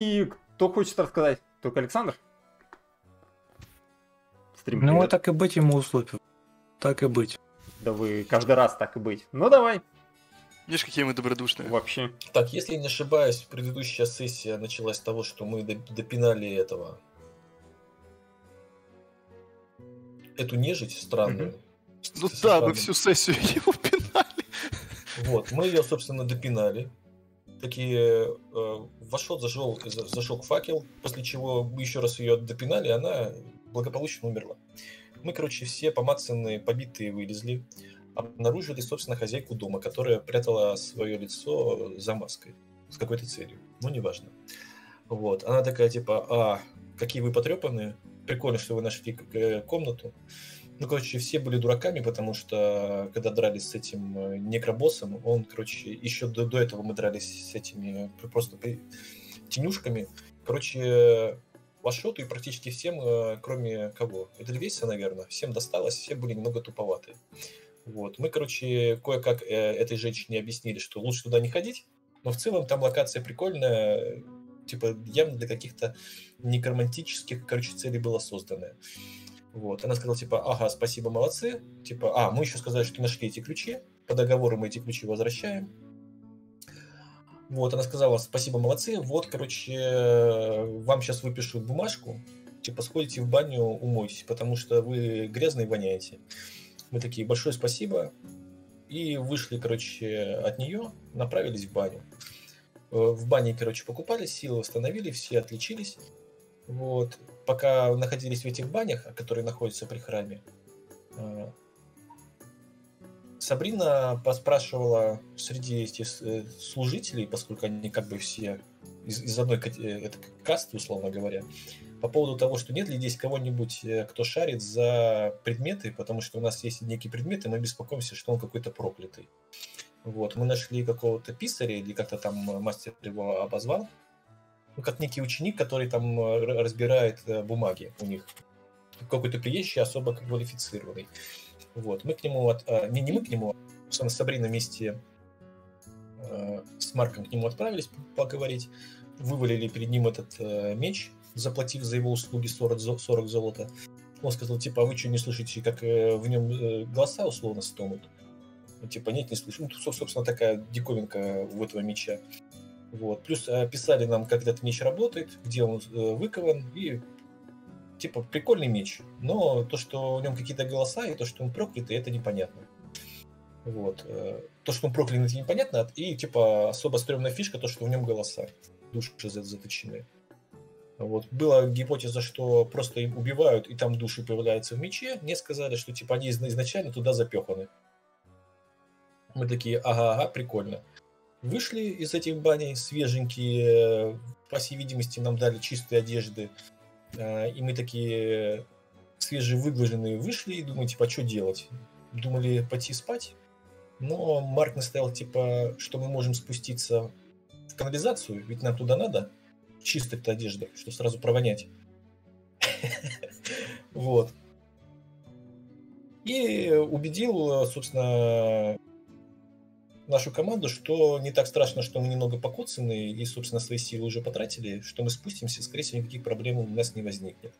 И кто хочет рассказать? Только Александр? Стрим ну, вот так и быть ему уступим. Так и быть. Да вы каждый раз так и быть. Ну давай. Видишь, какие мы добродушные. Вообще. Так, если не ошибаюсь, предыдущая сессия началась с того, что мы допинали этого... Эту нежить странную. Ну да, мы всю сессию его пинали. Вот, мы ее, собственно, допинали. Такие э, вошел, зажег, зажег факел, после чего мы еще раз ее допинали, она благополучно умерла. Мы, короче, все помацанные, побитые вылезли обнаружили, собственно, хозяйку дома, которая прятала свое лицо за маской с какой-то целью. Ну, неважно. Вот. Она такая, типа, а, какие вы потрепанные. Прикольно, что вы нашли э, комнату. Ну, короче, все были дураками, потому что когда дрались с этим э, некробоссом, он, короче, еще до, до этого мы дрались с этими просто тенюшками. Короче, Лашоту и практически всем, э, кроме кого? Эдельвейса, наверное, всем досталось, все были немного туповатые. Вот. Мы, короче, кое-как э, этой женщине объяснили, что лучше туда не ходить, но в целом там локация прикольная, типа явно для каких-то некромантических, короче, целей была созданная. Вот. Она сказала, типа, ага, спасибо, молодцы. Типа, а, мы еще сказали, что нашли эти ключи. По договору мы эти ключи возвращаем. Вот, она сказала, спасибо, молодцы. Вот, короче, вам сейчас выпишу бумажку. Типа, сходите в баню, умойтесь, потому что вы грязные воняете. Мы такие, большое спасибо. И вышли, короче, от нее, направились в баню. Э, в бане, короче, покупали, силы восстановили, все отличились. Вот. Пока находились в этих банях, которые находятся при храме, э, Сабрина поспрашивала среди этих э, служителей, поскольку они как бы все из, из одной это, касты, условно говоря, по поводу того, что нет ли здесь кого-нибудь, э, кто шарит за предметы, потому что у нас есть некие предметы, мы беспокоимся, что он какой-то проклятый. Вот, мы нашли какого-то писаря, или как-то там мастер его обозвал, ну, как некий ученик, который там э, разбирает э, бумаги у них. Какой-то приезжий, особо квалифицированный. Вот, мы к нему, от, а, не, не мы к нему, а с Сабриной вместе с Марком к нему отправились поговорить, вывалили перед ним этот меч, заплатив за его услуги 40, 40 золота. Он сказал, типа, а вы что, не слышите, как э, в нем э, голоса условно стонут? Ну, типа, нет, не слышу. Ну, собственно, такая диковинка у этого меча. Вот. Плюс описали нам, как этот меч работает, где он э, выкован, и типа прикольный меч. Но то, что в нем какие-то голоса, и то, что он проклятый, это непонятно. Вот. То, что он проклятый, это непонятно. И типа особо стрёмная фишка, то, что в нем голоса. Души заточены. Вот. Была гипотеза, что просто им убивают, и там души появляются в мече. Мне сказали, что типа они изначально туда запеханы. Мы такие, ага, ага, прикольно. Вышли из этих баней свеженькие, по всей видимости, нам дали чистые одежды. А, и мы такие свежевыглаженные вышли и думаем, типа, а что делать? Думали пойти спать, но Марк настоял, типа, что мы можем спуститься в канализацию, ведь нам туда надо чистой одежды, что сразу провонять. Вот. И убедил, собственно, нашу команду, что не так страшно, что мы немного покоцаны и, собственно, свои силы уже потратили, что мы спустимся, скорее всего, никаких проблем у нас не возникнет.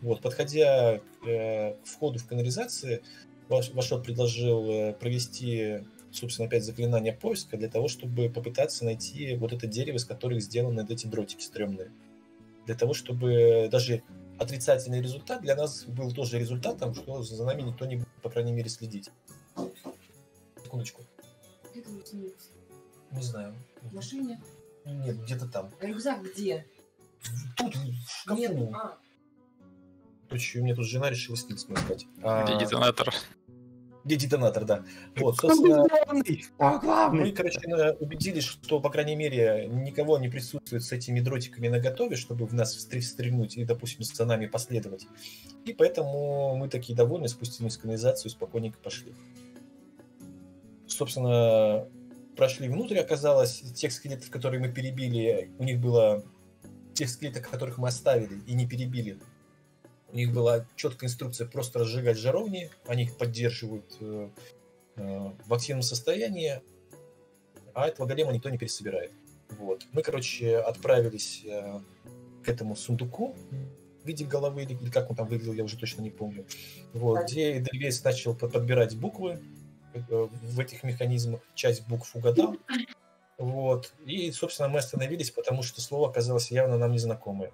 Вот, подходя э, к входу в канализацию, ваш, Вашот предложил э, провести собственно, опять заклинание поиска для того, чтобы попытаться найти вот это дерево, из которых сделаны эти дротики стрёмные. Для того, чтобы даже отрицательный результат для нас был тоже результатом, что за нами никто не будет, по крайней мере, следить. Секундочку. Не знаю. В машине? Нет, где-то там. А рюкзак где? Тут, в шкафу. Нет, а. Короче, у меня тут жена решила снилс искать. А... Где детонатор? Где детонатор, да. Вот, собственно, главный? О, главный. Мы, короче, убедились, что, по крайней мере, никого не присутствует с этими дротиками на готове, чтобы в нас стрельнуть и, допустим, за нами последовать. И поэтому мы такие довольны, спустились в канализацию и спокойненько пошли. Собственно, прошли внутрь, оказалось, тех скелетов, которые мы перебили, у них было тех скелетов, которых мы оставили и не перебили, у них была четкая инструкция просто разжигать жаровни, они их поддерживают э, э, в активном состоянии, а этого голема никто не пересобирает. Вот. Мы, короче, отправились э, к этому сундуку в виде головы, или, или как он там выглядел, я уже точно не помню. Вот, где Эдельвейс начал под- подбирать буквы в этих механизмах, часть букв угадал. Вот. И, собственно, мы остановились, потому что слово оказалось явно нам незнакомое.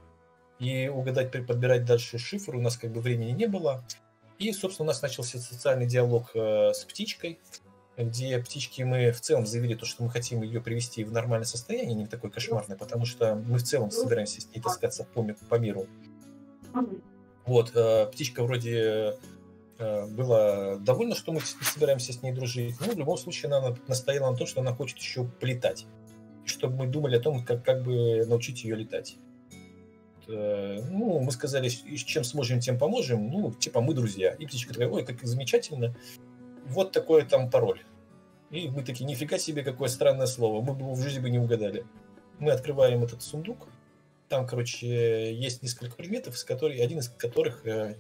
И угадать, подбирать дальше шифр у нас как бы времени не было. И, собственно, у нас начался социальный диалог э, с птичкой, где птички мы в целом заявили то, что мы хотим ее привести в нормальное состояние, не в такое кошмарное, потому что мы в целом собираемся с ней таскаться по, по миру. Вот, э, птичка вроде э, была довольна, что мы собираемся с ней дружить. Но в любом случае она на- настояла на том, что она хочет еще полетать. Чтобы мы думали о том, как, как бы научить ее летать. Э, Ну, мы сказали, чем сможем, тем поможем. Ну, типа, мы друзья. И птичка такая, ой, как замечательно. Вот такой там пароль. И мы такие, нифига себе, какое странное слово. Мы бы в жизни бы не угадали. Мы открываем этот сундук. Там, короче, есть несколько предметов, из которых, один из которых э,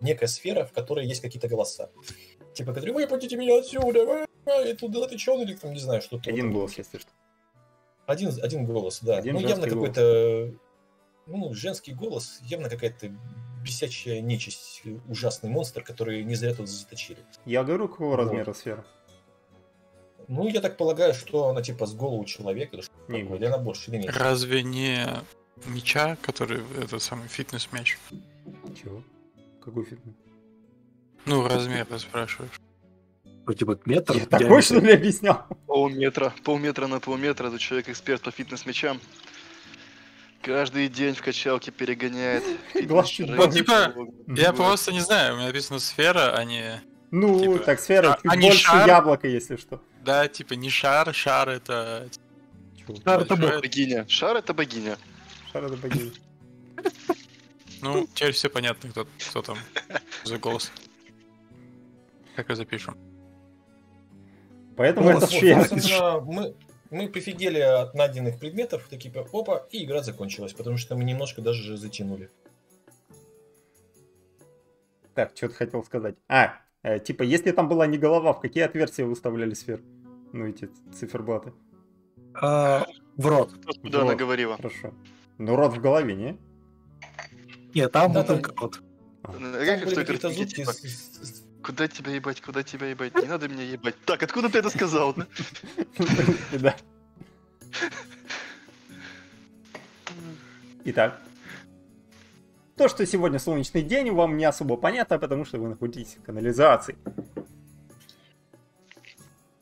некая сфера, в которой есть какие-то голоса. Типа, которые, выпустите меня отсюда, а, и туда ты чё, или там, не знаю, что-то. Один вот. голос, если что. Один, один голос, да. Один ну, явно какой-то, ну, женский голос, явно какая-то бесячая нечисть, ужасный монстр, который не зря тут заточили. Я говорю, какого Вот. размера сфера? Ну, я так полагаю, что она типа с голову человека, или что Не, такое, или она больше, или меньше. Разве не меча, который этот самый фитнес-мяч? Чего? Какой фитнес? Ну, размер, ты спрашиваешь. Ну, типа метр. Я такой, что ли, объяснял? Полметра, полметра на полметра, это человек-эксперт по фитнес-мячам. Каждый день в качалке перегоняет. Глаз фитнес-шары. чуть Ну, типа, Я просто не знаю, у меня написано сфера, а не... Ну, Типа, так сфера а- а больше шар? яблока, если что. Да, типа не шар, шар это... Чего? Шар это. Богиня. Шар это богиня. Шар это богиня. Ну, теперь все понятно, кто, кто там за голос. Как и запишем. Поэтому Вот, это собственно, мы, мы прифигели от найденных предметов, такие, типа, опа, и игра закончилась, потому что мы немножко даже затянули. Так, что ты хотел сказать? А, э, типа, если там была не голова, в какие отверстия выставляли сфер? Ну, эти циферблаты. А, в рот. Куда она говорила? Хорошо. Ну, рот в голове, не? Нет, там Да, вот только вот. Зубки типа, с- куда тебя ебать, куда тебя ебать, не надо меня ебать. Так, откуда ты это сказал? да. Итак. То, что сегодня солнечный день, вам не особо понятно, потому что вы находитесь в канализации.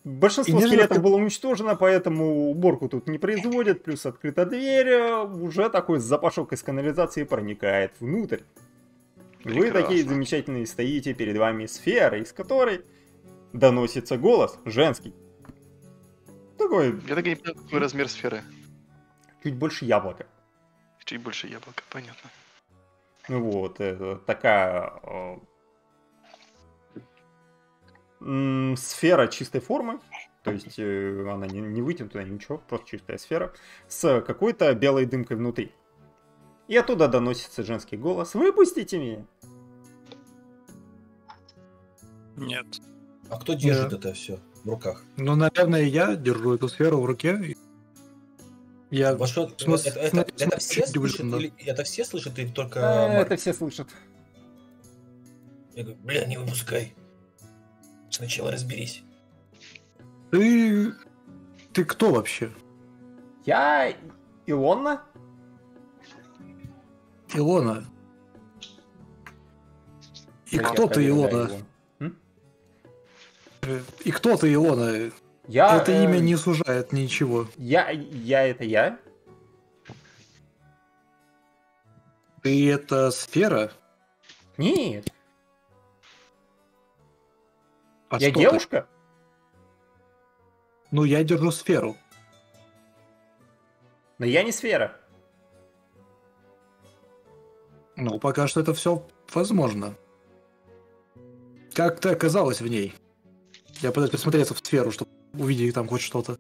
Большинство И скелетов жалко. было уничтожено, поэтому уборку тут не производят, плюс открыта дверь, э, уже такой запашок из канализации проникает внутрь. Вы Прекрасно. такие замечательные стоите перед вами сфера, из которой доносится голос женский. Такой Я так и не понял, какой размер сферы. чуть больше яблока. Чуть больше яблока, понятно. Вот, это такая э, сфера чистой формы, то есть э, она не, не вытянутая, ничего, просто чистая сфера, с какой-то белой дымкой внутри. И оттуда доносится женский голос «Выпустите меня!» Нет. А кто держит Да. это все в руках? Ну, наверное, я держу эту сферу в руке. Я... Во что- смыс- это, это- это смотри, все слышат? да. Или это все слышат или только А? Это все слышат. Я говорю, бля, не выпускай. Сначала разберись. Ты... Ты кто вообще? Я Илона? Илона. И Я кто ты, Илона? И кто ты, Илона? Я, Это э, имя не сужает ничего. Я, я это я? Ты это сфера? Нет, А я что ты? девушка. Ну, я держу сферу. Но я не сфера. Ну, пока что это все возможно. Как ты оказалась в ней? Я пытаюсь присмотреться в сферу, чтобы увидеть там хоть что-то.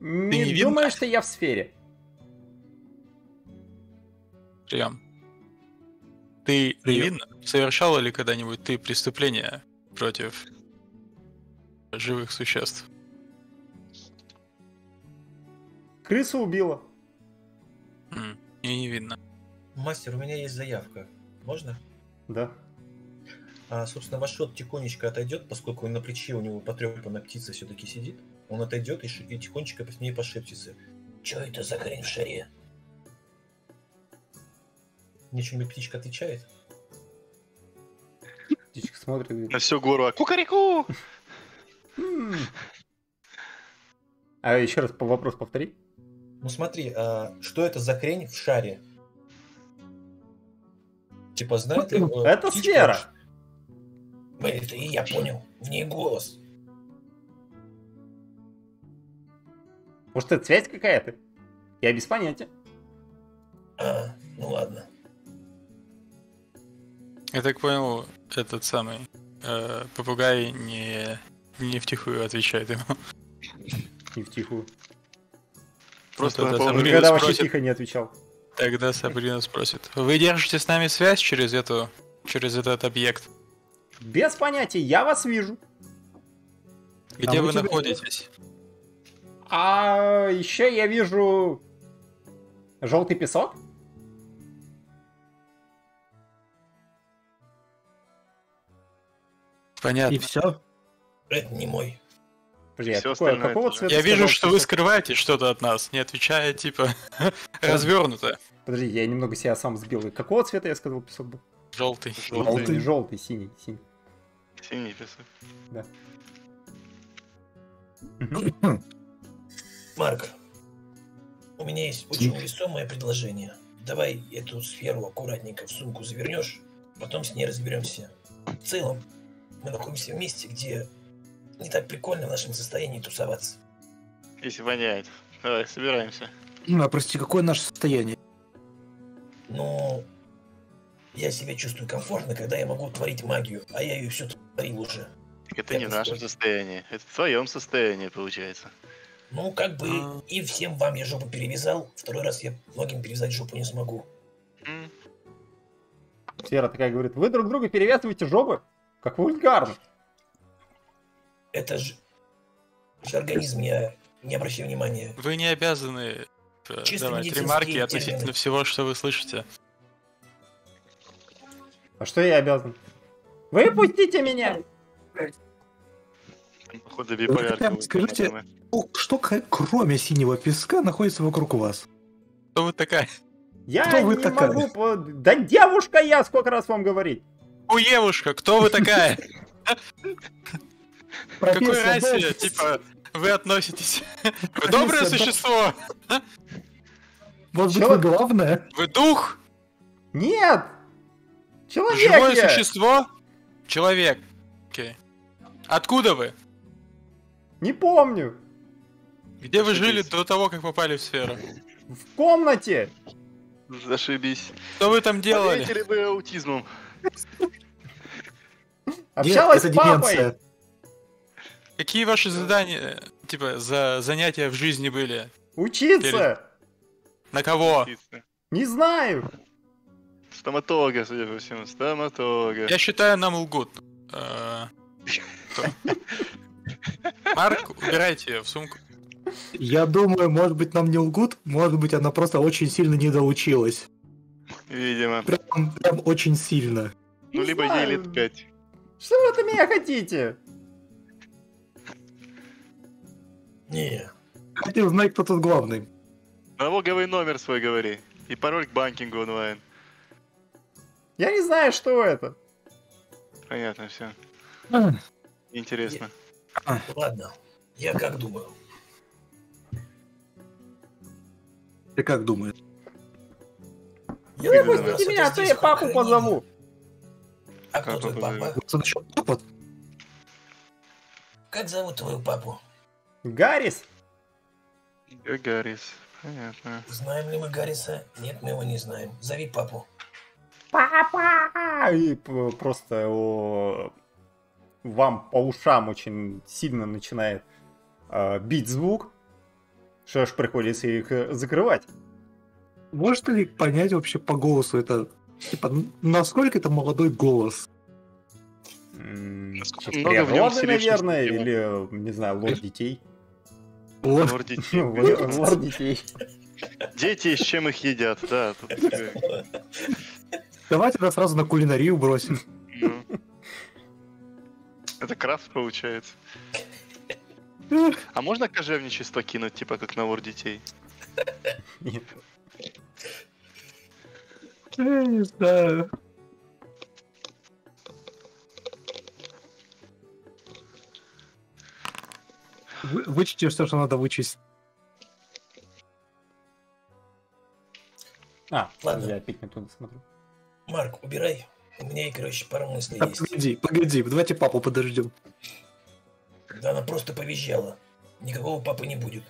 Не не думаю, что я в сфере. Прием. Ты невинно совершала ли когда-нибудь ты преступление против живых существ? Крысу убила. М, И не видно. Мастер, у меня есть заявка. Можно? Да. А, собственно, ваш шот тихонечко отойдет, поскольку на плече у него потрепанная птица все-таки сидит. Он отойдет и, ш- и тихонечко с ней пошепчется. Че это за хрень в шаре? Мне что-нибудь птичка отвечает? Птичка смотрит говорит, На всю гору. а Кукареку! «М». А еще раз по вопрос повтори. Ну смотри, а, что это за хрень в шаре? Типа, знает ли... э, Это птичка- сфера. Это и я понял. В ней голос. Может, это связь какая-то? Я без понятия. А, ну ладно. Я так понял, этот самый э, попугай не, не втихую отвечает ему. Не втихую. Просто. Он Сабрина никогда вообще спросит- тихо не отвечал. Тогда Сабрина спросит. Вы держите с нами связь через эту, через этот объект? Без понятия, я вас вижу. Где А вы находитесь? А еще я вижу желтый песок. Понятно. И все. Это не мой. А Всё какое- остальное какого тоже. цвета Я вижу, что вы скрываете что-то от нас, не отвечая, типа, развернуто. Подожди, я немного себя сам сбил. Какого цвета я сказал песок был? Желтый. Желтый. Желтый, желтый, синий, синий. Синий песок. Мгм. Марк, у меня есть очень весомое предложение. Давай эту сферу аккуратненько в сумку завернешь, потом с ней разберемся. В целом, мы находимся в месте, где не так прикольно в нашем состоянии тусоваться. Если воняет. Давай, собираемся. Ну, а прости, какое наше состояние? Но я себя чувствую комфортно, когда я могу творить магию, а я ее все творил уже. Это не в нашем состоянии. Это в твоем состоянии, получается. Ну, как бы А. и всем вам я жопу перевязал, второй раз я многим перевязать жопу не смогу. М, Сфера такая говорит, вы друг друга перевязываете жопы? Как вульгарно. Это же... же организм, я не обращаю внимания. Вы не обязаны э, Чисто давать ремарки термины. относительно всего, что вы слышите. А что я обязан? Выпустите меня! Походу, биполярка. скажите- Что кроме синего песка находится вокруг вас? Кто вы такая? Я Кто вы не такая? могу... Да девушка я, сколько раз вам говорить? Уевушка, кто вы такая? Какой расе, типа, вы относитесь? Вы доброе существо? Может быть, Чё? вы главное? Вы дух? Нет! Человек Живое я! существо? Человек. Окей. Откуда вы? Не помню. Где вы жили до того, как попали в сферу? В комнате. Зашибись. Что вы там делали? Болеете ли вы аутизмом? Общалась Нет, с это папой. Какие ваши задания, типа, за занятия в жизни были? Учиться. На кого? Не знаю. Стоматолога, судя по всему. Стоматолога. Я считаю, нам лгут. Э? Марк, убирайте ее в сумку. Я думаю, может быть, нам не лгут, может быть, она просто очень сильно недоучилась. Видимо. Прям, прям очень сильно. Ну, Не либо ей знаю. лет пять. Что вы от меня хотите? Не, Хотел знать, кто тут главный. Налоговый номер свой говори. И пароль к банкингу онлайн. Я не знаю, что это. Понятно, все. А, Интересно. ладно. Я как думаю. Ты как думаешь? Я Вы думаю, пустите раз меня, а то я папу позову. А кто твой папа? Как зовут твоего папу? Гаррис. Гагарис. Понятно. Знаем ли мы Гарриса? Нет, мы его не знаем. Зови папу. Папа! И просто о, вам по ушам очень сильно начинает а, бить звук. Что ж, приходится их э, закрывать. Можно ли понять вообще по голосу это? Типа, насколько это молодой голос? Насколько много в нем наверное, или, не знаю, лор детей. Лор детей. Лор детей. Дети, с чем их едят, да. Давайте тогда сразу на кулинарию бросим. ну. Это крафт получается. А можно кожевничество кинуть, типа как на вор детей? Нет. Я не знаю. Вы- Вычти все, что надо вычесть. А, Ладно. я опять не туда смотрю. Марк, убирай. У меня, короче, пара мыслей Так, есть. погоди, погоди, давайте папу подождем. Да она просто повизжала. Никакого папы не будет.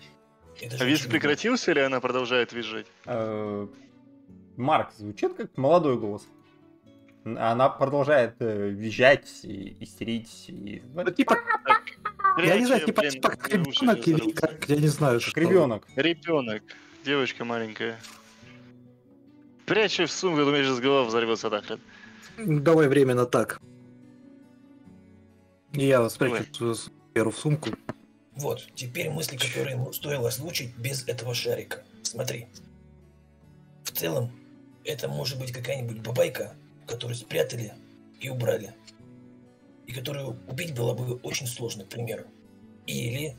Это А визг очевидно. прекратился или она продолжает визжать? Э, Марк звучит как молодой голос. Она продолжает э, визжать и истерить. И... Ну, типа, я не знаю, типа, блин, типа как ребенок или как, я не знаю, Как что. ребенок. Ребенок. Девочка маленькая. Прячь в сумку, думаешь, из голова взорвется вот. Давай временно так. Я спрячу свою сферу в сумку. Вот, теперь мысли, которые ему стоило озвучить без этого шарика. Смотри. В целом, это может быть какая-нибудь бабайка, которую спрятали и убрали. И которую убить было бы очень сложно, к примеру. Или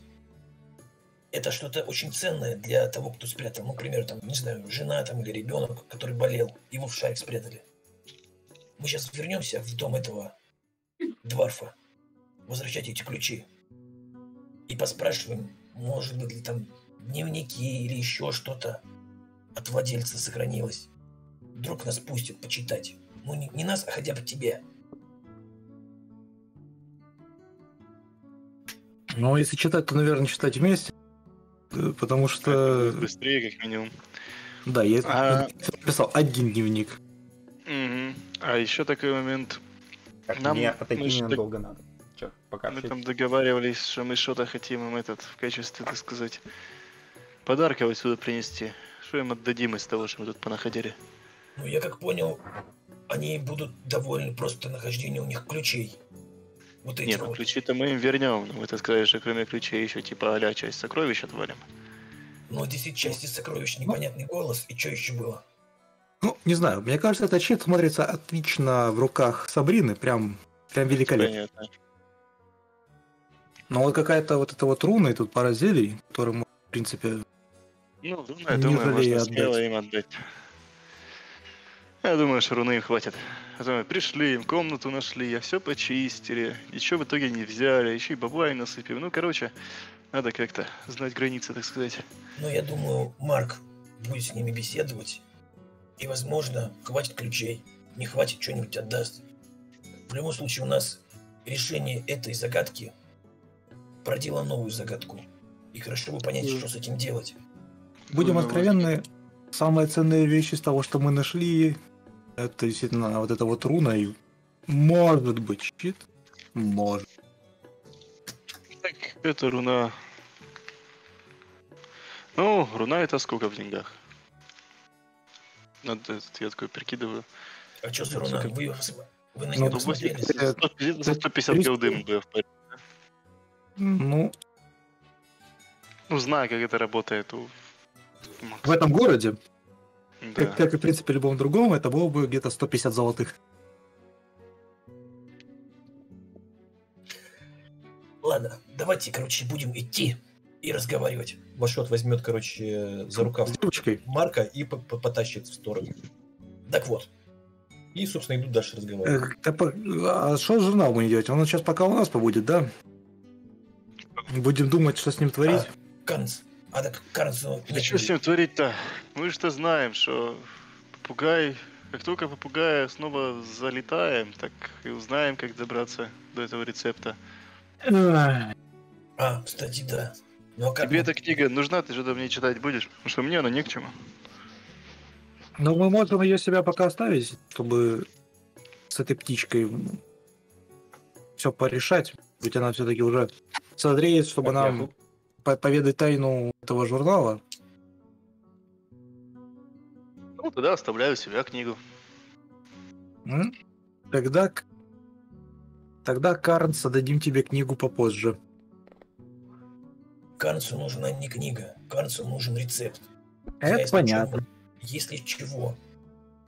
это что-то очень ценное для того, кто спрятал. Ну, к примеру, там, не знаю, жена там или ребенок, который болел, его в шарик спрятали. Мы сейчас вернемся в дом этого дварфа. Возвращайте эти ключи и поспрашиваем, может быть ли там дневники или еще что-то от владельца сохранилось. Вдруг нас пустят почитать. Ну, не, не нас, а хотя бы тебя. Но если читать, то, наверное, читать вместе. Э, Потому что, Быстрее, как минимум. да, я А- написал один дневник. Мгм. А еще такой момент. Так, Нам- мне мы отойти ж так- недолго надо. Че, пока Мы там договаривались, что мы что-то хотим им этот в качестве, так сказать, подарка вот сюда принести. Что им отдадим из того, что мы тут понаходили? Ну, я как понял, они будут довольны просто нахождением у них ключей. Вот эти Нет, ну вот. ключи-то мы им вернем. Но мы, так сказать, что кроме ключей еще типа а часть сокровищ отвалим. Но 10 части сокровищ, непонятный голос, и что еще было? Ну, не знаю, мне кажется, этот щит смотрится отлично в руках Сабрины, прям, прям великолепно. Понятно. Но вот какая-то вот эта вот руна и тут пара зелий, которые мы, в принципе, Ну, руны, я Не думаю, можно отдать. смело им отдать. Я думаю, что руны им хватит. А то мы пришли, им комнату нашли, а все почистили, ничего в итоге не взяли, еще и бабай насыпем. Ну, короче, надо как-то знать границы, так сказать. Но я думаю, Марк будет с ними беседовать. И, возможно, хватит ключей. Не хватит, что-нибудь отдаст. В любом случае, у нас решение этой загадки породило новую загадку. И хорошо бы понять, что с этим делать. будем Ну, откровенны, самые ценные вещи из того, что мы нашли, это действительно вот эта вот руна и может быть щит, может. Так, это руна. Ну, руна это сколько в деньгах? Надо, этот, я такой прикидываю. А что за Ну, руна? как- Вы, вы на Ну, нее ну, посмотрели? 150 за 150 триста- голды бы в порядке. Ну, Ну, знаю, как это работает у в этом городе, Да. как, как и в принципе любом другом, это было бы где-то 150 золотых. Ладно, давайте, короче, будем идти и разговаривать. Машот возьмет, короче, за рукав С девочкой. Марка и по- по- потащит в сторону. Так вот. И, собственно, идут дальше разговаривать. Э, А что с журнал будем делать? Он сейчас пока у нас побудет, да? Будем думать, что с ним творить. Карнс. А так ну, Да что с ним творить-то? Мы же знаем, что попугай, как только попугая снова залетаем, так и узнаем, как добраться до этого рецепта. А, кстати, да. Ну, а как Тебе мы- эта книга нужна, ты что-то мне читать будешь? Потому что мне она не к чему. Ну, мы можем ее себя пока оставить, чтобы с этой птичкой все порешать. Ведь она все-таки уже созреет, чтобы нам поведать тайну этого журнала. Ну, тогда оставляю себя книгу. М? Тогда, тогда, Карнс, отдадим тебе книгу попозже. Карнсу нужна не книга, Карнсу нужен рецепт. Это Если понятно. чего- Если чего,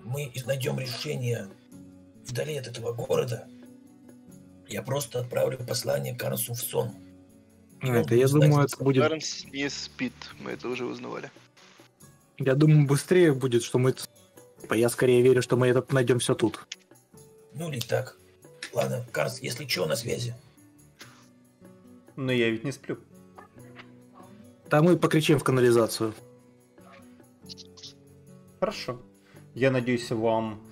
мы найдем решение вдали от этого города, я просто отправлю послание Карнсу в сон. Он Это, я думаю, это будет... Барнс не спит, мы это уже узнавали. Я думаю, быстрее будет, что мы... Я скорее верю, что мы это найдем все тут. Ну или так. Ладно, Карс, если что, на связи. Но я ведь не сплю. Там мы покричим в канализацию. Хорошо. Я надеюсь, вам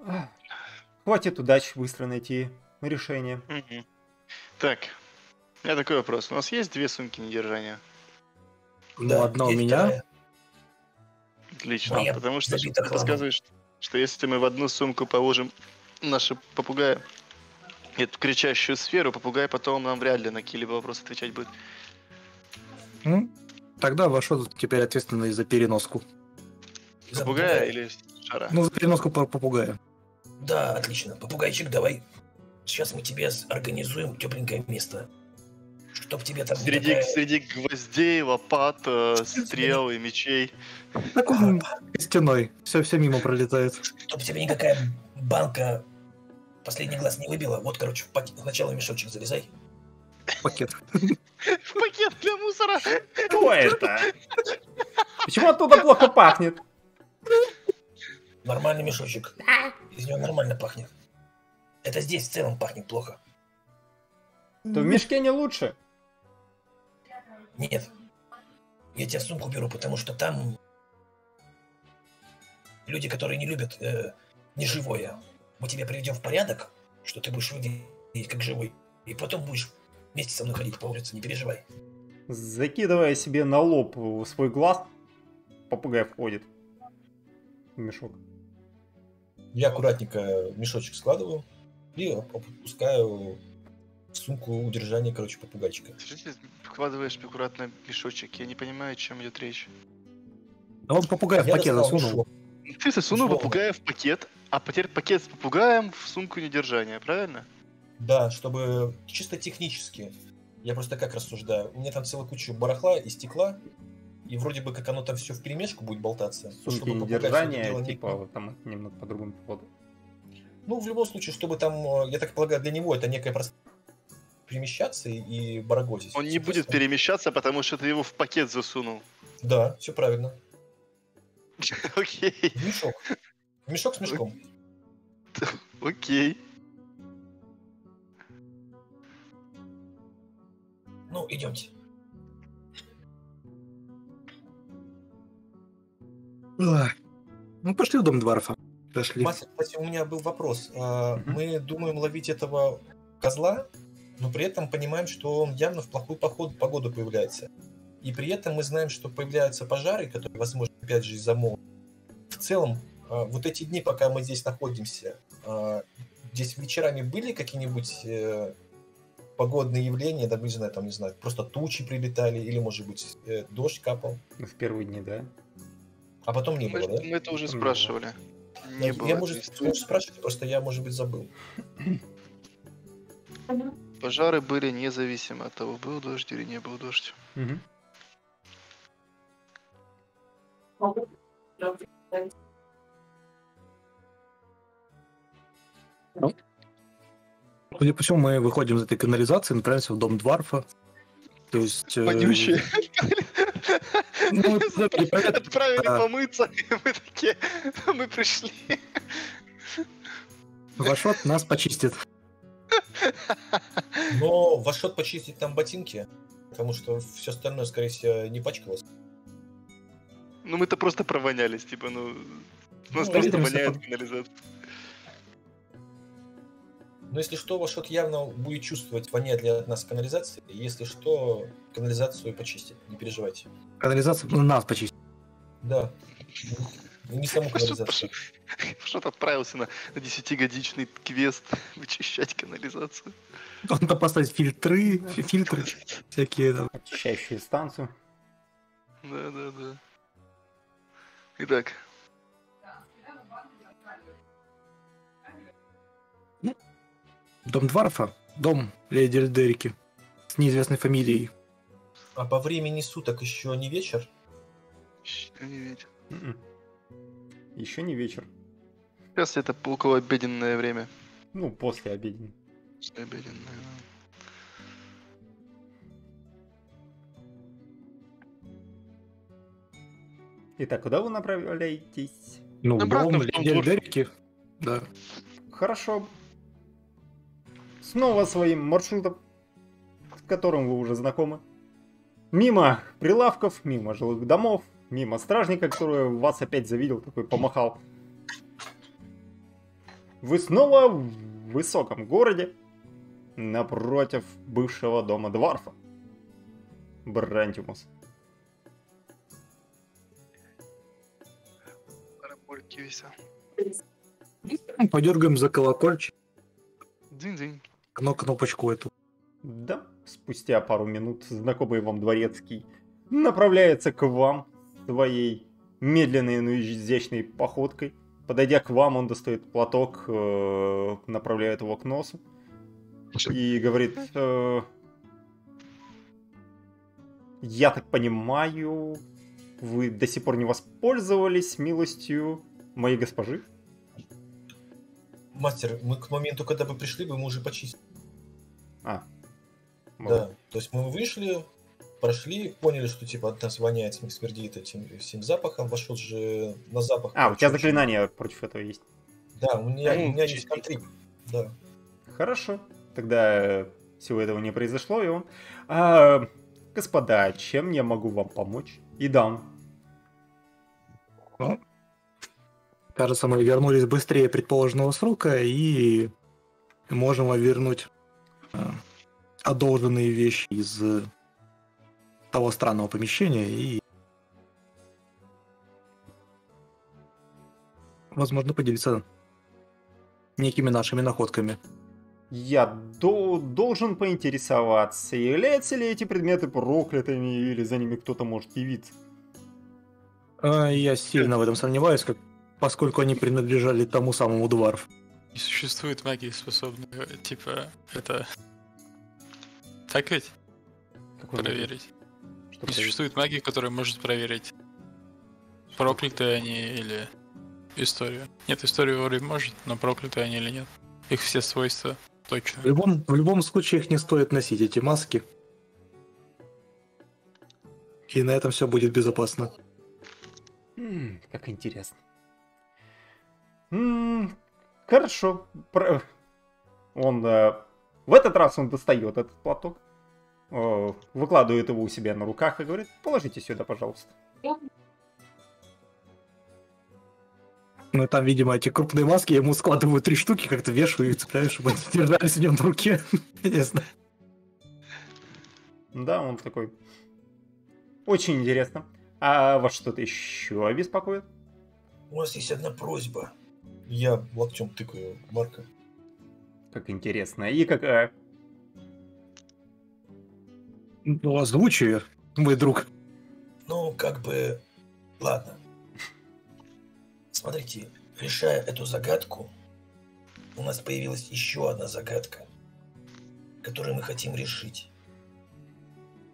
а, хватит удачи быстро найти решение. Мгм. Так, у меня такой вопрос. У нас есть две сумки недержания? Ну, одна у меня. вторая. Отлично, Моя потому что ты хламом. рассказываешь, что если мы в одну сумку положим наши попугая, эту кричащую сферу, попугай потом нам вряд ли на какие-либо вопросы отвечать будет. М? Тогда Вашот теперь ответственный за переноску. За Попугая или шара? Ну, за переноску по попугая. Да, отлично. Попугайчик, давай. Сейчас мы тебе организуем тепленькое место. Чтоб тебе там Среди, такая- среди гвоздей, лопат, э, стрел и мечей. Так он стеной. Все, все мимо пролетает. Чтоб тебе никакая банка последний глаз не выбила. Вот, короче, в пак- сначала в мешочек залезай. Пакет. Пакет для мусора! Что это? Почему оттуда плохо пахнет? Нормальный мешочек. Из него нормально пахнет. Это здесь в целом пахнет плохо. То в мешке не лучше. Нет. Я тебя сумку беру, потому что там люди, которые не любят э, неживое. Мы тебя приведем в порядок, что ты будешь выглядеть как живой. И потом будешь вместе со мной ходить по улице, не переживай. Закидывая себе на лоб свой глаз, попугай входит в мешок. Я аккуратненько мешочек складываю и оп- опускаю в сумку удержания, короче, попугайчика. Вкладываешь аккуратно мешочек? Я не понимаю, о чем идет речь. А он попугая в пакет засунул. мешок. Ты засунул Условно. попугая в пакет, а теперь пакет с попугаем в сумку недержания, правильно? Да, чтобы чисто технически. Я просто как рассуждаю. У меня там целая куча барахла и стекла, и вроде бы как оно там все в перемешку будет болтаться. Сумки недержания, не- типа, вот там немного по другому поводу. Ну, в любом случае, чтобы там, э, я так полагаю, для него это некое просто перемещаться и, барагозить. Он не будет перемещаться, потому что ты его в пакет засунул. Да, все правильно. Окей, В мешок. В мешок с мешком. окей. Ну, идемте. Ну, пошли в дом Дварфа. Пошли. Мастер, кстати, у меня был вопрос. А. Мы думаем ловить этого козла, но при этом понимаем, что он явно в плохую поход- погоду появляется. И при этом мы знаем, что появляются пожары, которые, возможно, опять же, из-за молнии. В целом, а, вот эти дни, пока мы здесь находимся, а, здесь вечерами были какие-нибудь э, погодные явления, да, не знаю, там, не знаю, просто тучи прилетали, или, может быть, э, дождь капал, В первые дни, да. а потом не Мы, было, да? мы это уже спрашивали. Не я, было. я, может, спрашивать, просто я, может быть, забыл. Пожары были независимо от того, был дождь или не был дождь. Мгм. Судя по всему, мы выходим из этой канализации, направляемся в дом Дварфа. То есть... э, Вонючие. Ну, Отправили Да. помыться, и мы такие, мы пришли. Вашот нас почистит. Но ваш шот почистить там ботинки, потому что все остальное, скорее всего, не пачкалось. Ну мы-то просто провонялись, типа, ну... У нас Ну, просто воняет канализация. Но если что, ваш шот явно будет чувствовать воняет ли от нас канализации. Если что, канализацию почистит, не переживайте. Канализация ну, нас почистит. Да. Не саму Пошел, канализацию. Что-то отправился на, на 10-годичный квест вычищать канализацию. Он там поставить фильтры, фи- фильтры всякие. там. Очищающие станцию. Да-да-да. Итак, Дом Дварфа, дом леди Эльдерики с неизвестной фамилией. А по времени суток еще не вечер? Ещё не вечер. Еще не вечер. Сейчас это около обеденное время. Ну, после обеден. Обеденное, да. Итак, куда вы направляетесь? Ну, Обратно в. Альберики. Да. Хорошо. Снова своим маршрутом, с которым вы уже знакомы. Мимо прилавков, мимо жилых домов, мимо стражника, который вас опять завидел, такой помахал. Вы снова в высоком городе, напротив бывшего дома Дварфа. Брантимус. Подергаем за колокольчик, Динь-динь. но кнопочку эту. Да, спустя пару минут знакомый вам дворецкий направляется к вам своей медленной, но изящной походкой. Подойдя к вам, он достает платок, э, направляет его к носу и говорит, э, я так понимаю, вы до сих пор не воспользовались милостью моей госпожи? Мастер, мы к моменту, когда вы пришли, бы мы уже почистили. А, Да. То есть мы вышли, прошли, поняли, что типа от нас воняет, см- смердит этим всем запахом. Вошел же на запах. А, у тебя заклинание против этого есть. Да, у меня, Ну, у меня есть контрип. Да. Хорошо. Тогда э, всего этого не произошло, и он... «А, господа, чем я могу вам помочь? И дам. Кажется, мы вернулись быстрее предположенного срока и можем вернуть э, одолженные вещи из того странного помещения и возможно поделиться некими нашими находками. Я до- должен поинтересоваться, являются ли эти предметы проклятыми, или за ними кто-то может явиться. А, Я сильно в этом сомневаюсь, как, поскольку они принадлежали тому самому Дварф. Не существует магии, способной, типа, это... Так ведь? Какой Проверить. Что Не существует магии, которая может проверить, проклятые они или историю. Нет, историю вроде может, но проклятые они или нет. Их все свойства В точно. любом, в любом случае их не стоит носить, эти маски. И на этом все будет безопасно. М, как интересно. М, хорошо. Про- Он... э, в этот раз он достает этот платок, э, выкладывает его у себя на руках и говорит, положите сюда, пожалуйста. Ну, там, видимо, эти крупные маски, я ему складываю три штуки, как-то вешаю и цепляю, чтобы они держались в нем в руке. Не знаю. Да, он такой. Очень интересно. А вас что-то еще беспокоит? У нас есть одна просьба. Я локтем тыкаю Марка. Как интересно. И какая? Ну, озвучу ее, мой друг. Ну, как бы... Ладно. Смотрите, решая эту загадку, у нас появилась еще одна загадка, которую мы хотим решить.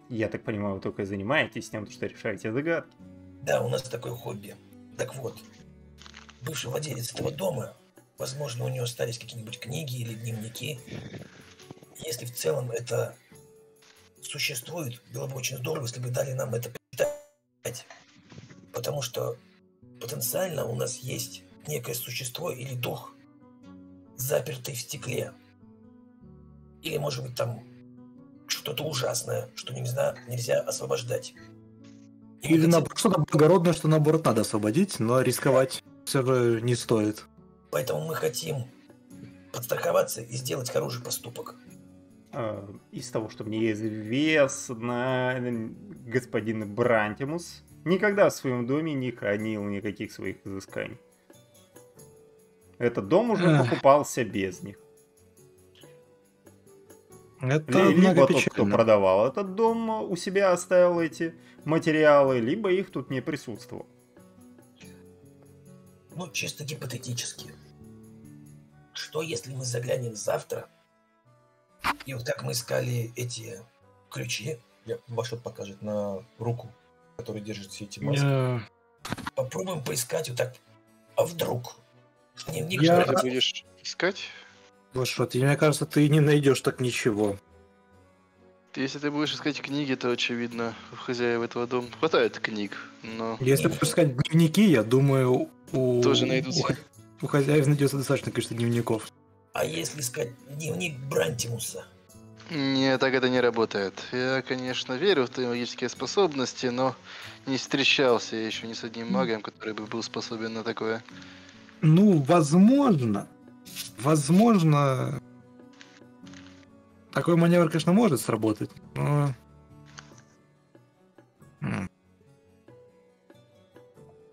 Я так понимаю, вы только занимаетесь тем, что решаете загадки. Да, у нас такое хобби. Так вот, бывший владелец этого дома, возможно, у него остались какие-нибудь книги или дневники. Если в целом это существует, было бы очень здорово, если бы дали нам это почитать. Потому что потенциально у нас есть некое существо или дух, запертый в стекле. Или, может быть, там что-то ужасное, что нельзя, нельзя освобождать. И Или наоборот, что-то благородное, что наоборот надо освободить, но рисковать все же не стоит. Поэтому мы хотим подстраховаться и сделать хороший поступок. Э, Из того, что мне известно, господин Брантимус никогда в своем доме не хранил никаких своих изысканий. Этот дом уже покупался без них. Это Ли- Либо тот, кто продавал этот дом, у себя оставил эти материалы, либо их тут не присутствовало. Ну, чисто гипотетически. Что если мы заглянем завтра, и вот как мы искали эти ключи, Я Вашот покажет на руку, которая держит все эти маски. Э, Попробуем поискать вот так. А вдруг? Дневник Я- Ты же- будешь искать? Что, ты, мне кажется, ты не найдешь так ничего. Если ты будешь искать книги, то, очевидно, у хозяев этого дома хватает книг, но... Если будешь искать дневники, я думаю, у, Тоже найдутся. у, хо- у хозяев найдется достаточно количество дневников. А если искать дневник Брантимуса? Нет, так это не работает. Я, конечно, верю в твои магические способности, но не встречался я еще ни с одним магом, который бы был способен на такое. Ну, возможно, возможно, такой маневр, конечно, может сработать, но...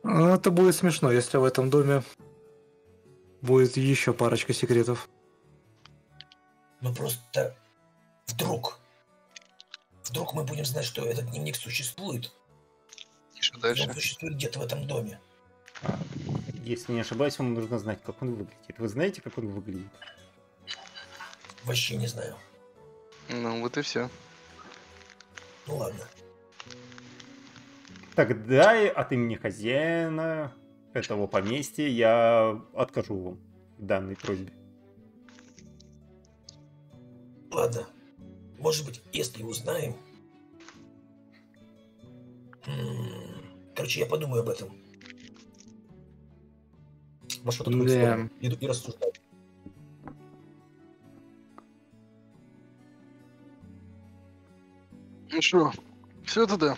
Ну, Это будет смешно, если в этом доме будет еще парочка секретов. Ну просто вдруг. Вдруг мы будем знать, что этот дневник существует. И что дальше? он существует где-то в этом доме. Если не ошибаюсь, вам нужно знать, как он выглядит. Вы знаете, как он выглядит? Вообще не знаю. Ну, вот и все. Ну ладно. Тогда от имени хозяина этого поместья я откажу вам в данной просьбе. Ладно. Может быть, если узнаем... М, Короче, я подумаю об этом. Может, вот такую Да. Иду и рассуждаю. Ну что, все тогда.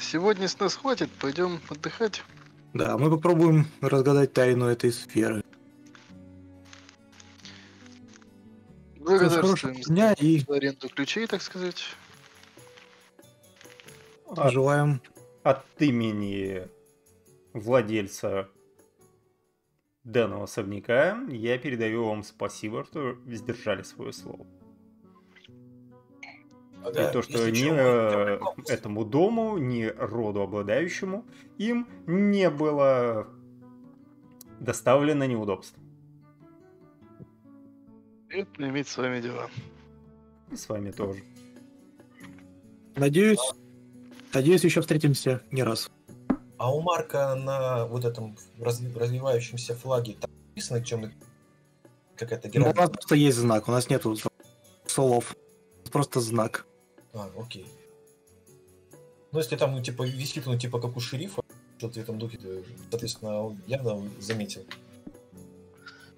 Сегодня с нас хватит, пойдем отдыхать. Да, мы попробуем разгадать тайну этой сферы. Благодарствуем хорошего дня и аренду ключей, так сказать. А- желаем от имени владельца данного особняка я передаю вам спасибо, что сдержали свое слово. Ага, и то, что ни э, этому дому, ни роду обладающему им не было доставлено неудобств. Приятно иметь с вами дела. И с вами тоже. Надеюсь, надеюсь, еще встретимся не раз. А у Марка на вот этом разви- развивающемся флаге там написано чем какая-то Ну, у нас просто есть знак, у нас нету слов. Просто знак. А, окей. Ну, если там, ну, типа, висит, ну, типа, как у шерифа, что-то в этом духе, соответственно, он явно заметил.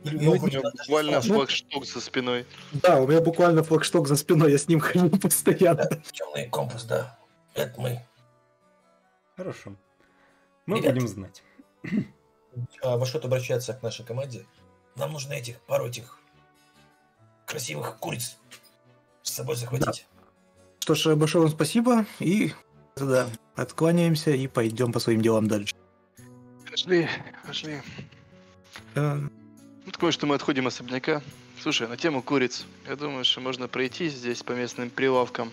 Или у Ну, него у него буквально флагшток за спиной. Да, у меня буквально флагшток за спиной, я с ним хожу постоянно. Темный компас, да. Это мы. Хорошо. Мы Ребят. будем знать. А, во что-то обращается к нашей команде. Нам нужно этих, пару этих красивых куриц с собой захватить. Что ж, большое вам спасибо, и да, откланяемся и пойдем по своим делам дальше. Пошли, пошли. Ну, такое, что мы отходим от особняка. Слушай, на тему куриц. Я думаю, что можно пройти здесь по местным прилавкам.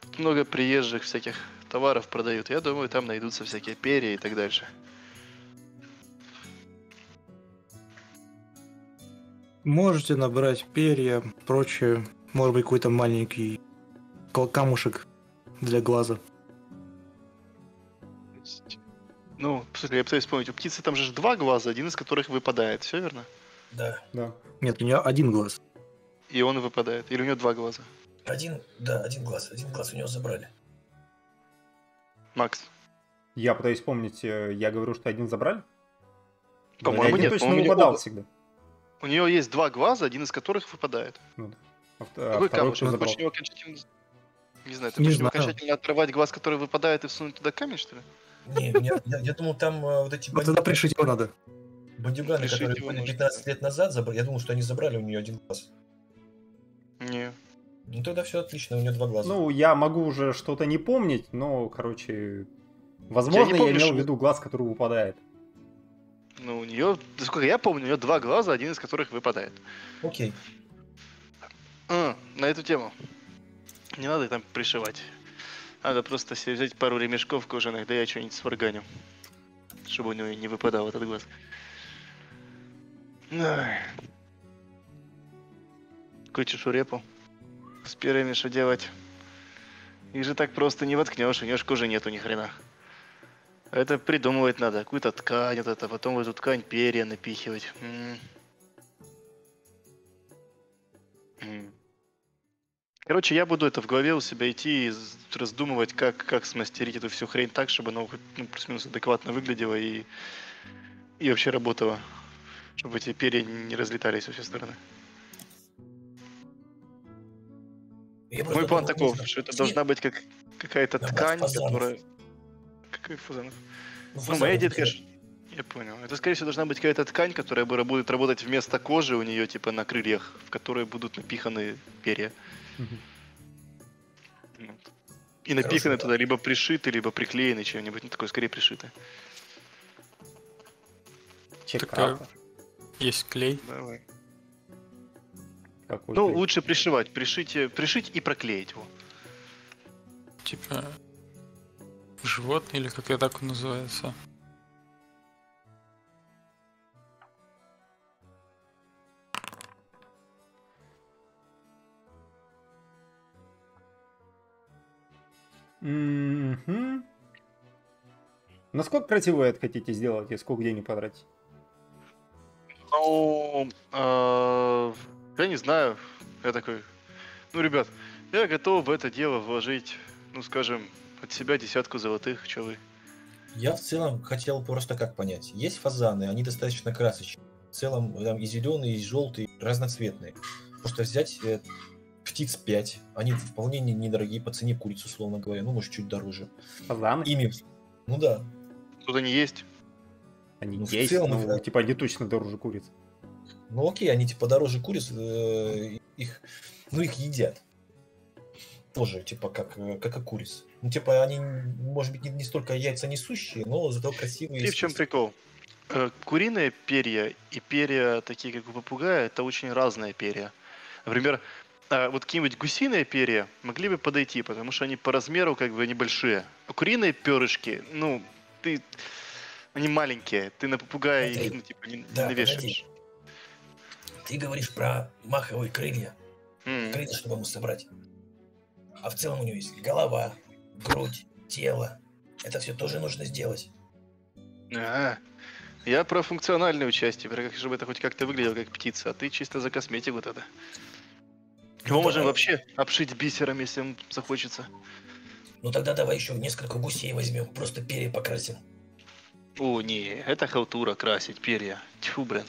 Тут много приезжих всяких товаров продают. Я думаю, там найдутся всякие перья и так дальше. Можете набрать перья, прочее, может быть, какой-то маленький камушек для глаза. Ну, слушай, я пытаюсь вспомнить, у птицы там же два глаза, один из которых выпадает, все верно? Да. Да. Нет, у нее один глаз. И он выпадает. Или у него два глаза. Один, да, один глаз. Один глаз у него забрали. Макс. Я пытаюсь вспомнить, э, я говорю, что один забрали? По-моему, нет, точно по-моему, нее выпадал всегда. У нее есть два глаза, один из которых выпадает. Ну да. А а Какой второй камушек? кто Ты забрал? хочешь у него окончательно... Не знаю, ты Не хочешь знаю. окончательно отрывать глаз, который выпадает, и всунуть туда камень, что ли? Не, я, я думал, там э, вот эти Ну, тогда пришить его надо. бандюганы, Пришить которые были можно, 15 да. лет назад, забрали. Я думал, что они забрали у нее один глаз. Не. Ну тогда все отлично, у нее два глаза. Ну, я могу уже что-то не помнить, но, короче, возможно, я, имел в виду глаз, который выпадает. Ну, у нее, насколько я помню, у нее два глаза, один из которых выпадает. Окей. А, на эту тему. Не надо там пришивать. Надо просто себе взять пару ремешков кожаных, да я что-нибудь сварганю. Чтобы у него не выпадал этот глаз. Какую чешу репу. С перьями что делать? Их же так просто не воткнешь, у него ж кожи нету ни хрена. Это придумывать надо, какую-то ткань вот это, потом в эту ткань перья напихивать. М. М. Короче, я буду это в голове у себя идти и раздумывать, как, как смастерить эту всю хрень так, чтобы оно хоть, ну, плюс-минус адекватно выглядело и, и вообще работало. Чтобы эти перья не разлетались во все стороны. Я Мой план таков, нужно что это должна быть как какая-то Набрать ткань, фазанов. которая... Какой фазанов? ну, Ну, фазанов моя идея, конечно, я понял. Это, скорее всего, должна быть какая-то ткань, которая будет работать вместо кожи у нее, типа, на крыльях, в которые будут напиханы перья. И напиханы туда либо пришиты, либо приклеены чем-нибудь. Ну, такое, скорее, пришито. Чекапа. Есть клей. Давай. Какой Ну, клей? лучше пришивать. Пришите, пришить и проклеить его. Типа животное или как это так называется. Мгм. Насколько красиво вы это хотите сделать и сколько денег потратить? Ну, а, я не знаю. Я такой, ну, ребят, я готов в это дело вложить, ну, скажем, от себя десятку золотых, что вы. Я в целом хотел просто как понять. Есть фазаны, они достаточно красочные. В целом там и зеленые, и желтые, разноцветные. Просто взять э, птиц 5. Они вполне не- недорогие по цене куриц, условно говоря. Ну, может, чуть дороже. Фазаны? Ими, ну да. Тут они есть. Они Ну, в есть, целом, но да. типа они точно дороже куриц. Ну окей, они типа дороже куриц, э, их, ну их едят. Тоже, типа, как, э, как и куриц. Ну, типа, они, может быть, не, не столько яйца несущие, но зато красивые. И в чем прикол? Э, Куриные перья и перья, такие как у попугая, это очень разные перья. Например, э, вот какие-нибудь гусиные перья могли бы подойти, потому что они по размеру как бы небольшие. А куриные перышки, ну, ты... Они маленькие, ты на попугая Смотри. их, ну, типа, не, не Да, навешаешь. Ты говоришь про маховые крылья. М. крылья, чтобы ему собрать. А в целом у него есть голова, грудь, тело. Это все тоже нужно сделать. А, Я про функциональное участие, про как, чтобы это хоть как-то выглядело как птица, а ты чисто за косметику вот это. Его Ну, можем вообще обшить бисером, если ему захочется. Ну тогда давай еще несколько гусей возьмем, просто перья покрасим. О, не, это халтура красить перья. Тьфу, блин.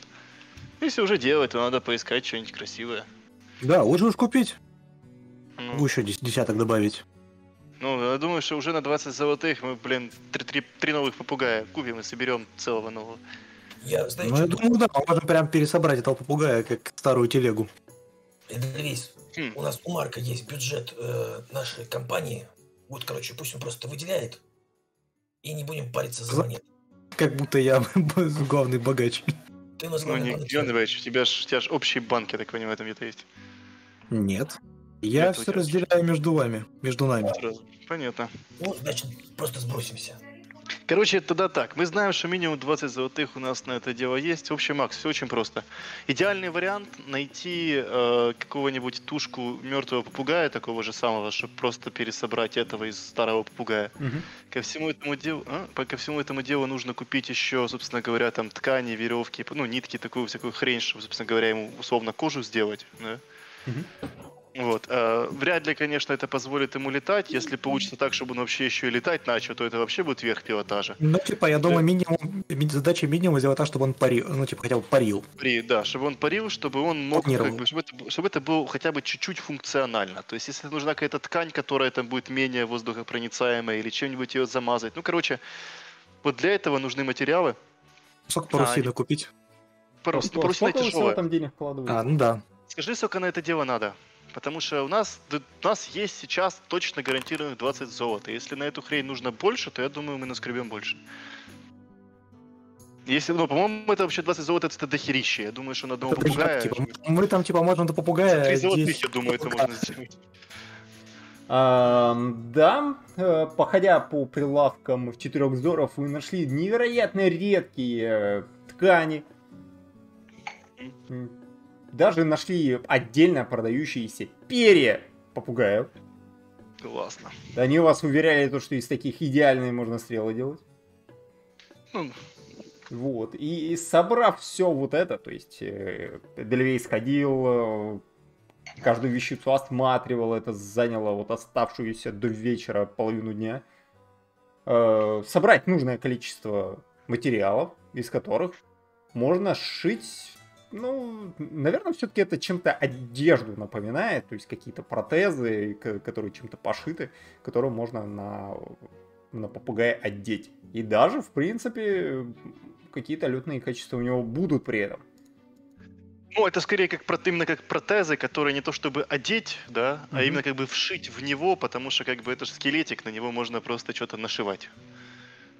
Если уже делать, то надо поискать что-нибудь красивое. Да, лучше уж купить. Ну, еще дес- десяток добавить. ну, я думаю, что уже на 20 золотых мы, блин, три, три- три новых попугая купим и соберем целого нового. Я, знаешь, Ну, я думаю, да, мы можем прям пересобрать этого попугая, как старую телегу. Эдельвейс, Хм. у нас у Марка есть бюджет э, нашей компании. Вот, короче, пусть он просто выделяет. И не будем париться за За- монет. Как будто я главный богач. Ты у нас Ну, главный не, банк. Генович, у тебя ж, у тебя ж общий банк, я так понимаю, там где-то есть. Нет. Я Нет, все разделяю между вами, между нами. Понятно. Ну, значит, просто сбросимся. Короче, тогда так. Мы знаем, что минимум 20 золотых у нас на это дело есть. В общем, Макс, все очень просто. Идеальный вариант найти э, какого-нибудь тушку мертвого попугая, такого же самого, чтобы просто пересобрать этого из старого попугая. Мгм. Ко всему этому делу, а? По- ко всему этому делу нужно купить еще, собственно говоря, там ткани, веревки, ну, нитки, такую всякую хрень, чтобы, собственно говоря, ему условно кожу сделать. Да? Мгм. Вот. э, вряд ли, конечно, это позволит ему летать. Если получится так, чтобы он вообще еще и летать начал, то это вообще будет верх пилотажа. Ну, типа, я думаю, минимум, ми- задача минимум сделать так, чтобы он парил, ну, типа, хотя бы парил. При, да, чтобы он парил, чтобы он мог, как бы, чтобы, это, чтобы это было хотя бы чуть-чуть функционально. То есть, если нужна какая-то ткань, которая там будет менее воздухопроницаемая или чем-нибудь ее замазать. Ну, короче, вот для этого нужны материалы. Сколько А, парусины не- купить? Парус, ну, Сколько парусина тяжелая. там денег вкладываете? А, ну да. Скажи, сколько на это дело надо. Потому что у нас, у нас есть сейчас точно гарантированных 20 золота. Если на эту хрень нужно больше, то я думаю, мы наскребем больше. Если, ну, по-моему, это вообще 20 золота, это дохерище. Я думаю, что на одного Это попугая... типа, мы там, типа, можем до попугая... Три золотых, 10 я думаю, это можно сделать. Да, э, походя по прилавкам в четырех взоров, вы нашли невероятно редкие э, ткани. Даже нашли отдельно продающиеся перья попугаев. Классно. Они вас уверяли, то, что из таких идеальные можно стрелы делать. Ну, Вот. И, и собрав все вот это, то есть э, Эдельвейс ходил, э, каждую вещицу осматривал, это заняло вот оставшуюся до вечера половину дня. Э, собрать нужное количество материалов, из которых можно сшить, ну, наверное, все-таки это чем-то одежду напоминает, то есть какие-то протезы, которые чем-то пошиты, которые можно на, на попугая одеть. И даже, в принципе, какие-то летные качества у него будут при этом. Ну, это скорее как именно как протезы, которые не то чтобы одеть, да, а Мгм. именно как бы вшить в него, потому что как бы это же скелетик, на него можно просто что-то нашивать.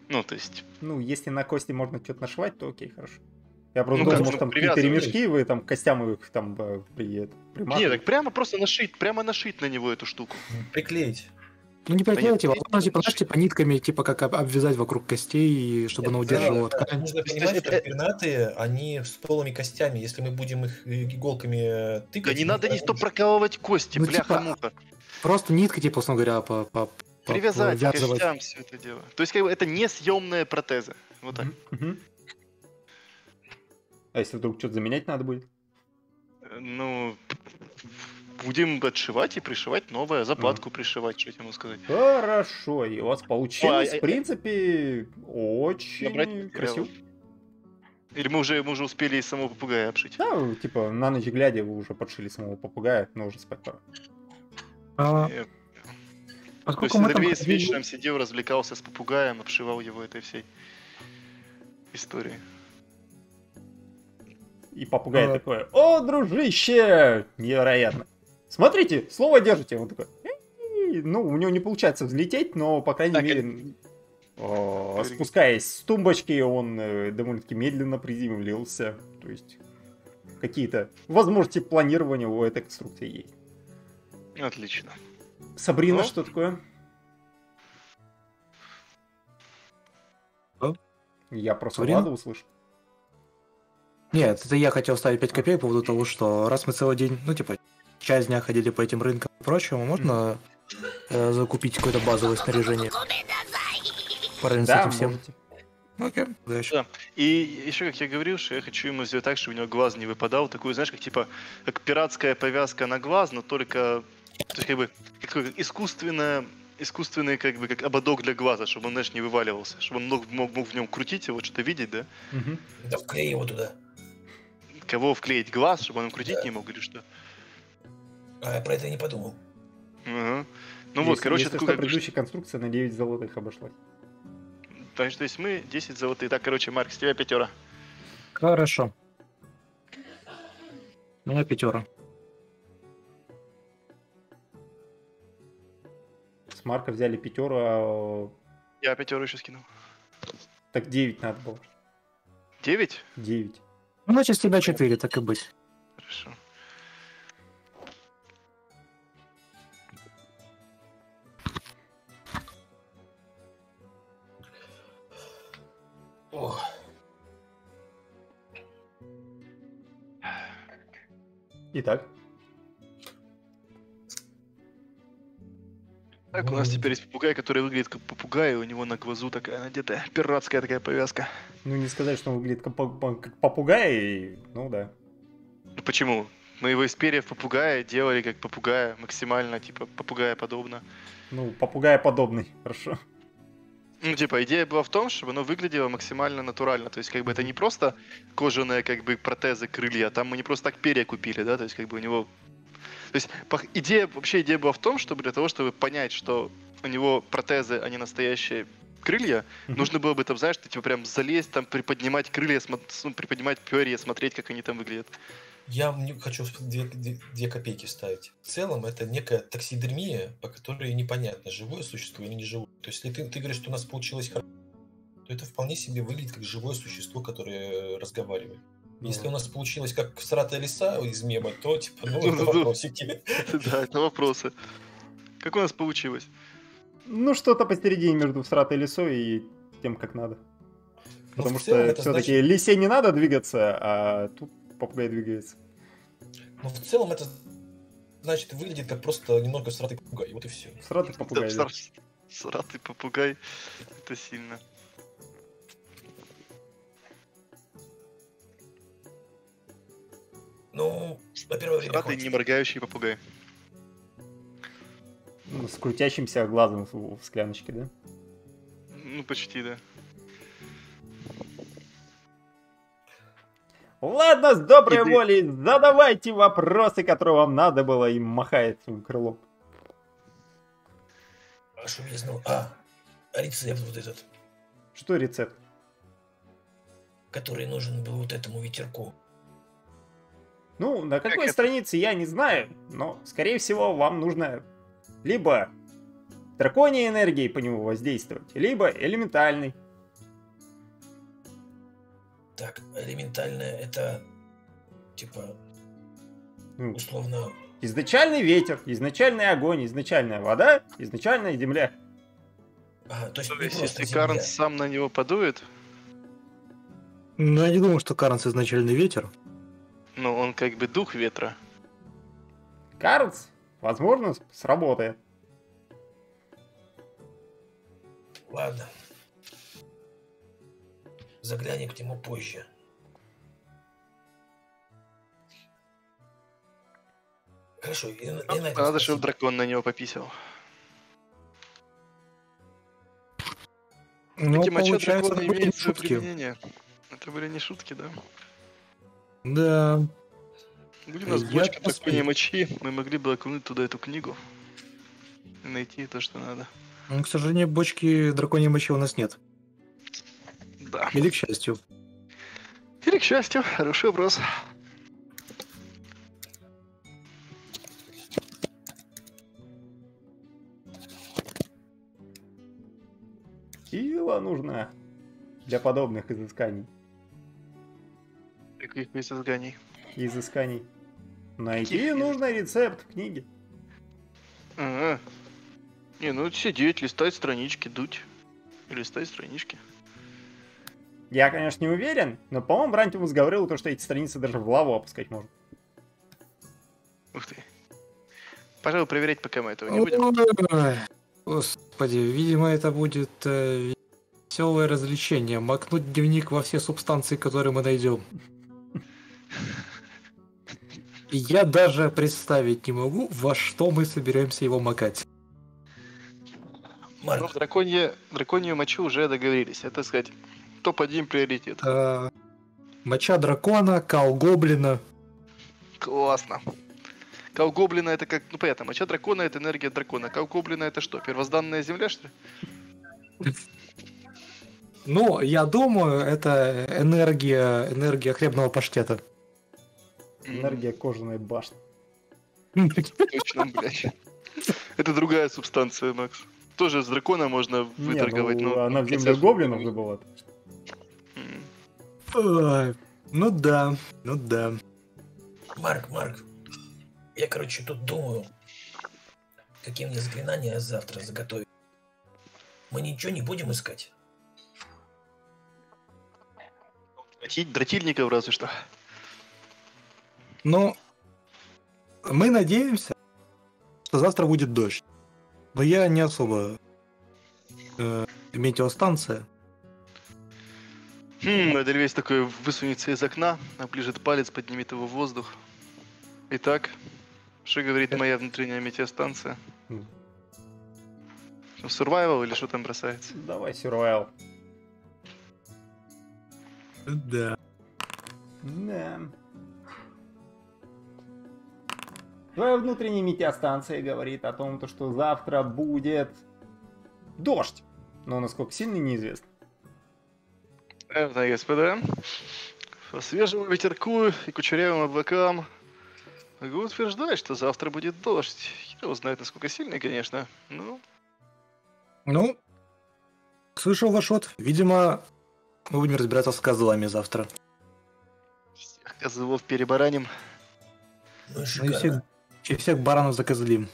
Ну, то есть, Ну, если на кости можно что-то нашивать, то окей, хорошо. Я просто Ну, думал, может, там какие-то ремешки, вы там костям их там э, при, не, приматываете. так прямо просто нашить, прямо нашить на него эту штуку. Приклеить. Ну не приклеите, нет, возможно, типа, знаешь, типа нитками, типа как об- обвязать вокруг костей, и чтобы она удерживала это ткань. Нужно То понимать, что пернатые, они с полыми костями. Если мы будем их э, иголками э, Да тыкать... не надо ни разрушим. прокалывать кости, Ну, типа, бляха-муха. Просто нитка, типа, условно говоря, по, по, Привязать к костям все это дело. То есть, как бы, это не съемные протезы. Вот так. А если вдруг что-то заменять надо будет? Э, Ну, будем отшивать и пришивать новое, заплатку пришивать, что я ему сказать. Хорошо, и у вас получилось, а- а- в принципе, Набрать очень красиво. Или мы уже, мы уже успели и самого попугая обшить? Да, типа, на ночь глядя вы уже подшили самого попугая, но уже спать пора. А, Э, То поскольку есть мы там Эдельвейс ходили- вечером сидел, развлекался с попугаем, обшивал его этой всей историей. И попугай А. такой, о, дружище, невероятно. Смотрите, слово держите. Он такой, «Эй». ну, у него не получается взлететь, но, по крайней Так, мере, о, Говори. спускаясь с тумбочки, он э, довольно-таки медленно приземлился. То есть, какие-то возможности планирования у этой конструкции есть. Отлично. Сабрина, Ну? что такое? Я просто Сабрина? Влада услышал. Нет, это я хотел ставить 5 копеек по поводу того, что раз мы целый день, ну, типа, часть дня ходили по этим рынкам и прочему, можно э, закупить какое-то базовое снаряжение. Параллельно с Да, этим всем. можете. Окей, удачи. Да. И еще, как я говорил, что я хочу ему сделать так, чтобы у него глаз не выпадал. Такую, знаешь, как типа, как пиратская повязка на глаз, но только, то есть как бы, как искусственное, искусственный, как бы, как ободок для глаза, чтобы он, знаешь, не вываливался, чтобы он мог, мог, мог в нем крутить его, что-то видеть, да? Да вклей его туда. Кого вклеить глаз, чтобы он крутить Да. не мог или что? А я про это не подумал. Ага. Ну вот, Если- короче, если такой, что, как предыдущая конструкция на 9 золотых обошлась. то есть, то есть мы 10 золотых. Так, короче, Марк, с тебя пятера. Хорошо. У меня пятера. С Марка взяли пятеру, а Я пятеру еще скинул. так 9 надо было. 9? 9. Ну, значит, с тебя 4, так и быть. Хорошо. Итак, Так, у нас теперь есть попугай, который выглядит как попугай, и у него на глазу такая надетая пиратская такая повязка. ну не сказать, что он выглядит как, как попугай, и- ну да. Ну Почему? Мы его из перьев попугая делали как попугая, максимально, типа, попугая подобно. Ну, попугая подобный, хорошо. Ну, типа, идея была в том, чтобы оно выглядело максимально натурально. То есть, как бы, это не просто кожаные, как бы, протезы, крылья, а там мы не просто так перья купили, да, то есть, как бы, у него... То есть, идея, вообще идея была в том, чтобы для того, чтобы понять, что у него протезы, а не настоящие крылья, Мгм. нужно было бы там, знаешь, ты, типа, прям залезть, там, приподнимать крылья, смо- ну, приподнимать перья, смотреть, как они там выглядят. Я хочу две, две- копейки ставить. В целом, это некая таксидермия, по которой непонятно, живое существо или не живое. То есть, если ты, ты говоришь, что у нас получилось хорошо, то это вполне себе выглядит как живое существо, которое разговаривает. Если у нас получилось как всратая лиса из мема, то типа, ну, это Ну-ну-ну. вопросики. Да, это вопросы. Как у нас получилось? Ну, что-то посередине между всратой лесой и тем, как надо. Ну, Потому что все-таки значит- лисе не надо двигаться, а тут попугай двигается. Но в целом это значит, выглядит как просто немного сратый попугай. Вот и все. Сратый попугай. Сратый попугай. Это сильно. Ну, на первое время хватит. не моргающий попугай. Ну, С крутящимся глазом в в скляночке, да? Ну, почти, да. Ладно, с доброй ты- волей задавайте вопросы, которые вам надо было, и махает крылом. А что я знал? А, рецепт вот этот, Что рецепт? который нужен был вот этому ветерку. Ну, на какой это? странице я не знаю, но, скорее всего, вам нужно либо драконьей энергией по нему воздействовать, либо элементальной. Так, элементальное это типа Ну, условно. изначальный ветер, изначальный огонь, изначальная вода, изначальная земля. А, то есть То есть, если земля. Карн сам на него подует, Ну, я не думаю, что Карнс изначальный ветер. Ну, он как бы дух ветра. Карнс, возможно, сработает. Ладно. Заглянем к нему позже. Хорошо, и, на- и на этом Надо, чтобы дракон на него пописал. Ну, моча получается, это были свое шутки. Это были не шутки, да? Да. Будь у нас Я бочка драконьей мочи, мы могли бы окунуть туда эту книгу. И найти то, что надо. Ну, К сожалению, бочки драконьей мочи у нас нет. Да. Или к счастью. Или к счастью, хороший вопрос. Сила нужна для подобных изысканий. Каких изысканий. Изысканий. Найти Каких нужно рецепт в книге. Ага. Не, ну сидеть, листать странички, дуть. Листать странички. Я, конечно, не уверен, но, по-моему, Брантимус говорил, то, что эти страницы даже в лаву опускать можно. Ух ты. Пожалуй, проверять пока мы этого не будем. Господи, видимо, это будет веселое развлечение. Макнуть дневник во все субстанции, которые мы найдем. Я даже представить не могу, во что мы соберемся его макать. Ну, в драконье, драконью мочу уже договорились. Это, так сказать, топ-1 приоритет. А, Моча дракона, кал гоблина. Классно. Кау гоблина это как, ну понятно, моча дракона это энергия дракона. Кау гоблина это что, первозданная земля, что ли? Ну, я думаю, это энергия, энергия хлебного паштета. Энергия кожаной башни. Точно, блядь. Это другая субстанция, Макс. Тоже с дракона можно Не, выторговать. ну, но она в земле гоблинов. Ой, Ну да, ну да. Марк, Марк. Я, короче, тут думаю, какие мне заклинания завтра заготовить. Мы ничего не будем искать. Дратильников разве что. Ну, мы надеемся, что завтра будет дождь. Но я не особо э, метеостанция. Хм, Эдельвейс такой высунется из окна, оближет палец, поднимет его в воздух. Итак, что говорит моя внутренняя метеостанция? Survival или что там бросается? Давай, Сюрвайл. Да. Да. Твоя внутренняя метеостанция говорит о том, то, что завтра будет дождь. Но насколько сильный, неизвестно. Верно, господа. По свежему ветерку и кучерявым облакам могу утверждать, что завтра будет дождь. Его знает, насколько сильный, конечно. Ну, Ну, слышал ваш от. Видимо, мы будем разбираться с козлами завтра. всех козлов перебараним. Ну шикарно. И всех баранов закозлим.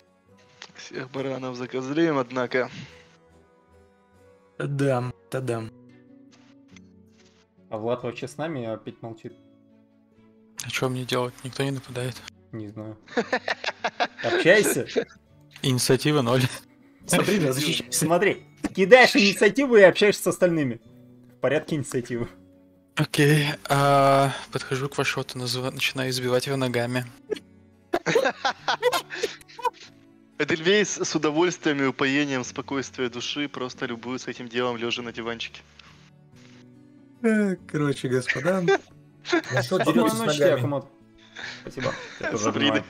Всех баранов закозлим, однако. Да, да, да. А Влад вообще с нами опять молчит. А что мне делать? Никто не нападает. Не знаю. Общайся. Инициатива ноль. Защищайся. Смотри, кидаешь инициативу и общаешься с остальными. В порядке инициативы. Окей, а, подхожу к вашоту, называ- начинаю избивать его ногами. Эдельвейс с удовольствием и упоением спокойствия души просто любуется этим делом, лежа на диванчике. Короче, господа, Ну что, Спокойной деретесь с ночи, ногами? Акумат. Спасибо. Сабрина.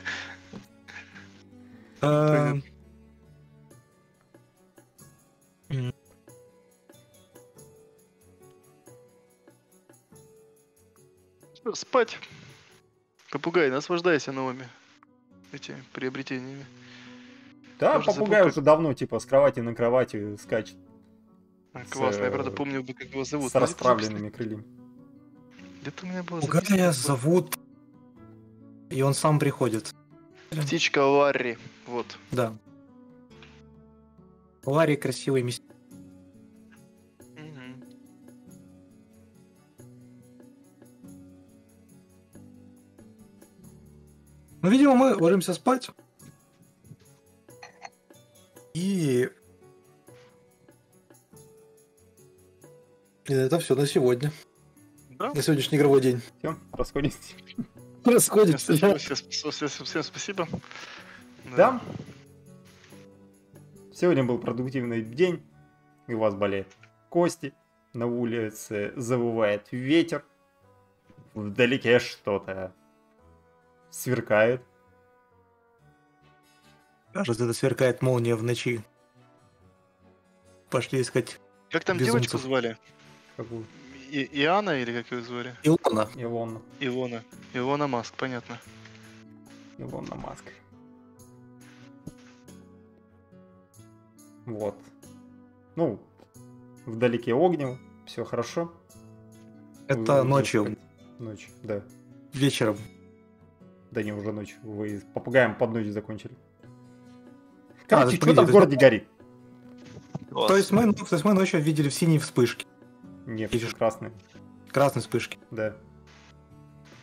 Что, Спать. Попугай, наслаждайся новыми этими приобретениями. Да, Тоже попугай забыл, уже давно, типа, с кровати на кровати скачет. А, С, Классно, я э, правда помню, как его зовут. С расправленными крыльями. Где-то у меня было записано. зовут, и он сам приходит. Птичка Ларри. Вот. Да. Ларри красивый мест. Ну, видимо, мы ложимся спать. И... И это все на сегодня. Да? На сегодняшний игровой день. Все, расходимся. Расходимся. Всем, всем- всем- всем спасибо. Да. Сегодня был продуктивный день. И у вас болеют кости. На улице завывает ветер. Вдалеке что-то сверкает. Кажется, это сверкает молния в ночи. Пошли искать Как там Безумцев. девочку звали? Какую? И- Иоанна или как ее звали? Илона. Илона. Илона. Илона Маск, понятно. Илона Маск. Вот. Ну, вдалеке огнево. Все хорошо. Это Вы- ночью, Ночью, да. вечером. Да не, уже ночь. Вы с попугаем под ночь закончили. А, Короче, это что там в городе горит? То есть, мы, то есть мы ночью видели в синей вспышки, Нет, Видишь? все красные. красной вспышки. Да,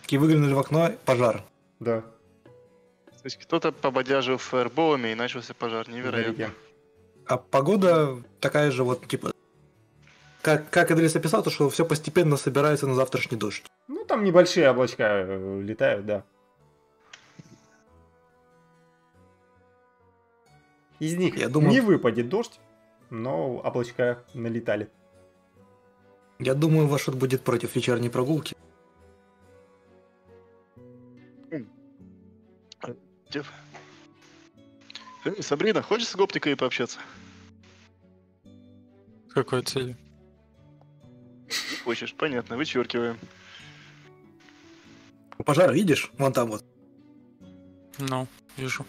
Такие выглянули в окно, пожар. да. То есть кто-то пободяжил фаерболами и начался пожар. Невероятно. А погода такая же вот, типа... Как, как Эдрис описал, то, что все постепенно собирается на завтрашний дождь. Ну, там небольшие облачка э, летают, да. Из них Я думаю- не выпадет дождь, но облачка налетали. Я думаю, ваш шут будет против вечерней прогулки. Дев- Э, Сабрина, хочешь с гопникой пообщаться? С какой целью? Не хочешь, понятно, вычеркиваем. Пожар, видишь? Вон там вот. Ну, вижу.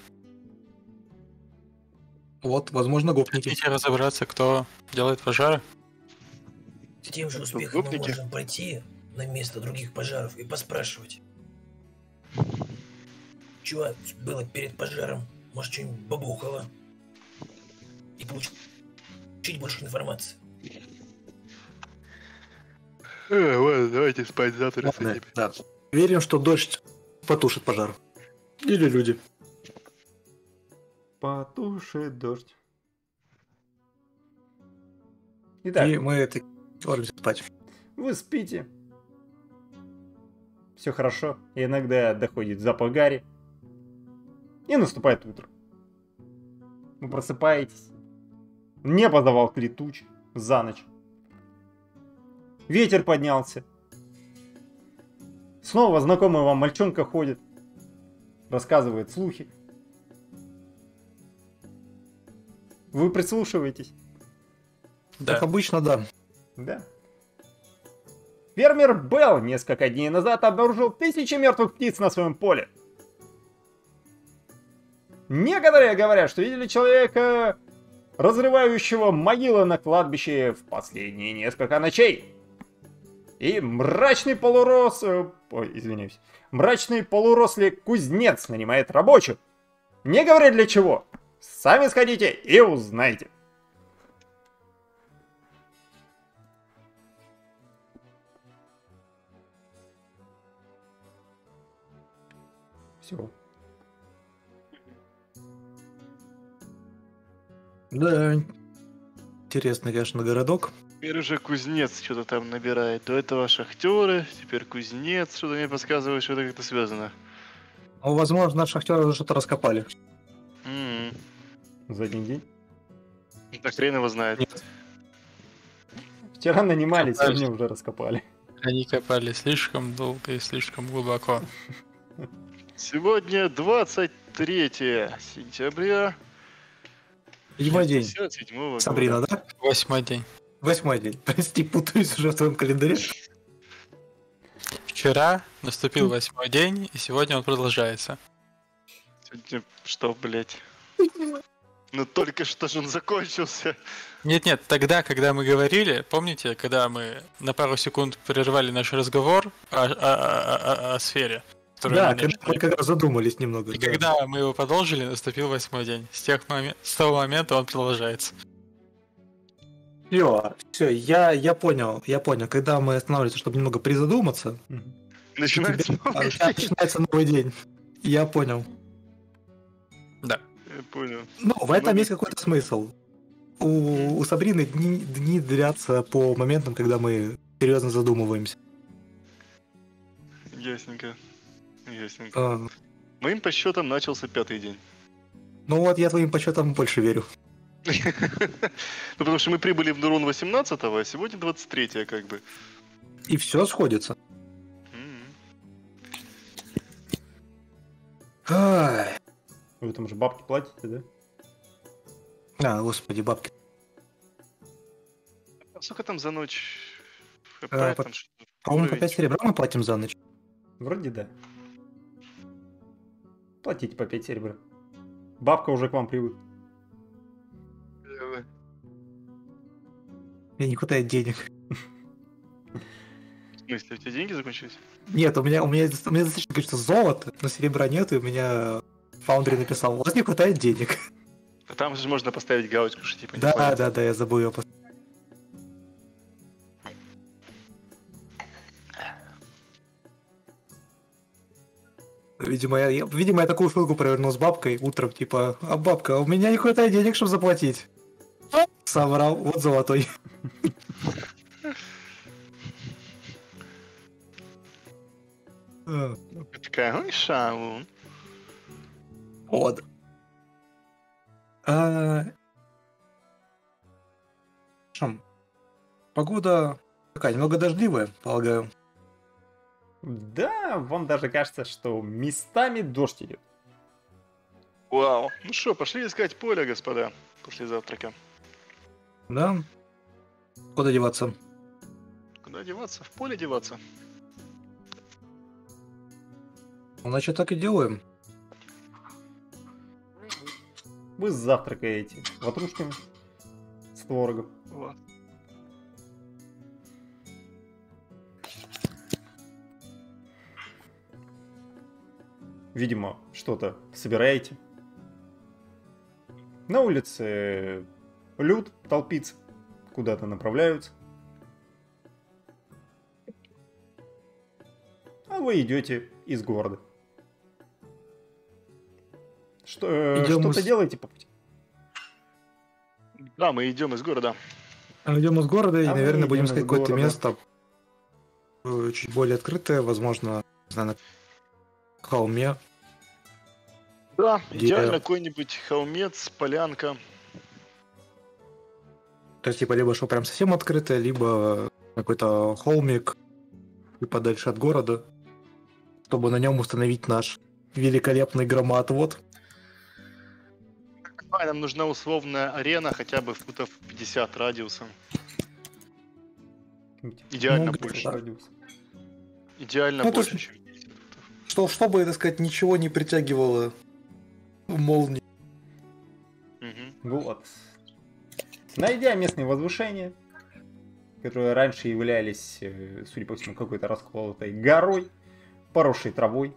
Вот, возможно, гопники. Хотите разобраться, кто делает пожары? С тем же успехом мы можем пойти на место других пожаров и поспрашивать. Чего было перед пожаром? Может, что-нибудь бабухало? И получить больше информации. Э, ладно, давайте спать завтра. Ладно, да. Верим, что дождь потушит пожар. Или люди. Потушит дождь. Итак, И мы это... ложимся спать. вы спите. Все хорошо. И иногда доходит запах гари. И наступает утро. Вы просыпаетесь. Небо заволкли тучи за ночь. Ветер поднялся. Снова знакомый вам мальчонка ходит. Рассказывает слухи. Вы прислушиваетесь? Да. Как обычно, да. Да. Фермер Белл несколько дней назад обнаружил тысячи мертвых птиц на своем поле. Некоторые говорят, что видели человека, разрывающего могилы на кладбище в последние несколько ночей. И мрачный полурос... э, Ой, извиняюсь. Мрачный полурослый кузнец нанимает рабочих. Не говорит для чего. Сами сходите и узнаете. Все. Да. Интересный, конечно, городок. Теперь уже кузнец что-то там набирает. До этого шахтеры, теперь кузнец. Что-то мне подсказывает, что это как-то связано. Ну, возможно, шахтеры уже что-то раскопали. М, За один день. Да хрен его знает. Нет. Вчера нанимали, Копали. сегодня уже раскопали. Они копали слишком долго и слишком глубоко. Сегодня 23 сентября. Седьмой день. 67 года. Сабрина, да? Восьмой день. Восьмой день. Прости, путаюсь уже в твоем календаре. Вчера наступил восьмой день, и сегодня он продолжается. Сегодня что, блять? Ну только что же он закончился. Нет-нет, тогда, когда мы говорили, помните, когда мы на пару секунд прервали наш разговор о, о- о- о- о сфере? Да, мы когда начали? мы раз задумались немного. И да. когда мы его продолжили, наступил восьмой день. С, тех момен- с того момента он продолжается. Все, все, я, я понял, я понял. Когда мы останавливаемся, чтобы немного призадуматься. Начинается а, новый день. начинается новый день. Я понял. Да. Понял. Ну, в этом есть какой-то смысл. У, у Сабрины дни, дни длятся по моментам, когда мы серьезно задумываемся. Ясненько. Ясненько. А, Моим подсчетом начался пятый день. ну вот я твоим подсчетам больше верю. Ну, потому что мы прибыли в Нурон 18 а сегодня 23 как бы. И все сходится. Вы там же бабки платите, да? А, господи, бабки. А Сколько там за ночь? А, там по- что-то? По-моему, по Уровень. 5 серебра мы платим за ночь. Вроде да. Платите по 5 серебра. Бабка уже к вам привык. Мне не хватает денег. В смысле, у тебя деньги закончились? Нет, у меня, у меня, у меня достаточно количество золота, но серебра нет, и у меня Фаундри написал, у вас не хватает денег. А там же можно поставить галочку, что типа Да, хватит. да, да, я забыл ее поставить. Видимо я, видимо, я такую шутку провернул с бабкой утром, типа, а бабка, у меня не хватает денег, чтобы заплатить. Соврал, вот золотой. Такая, ой, шаун. Вот. А... Погода такая немного дождливая, полагаю. Да, вам даже кажется, что местами дождь идет. Вау. Ну что, пошли искать поле, господа, после завтрака. Да? Куда деваться? Куда деваться? В поле деваться. Ну, Значит, так и делаем. Вы завтракаете ватрушками с творогом. Вот. Видимо, что-то собираете. На улице люд толпится, куда-то направляются. А вы идете из города. Что, Идем что-то из- делаете по пути? Да, мы идем из города. Идем из города и, А мы наверное, будем искать какое-то место э, чуть более открытое, возможно, не знаю, на холме. Да, Где- идеально какой-нибудь холмец, полянка. То есть, типа, либо что прям совсем открытое, либо какой-то холмик и подальше от города, чтобы на нем установить наш великолепный громоотвод. А, нам нужна условная арена, хотя бы футов 50 радиусом. Идеально Ну, где-то больше. Радиус. Идеально Ну, больше, чем 10 футов. Что, чтобы, так сказать, ничего не притягивало молнии. Мгм. Вот. Найдя местные возвышения, которые раньше являлись, э, судя по всему, какой-то расколотой горой, поросшей травой,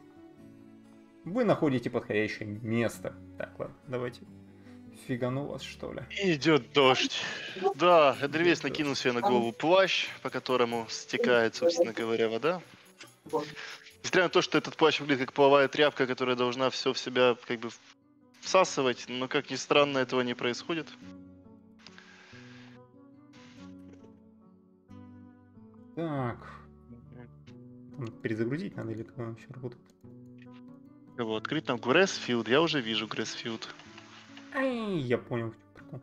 вы находите подходящее место. Так, ладно, давайте фигануло, что ли? Идет дождь. Да, Эдельвейс накинул себе на голову плащ, по которому стекает, собственно говоря, вода. Несмотря на то, что этот плащ выглядит как половая тряпка, которая должна все в себя как бы всасывать, но, как ни странно, этого не происходит. Так. Перезагрузить надо или как вообще работает? Кого открыть нам Грэсфилд? Я уже вижу Грэсфилд. Ай, я понял. в чём прикол.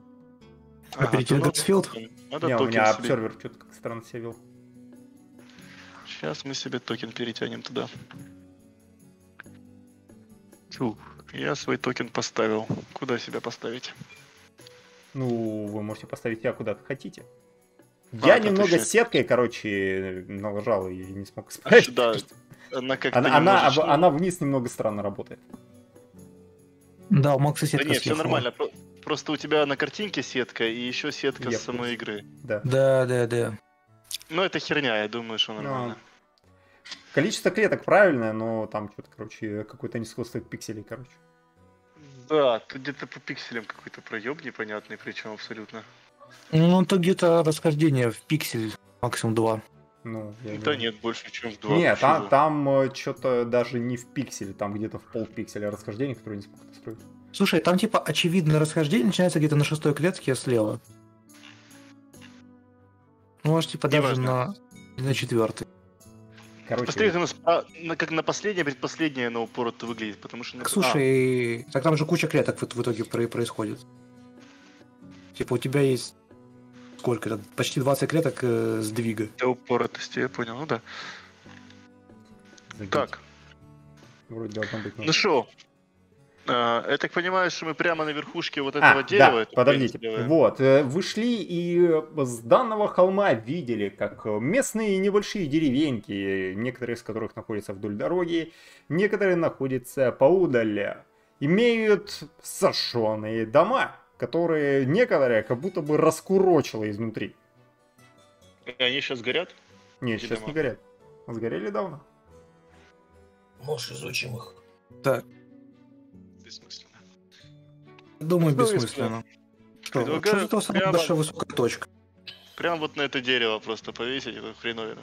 А перейти на Grassfield? Надо Не, у меня себе. observer что-то как странно себя вел. Сейчас мы себе токен перетянем туда. Фу, я свой токен поставил. Куда себя поставить? Ну, вы можете поставить себя куда-то хотите. А, Я немного с сеткой, короче, налажал и не смог А исправить. сюда она как-то Она, она, немножечко- она вниз немного странно работает. Да, у Макса Да сетка нет, все нормально. про- Просто у тебя на картинке сетка и еще сетка Я с самой игры. Да. Да, да, да. Ну, это херня, я думаю, что нормально. Количество клеток правильное, но там что-то, короче, какое-то несходство пикселей, короче. Да, тут где-то по пикселям какой-то проеб непонятный, причем абсолютно. Ну, то где-то расхождение в пиксель, максимум 2. Ну, я Да не- нет, больше, чем в два. Нет, Чего? там, там что-то даже не в пикселе, там где-то в полпикселя расхождение, которое не смог настроить. Слушай, там типа очевидное расхождение начинается где-то на шестой клетке слева. Ну, может, типа даже на, на четвертой. Короче, Посмотри, как, а, на- как на последнее, предпоследнее на упор выглядит, потому что... на- Так, слушай, так там же куча клеток в, в итоге про- происходит. Типа у тебя есть сколько? это, Почти 20 клеток э, сдвига. А, для упоротости, я понял, ну да. забить. Так, Вроде должно быть. ну что, а, я так понимаю, что мы прямо на верхушке вот А, этого дерева... да, это подождите. делаем. Вот, э, вы шли и с данного холма видели, как э, местные небольшие деревеньки, некоторые из которых находятся вдоль дороги, некоторые находятся поудаль, имеют сожженные дома, которые некоторые как будто бы раскурочило изнутри. И они сейчас горят? Нет, сейчас дома. не горят. Сгорели давно. Может, изучим их. Так, Бессмысленно. думаю, бессмысленно. Что, Предлагаю что это самая прямо- большая высокая точка? Прям вот на это дерево просто повесить, эту хреновину.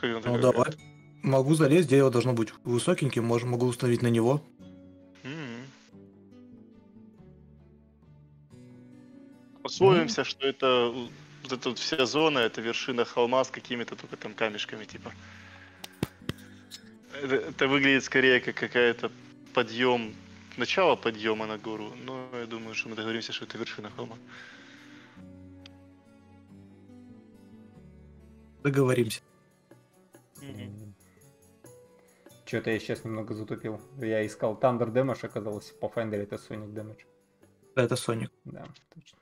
Ну давай. говорит? Могу залезть, дерево должно быть высокеньким, можем, могу установить на него. Условимся, что это вот эта вот вся зона, это вершина холма с какими-то только там камешками, типа. Это, это выглядит скорее как какая-то подъем, начало подъема на гору, но я думаю, что мы договоримся, что это вершина холма. Договоримся. Что-то я сейчас немного затупил. Я искал Thunder Damage, оказалось, по Pathfinder это Sonic Damage. Да, это Соник. Да, точно.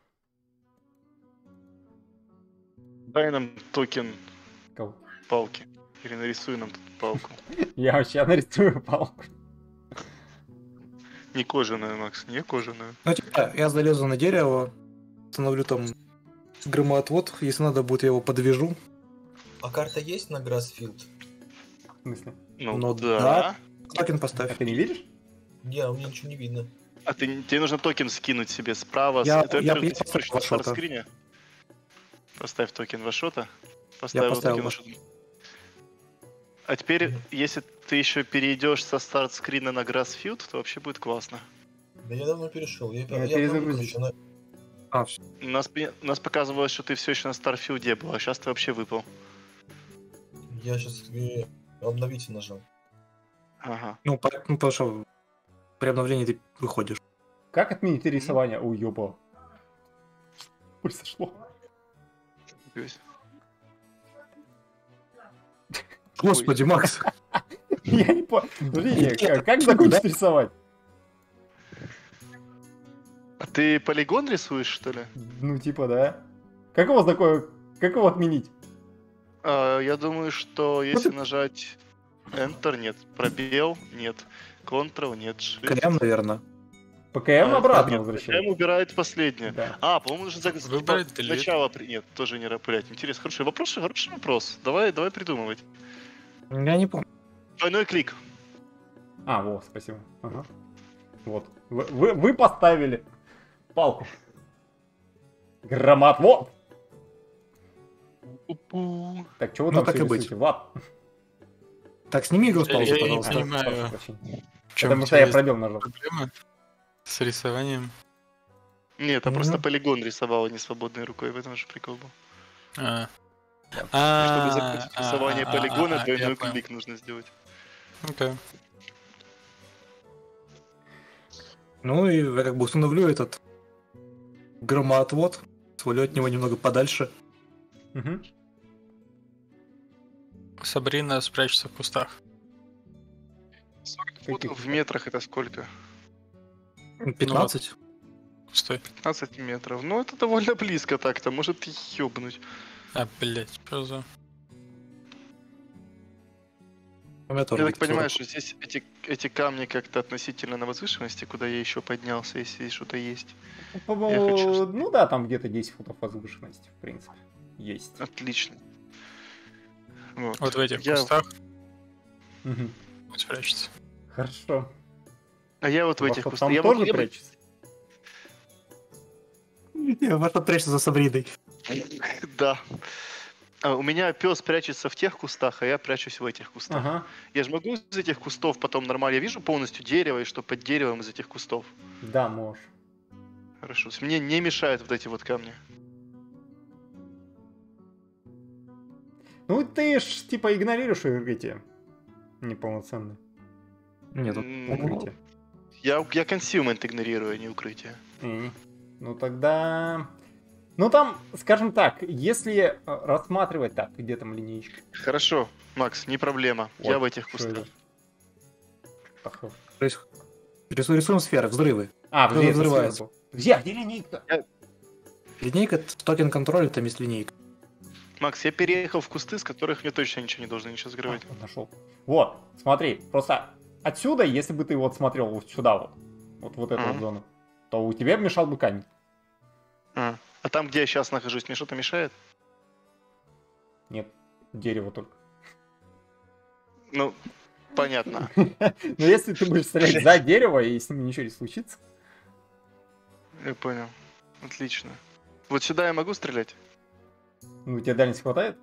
Дай нам токен Кого? палки. Или нарисуй нам тут палку. Я вообще нарисую палку. Не кожаную, Макс, не кожаную. Ну, типа, я залезу на дерево, установлю там громоотвод, если надо будет, я его подвяжу. А карта есть на Грассфилд? В смысле? Ну, Ну да. да. Токен А поставь. ты не видишь? Не, у меня ничего не видно. А ты, тебе нужно токен скинуть себе справа. с- Я- это, я- во-первых, я Поставь токен Вашота. Поставил поставил токен Вашота. А теперь, если ты еще перейдешь со start screen а на Grassfield, то вообще будет классно. Да я давно перешел. Я, Я я, перезагрузить. короче, на- А, все. У нас, у нас показывалось, что ты все еще на Старфилде был, а сейчас ты вообще выпал. я сейчас обновите нажал. Ага. Ну, по- ну, потому что при обновлении ты выходишь. Как отменить рисование? Ой, ёба. Произошло. Нифига Господи, Макс. Я не понял. Как- как закончить рисовать? А ты полигон рисуешь, что ли? Ну, типа, да. Как его такое... Как его отменить? А, я думаю, что если нажать Enter, нет. Пробел, нет. Ctrl, нет. Shift. Наверное. ПКМ А, обратно нет, возвращает. КМ убирает последнее. Да. А, по-моему, нужно за... Выбрать delete. начало... при- Нет, тоже не блять. Интересно, хороший вопрос, хороший вопрос. Давай, давай придумывать. Я не помню. Двойной клик. А, вот, спасибо. Ага. Вот. Вы, вы, вы поставили палку. Громоотвод. Пу-пу. Так, чего Ну, там так и быть. Влад. Так, сними игру с паузы, я не пожалуйста. Понимаю. Потому что я пробел нажал. проблема с рисованием? Нет, это Мгм. просто полигон рисовал, а не свободной рукой. В этом же прикол был. А, Чтобы А, закончить а, рисование а, полигона, а, а, двойной клик нужно сделать. Окей. Ну и я как бы установлю этот громоотвод, свалю от него немного подальше. Мгм. Сабрина спрячется в кустах. Каких? В метрах это сколько? 15. Стой. 15 метров. Ну, это довольно близко так-то, может ёбнуть. А, блять, что за... Я так понимаю, 40. что здесь эти, эти камни как-то относительно на возвышенности, куда я еще поднялся, если здесь что-то есть. По-моему, хочу- Ну да, там где-то 10 футов возвышенности, в принципе, есть. Отлично. Вот. Вот в этих Я- кустах спрячется. Хорошо. А я вот в этих кустах. Там Я тоже я прячется? Не, во что прячься за Сабриной. Да. А, у меня пес прячется в тех кустах, а я прячусь в этих кустах. Ага. Я же могу из этих кустов потом нормально. Я вижу полностью дерево и что под деревом из этих кустов. Да, можешь. Хорошо. То есть Мне не мешают вот эти вот камни. Ну ты ж типа игнорируешь эти неполноценные Нет, тут М, укрытия. Я, я консилмент игнорирую, а не укрытие. М. Ну тогда... Ну там, скажем так, если э, рассматривать так, где там линейка? Хорошо, Макс, не проблема. я Вот, в этих кустах. То есть рисуем сферы, взрывы. А, взрывается? сверху? Где? Где линейка? Линейка, токен контроля, там есть линейка. Макс, я переехал в кусты, с которых мне точно ничего не должно ничего закрывать. А, нашел. Вот, смотри, просто отсюда, если бы ты вот смотрел вот сюда вот, вот, вот эту вот Мгм. зону, то у тебя мешал бы камень. А. А там, где я сейчас нахожусь, мне что-то мешает? Нет, дерево только. Ну, понятно. Но если ты будешь стрелять за дерево, и с ним ничего не случится, Я понял. Отлично. Вот сюда я могу стрелять? ну, у тебя дальность хватает?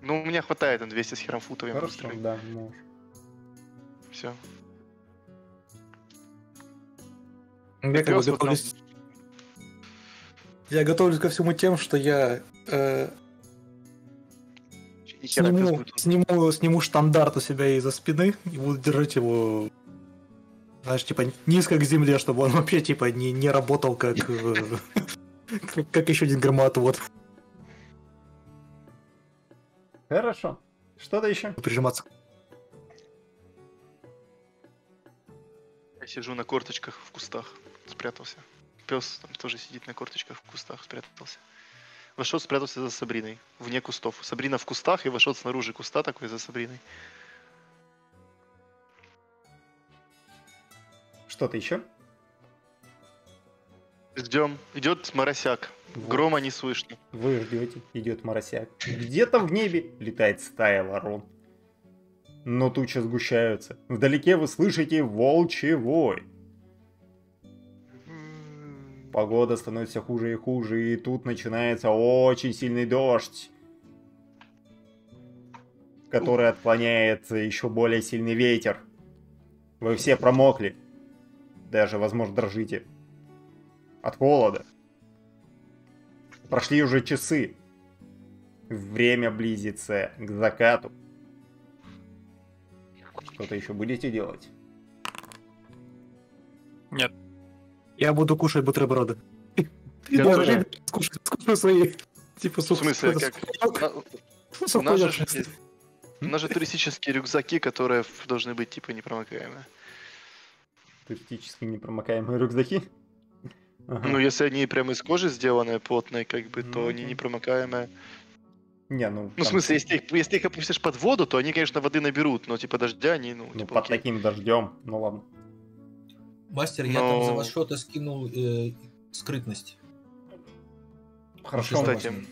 Ну, у меня хватает, на 200 с хером футов Хорошо, да, можешь. Все. Я как бы вот готовлюсь... Я готовлюсь ко всему тем, что я э, сниму, сниму, сниму штандарт у себя из-за спины и буду держать его, знаешь, типа низко к земле, чтобы он вообще типа не, не работал как, э, как, еще один громоотвод. Хорошо. Что-то еще? Прижиматься. Я сижу на корточках в кустах. Спрятался. Пес там тоже сидит на корточках в кустах, спрятался. Вошел, спрятался за Сабриной, вне кустов. Сабрина в кустах, и вошел снаружи куста такой за Сабриной. Что-то еще? Ждем. Идет моросяк. Вот. Грома не слышно. Вы ждете, идет моросяк. Где-то в небе летает стая ворон. Но тучи сгущаются. Вдалеке вы слышите волчий вой. Погода становится хуже и хуже, и тут начинается очень сильный дождь, который отклоняет еще более сильный ветер. Вы все промокли. Даже, возможно, дрожите. От холода. Прошли уже часы. Время близится к закату. Что-то еще будете делать? Нет. Я буду кушать бутерброды. Я тоже. скушаю, скушаю свои, типа, В смысле, как? А, У нас же есть- у нас же туристические рюкзаки, которые должны быть типа непромокаемые. Туристически непромокаемые рюкзаки? Ага. Ну, если они прямо из кожи сделаны, плотные, как бы, то они непромокаемые. Не, ну... Ну, в там, смысле, если их, если их опустишь под воду, то они, конечно, воды наберут, но типа дождя они, ну, Ну, типа, под окей. таким дождем. Ну ладно. Мастер, я там за Но- ваш счет скинул э, скрытность. Хорошо. Кстати, мы-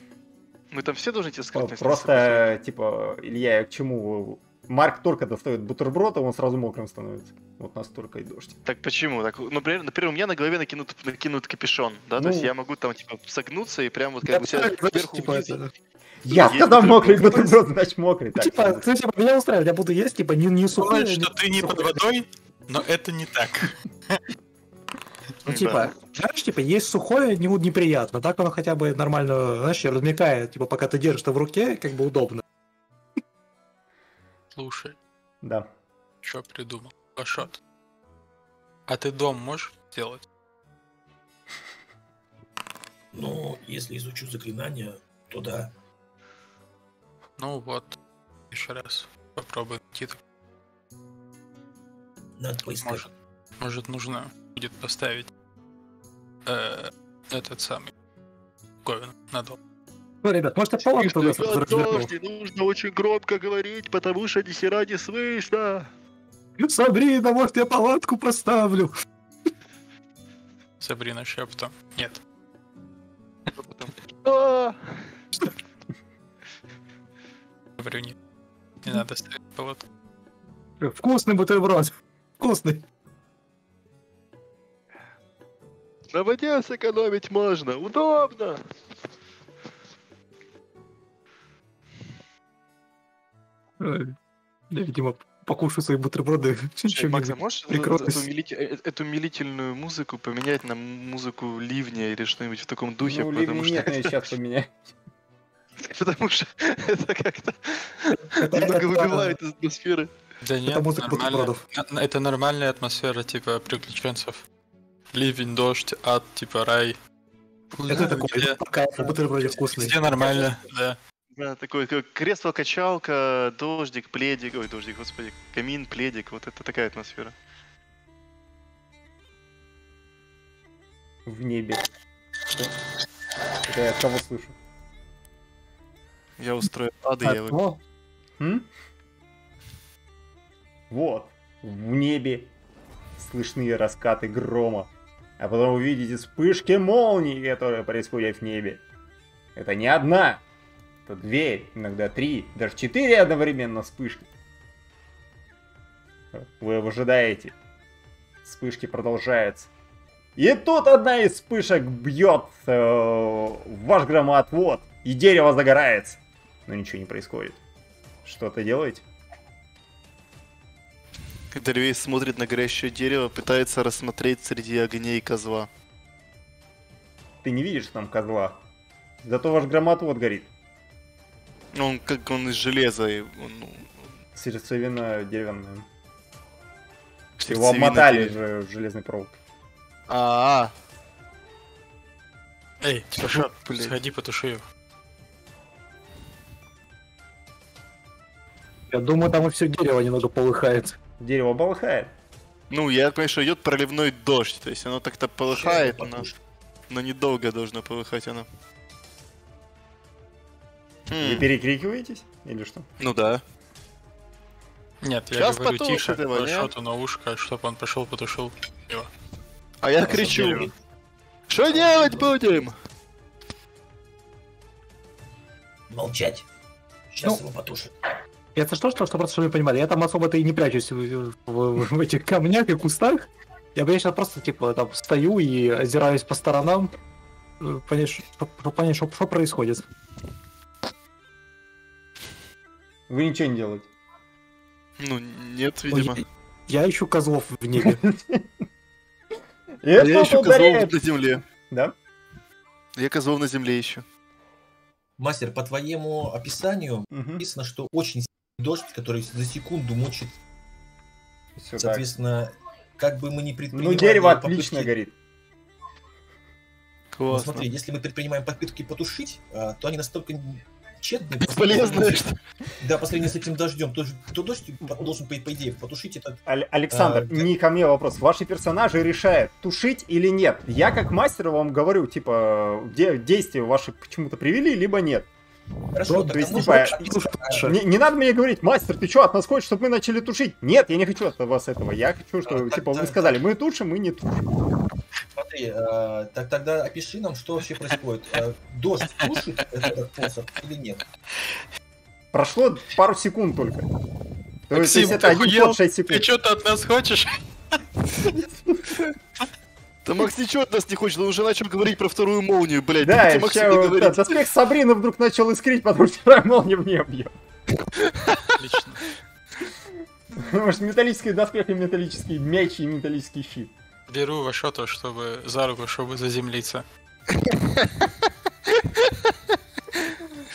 Мы там все должны эти О, скрытности Просто, типа, Илья, я к чему? Марк только достает бутерброд, и он сразу мокрым становится. Вот настолько и дождь. Так почему? Так, ну, например, например, у меня на голове накинут, накинут капюшон, да, то есть Ну. я могу там, типа, согнуться и прям вот как бы себя сверху типа, это- Я Есть сказал мокрый бутерброд. значит мокрый. Так, Типа, ты, типа, меня устраивает, я буду есть, типа, не, не сухой. Бывает, что ты не под водой, но это не так. Ну, типа, знаешь, типа, есть сухое, не, неприятно. Так оно хотя бы нормально, знаешь, размекает. Типа, пока ты держишь это в руке, как бы удобно. Слушай, Да. что придумал? Пашот. А ты дом можешь сделать? Ну, если изучу заклинания, то да. Ну вот, еще раз попробуй найти. так. Надо поискать. Может, может нужно будет поставить э, этот самый Говен на дом. Ну, ребят, может, я палатку туда разверну? нужно очень громко говорить, потому что ни хера не слышно. Сабрина, может, я палатку поставлю? Сабрина шептом. Нет. А, Говорю, нет. Не надо ставить палатку. Вкусный бутерброд. Вкусный. На воде сэкономить можно, удобно. Ой, Я, видимо, покушаю свои бутерброды. Чем Макс, а можешь эту, умилите- э- эту умилительную музыку поменять на музыку ливня или что-нибудь в таком духе, Ну, потому ливень что нет, сейчас поменяю. потому что это как-то немного выбивает из атмосферы. Да нет, Это музыка. На- Это нормальная атмосфера, типа, приключенцев. Ливень, дождь, ад, типа, рай. Это такой, Где, по кайфу, бутерброды вкусные. где нормально, да. Да, такой как кресло-качалка, дождик, пледик, ой, дождик, господи, камин, пледик, вот это такая атмосфера. В небе. Это я от кого слышу? Я устрою ады, А, я во, М? Вот, в небе слышны раскаты грома, а потом вы видите вспышки молний, которые происходят в небе. Это не одна, это две, иногда три, даже четыре одновременно вспышки. Вы ожидаете. Вспышки продолжаются. И тут одна из вспышек бьет э, в ваш громоотвод, и дерево загорается. Но ничего не происходит. Что-то делаете? Деревей смотрит на горящее дерево, пытается рассмотреть среди огней козла. Ты не видишь там козла. Зато ваш громоотвод горит. Ну, Он как он из железа, и он, ну, Сердцевина деревянная. Его сердцевина обмотали дерева. же в железный провод. А, Эй, Пашот, блядь. сходи потуши его. Я думаю, там и все дерево немного полыхает. Дерево полыхает. ну я понимаю, что идет проливной дождь, то есть оно так-то полыхает, но, но недолго должно полыхать оно. Вы Хм, перекрикиваетесь? Или что? ну да. Нет, я Щас говорю тише? Пашоту на ушко, чтобы он пошел потушил его. А я кричу, что делать будем? Молчать. Сейчас Ну, его потушат. Это что, что, что просто, чтобы вы понимали, я там особо-то и не прячусь в, в- в этих камнях и кустах. Я бы сейчас просто, типа, там стою и озираюсь по сторонам, э, понять, что, понять, что, что происходит. Вы ничего не делаете. Ну, нет, Ой, видимо. Я ищу козлов в небе. Я ищу козлов на земле. Да? Я козлов на земле ищу. Мастер, по твоему описанию написано, что очень дождь, который за секунду мочит. Так. Соответственно, как бы мы ни предпринимали... Ну, дерево попытки- отлично горит. Ну, Классно. смотри, если мы предпринимаем попытки потушить, а, то они настолько тщетны. Полезно, что Да, по сравнению с этим дождем, то, то дождь должен, по, по идее, потушить этот... Александр, А, не ко мне вопрос. Ваши персонажи решают, тушить или нет. Я как мастер вам говорю, типа, де- действия ваши почему-то привели, либо нет. Хорошо, то тогда есть, типа, Не, не надо мне говорить, мастер, ты что, от нас хочешь, чтобы мы начали тушить? Нет, я не хочу от вас этого. Я хочу, чтобы, А, так- типа, вы так- сказали, мы тушим, мы не тушим. Смотри, а, так тогда опиши нам, что вообще происходит. А, Дождь тушит этот посох или нет? Прошло пару секунд только. То есть, Максим, ты это один охуел? ход 6 Ты секунд. что-то от нас хочешь? Да Макс ничего от нас не хочет, он уже начал говорить про вторую молнию, блядь. Да, Максу ща вот, да, доспех Сабрины вдруг начал искрить, потому что вторая молния мне бьет. Отлично. Может, металлический доспех и металлический меч и металлический щит. Беру Вашоту, чтобы за руку, чтобы заземлиться.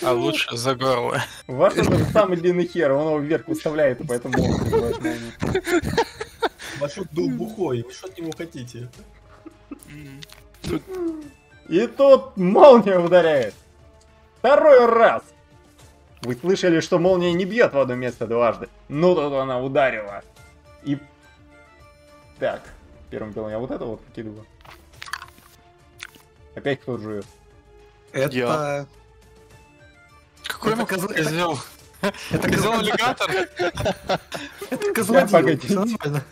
А лучше за горло. Ваш это самый длинный хер, он его вверх выставляет, поэтому он называет молнией. Машот был бухой, вы что от него хотите? И тут молния ударяет. Второй раз. Вы слышали, что молния не бьет в одно место дважды. Ну тут она ударила. И... Так, первым делом я вот это вот выкидываю. Опять кто жует? Это... Я. Какой Это козл- козел? Это Козел аллигатор? Это козлодил, всё нормально.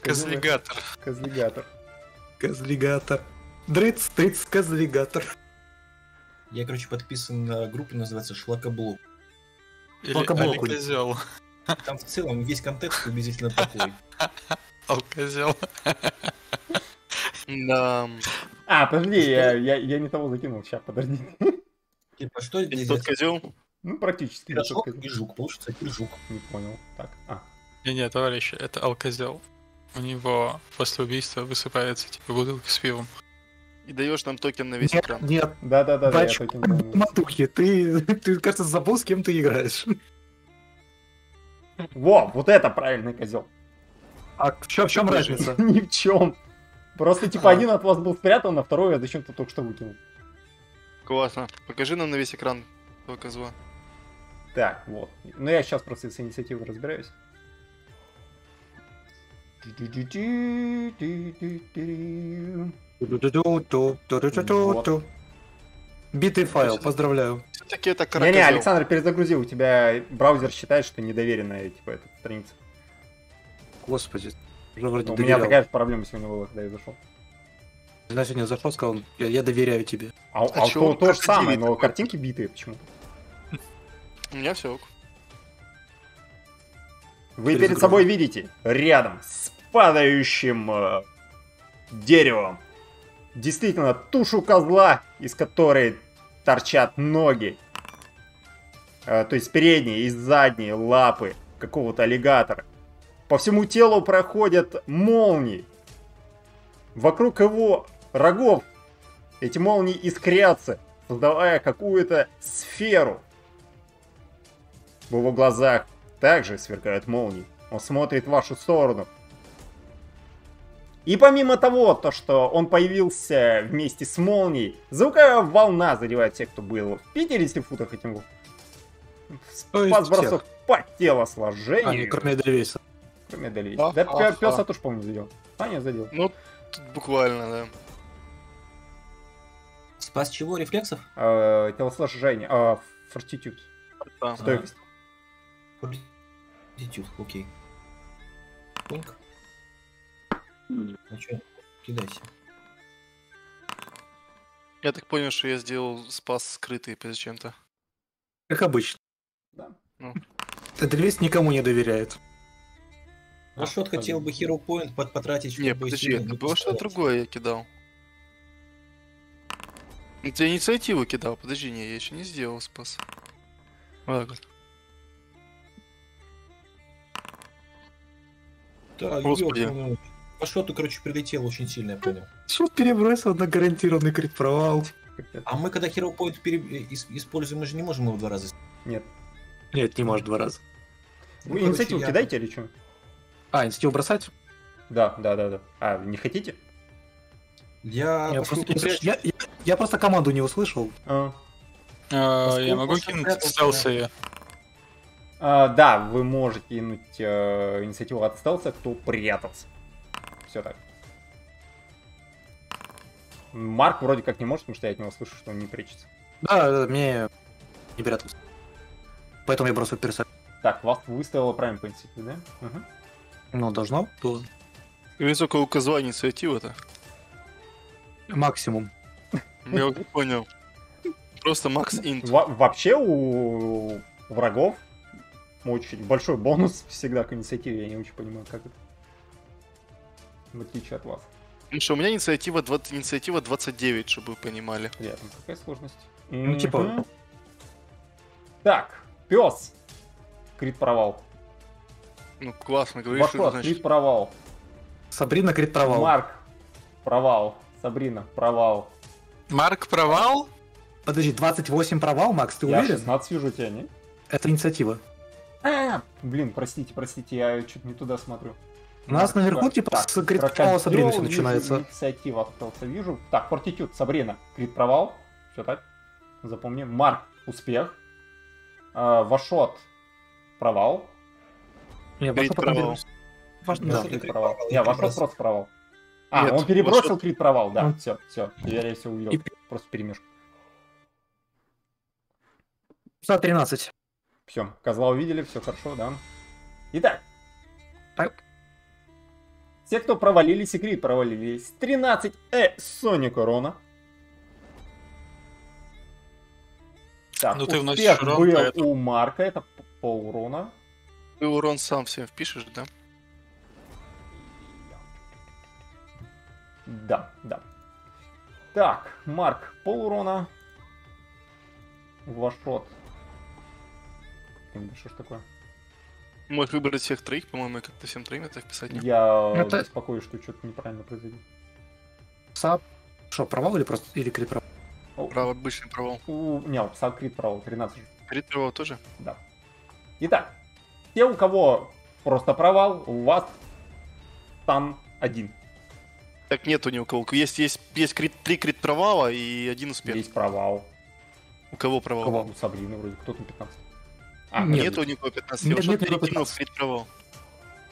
Козлигатор. Козлигатор. Козлигатор. Дрыц, тыц, козлигатор. Я, короче, подписан на группу, называется Шлакоблок. Них. алкозел. Там в целом весь контекст приблизительно такой. Алкозел. Да. А, подожди, я, я, я не того закинул. Сейчас, подожди. Типа, что Это здесь? тот козел? Ну, практически. Пирожок и жук, получится пирожок. Не понял. Так, а. Не-не, товарищи, это алкозел. У него после убийства высыпается типа бутылка с пивом. И даешь нам токен на весь Нет, экран. нет, Да-да-да, я бачок, токен помню. матухи, ты, ты, кажется, забыл, с кем ты играешь. Во, вот это правильный козел. А в чем, в чем разница? Ни в чем. Просто, типа, А. один от вас был спрятан, а второй я зачем-то только что выкинул. Классно. Покажи нам на весь экран этого козла. Так, вот. Ну, я сейчас просто с инициативой разбираюсь. Ту-ду-ду-ду-ду-ду-ду-ду. Битый файл, поздравляю. Все-таки это Не-не. Александр, перезагрузи, у тебя браузер считает, что недоверенная, типа, эта страница. Господи, уже вроде У меня такая же проблема сегодня была, когда я зашел. Я сегодня зашел, сказал, я, я доверяю тебе. А, А а то, то же самое, но картинки битые почему-то. У меня все ок. Вы перед собой видите, рядом с падающим э, деревом, действительно тушу козла, из которой торчат ноги. Э, то есть передние и задние лапы какого-то аллигатора. По всему телу проходят молнии. Вокруг его рогов эти молнии искрятся, создавая какую-то сферу. В его глазах также сверкают молнии. Он смотрит в вашу сторону. И помимо того, то, что он появился вместе с молнией, звуковая волна задевает тех, кто был в 50 футах этим есть спас бросок по телосложению. А, не, кроме Эдельвейса. Кроме Эдельвейса. Ха, Да ха. пёса тоже, помню, задел. А, нет, задел. Ну, тут буквально, да. Спас чего? Рефлексов? Э, телосложение. э, фортитюд. Да. Стойкость. Fortitude, окей. Ну чё, кидайся. Я так понял, что я сделал спас скрытый зачем-то. Как обычно. Да. Ну. Эдельвейс никому не доверяет. Ну что, хотел бы Hero Point под- потратить, Не, подожди, это было что-то другое я кидал. Это я инициативу кидал, подожди, не, я еще не сделал спас. Вот так вот. Да, Господи. ёбаный. По шоту, короче, прилетел очень сильно, я понял. Что перебросил на гарантированный крит провал? А мы, когда Hero Point пере- ис- используем, мы же не можем его в два раза. Нет. Нет, не может два раза. Вы короче, инициативу я- кидайте или что? А, инициативу бросать? Да, да, да, да. А, не хотите? Я, я, просто, не прячу- слыш- я- я- я просто команду не услышал. А, А, Я могу кинуть спрятался, стелс ее. а, да, вы можете кинуть э, инициативу от стелса, кто прятался. Все так. Марк вроде как не может, потому что я от него слышу, что он не прячется. Да, да, мне не прятался. Поэтому я бросаю перса. Так, вас выставила правильно по инициативе, да? Мгм. Ну, должно. То И сколько у козла инициатива-то? максимум. Я не понял. Просто макс инт. Во- вообще у врагов очень большой бонус всегда к инициативе. Я не очень понимаю, как это. В отличие от вас. Что у меня инициатива, 20, инициатива 29, чтобы вы понимали. Рядом какая сложность? Ну, типа- Мгм. Так, пес. Крит провал. Ну, классно, говоришь, что это Вошел, значит. крит провал. Сабрина крит провал. Марк, провал. Сабрина, провал. Марк провал? Подожди, 28 провал, Макс, ты Я уверен? 16 вижу тебя, не? Это инициатива. А, блин, простите, простите, я что-то не туда смотрю. У нас наверху, типа, Так, с крит провала крокодил, Сабрины все начинается. Инициатива открылся, вижу. Так, фортитюд, Сабрина, крит провал. Все так? Запомни. Марк, успех. А, Вашот, провал. Не, Вашот потом провал. Ваш- да. Крит провал. Я Вашот просто провал. А, Нет, он перебросил Вашот- крит провал, да. Все, все. Теперь я все увидел. И- Просто перемешку. 13. Все, козла увидели, все хорошо, да. Итак. Так. Те, кто провалили секрет, провалились. 13 э Соник урона. Так, Ну, ты успех урон, был поэтому- у Марка, это п- пол урона. Ты урон сам всем впишешь, да? Да, да. Так, Марк, пол урона. Вашот. Блин, да что ж такое? Можешь выбрать всех троих, по-моему, как-то всем троим это вписать. не? Я Это- беспокоюсь, что что-то неправильно произойдет. Саб. Что, провал или просто или крит провал? О, Право обычный провал. У... Не, у пса крит провал, 13 же. Крит провал тоже? Да. Итак, те, у кого просто провал, у вас стан один. Так нету ни у кого. Есть, есть, есть крит, три крит провала и один успех. Есть провал. У кого провал? Кого? У Сабрины вроде, кто там 15. А, Нет. Нету никого 15. Нет, Нет, нет нет, никого перекинул 15. крит провал.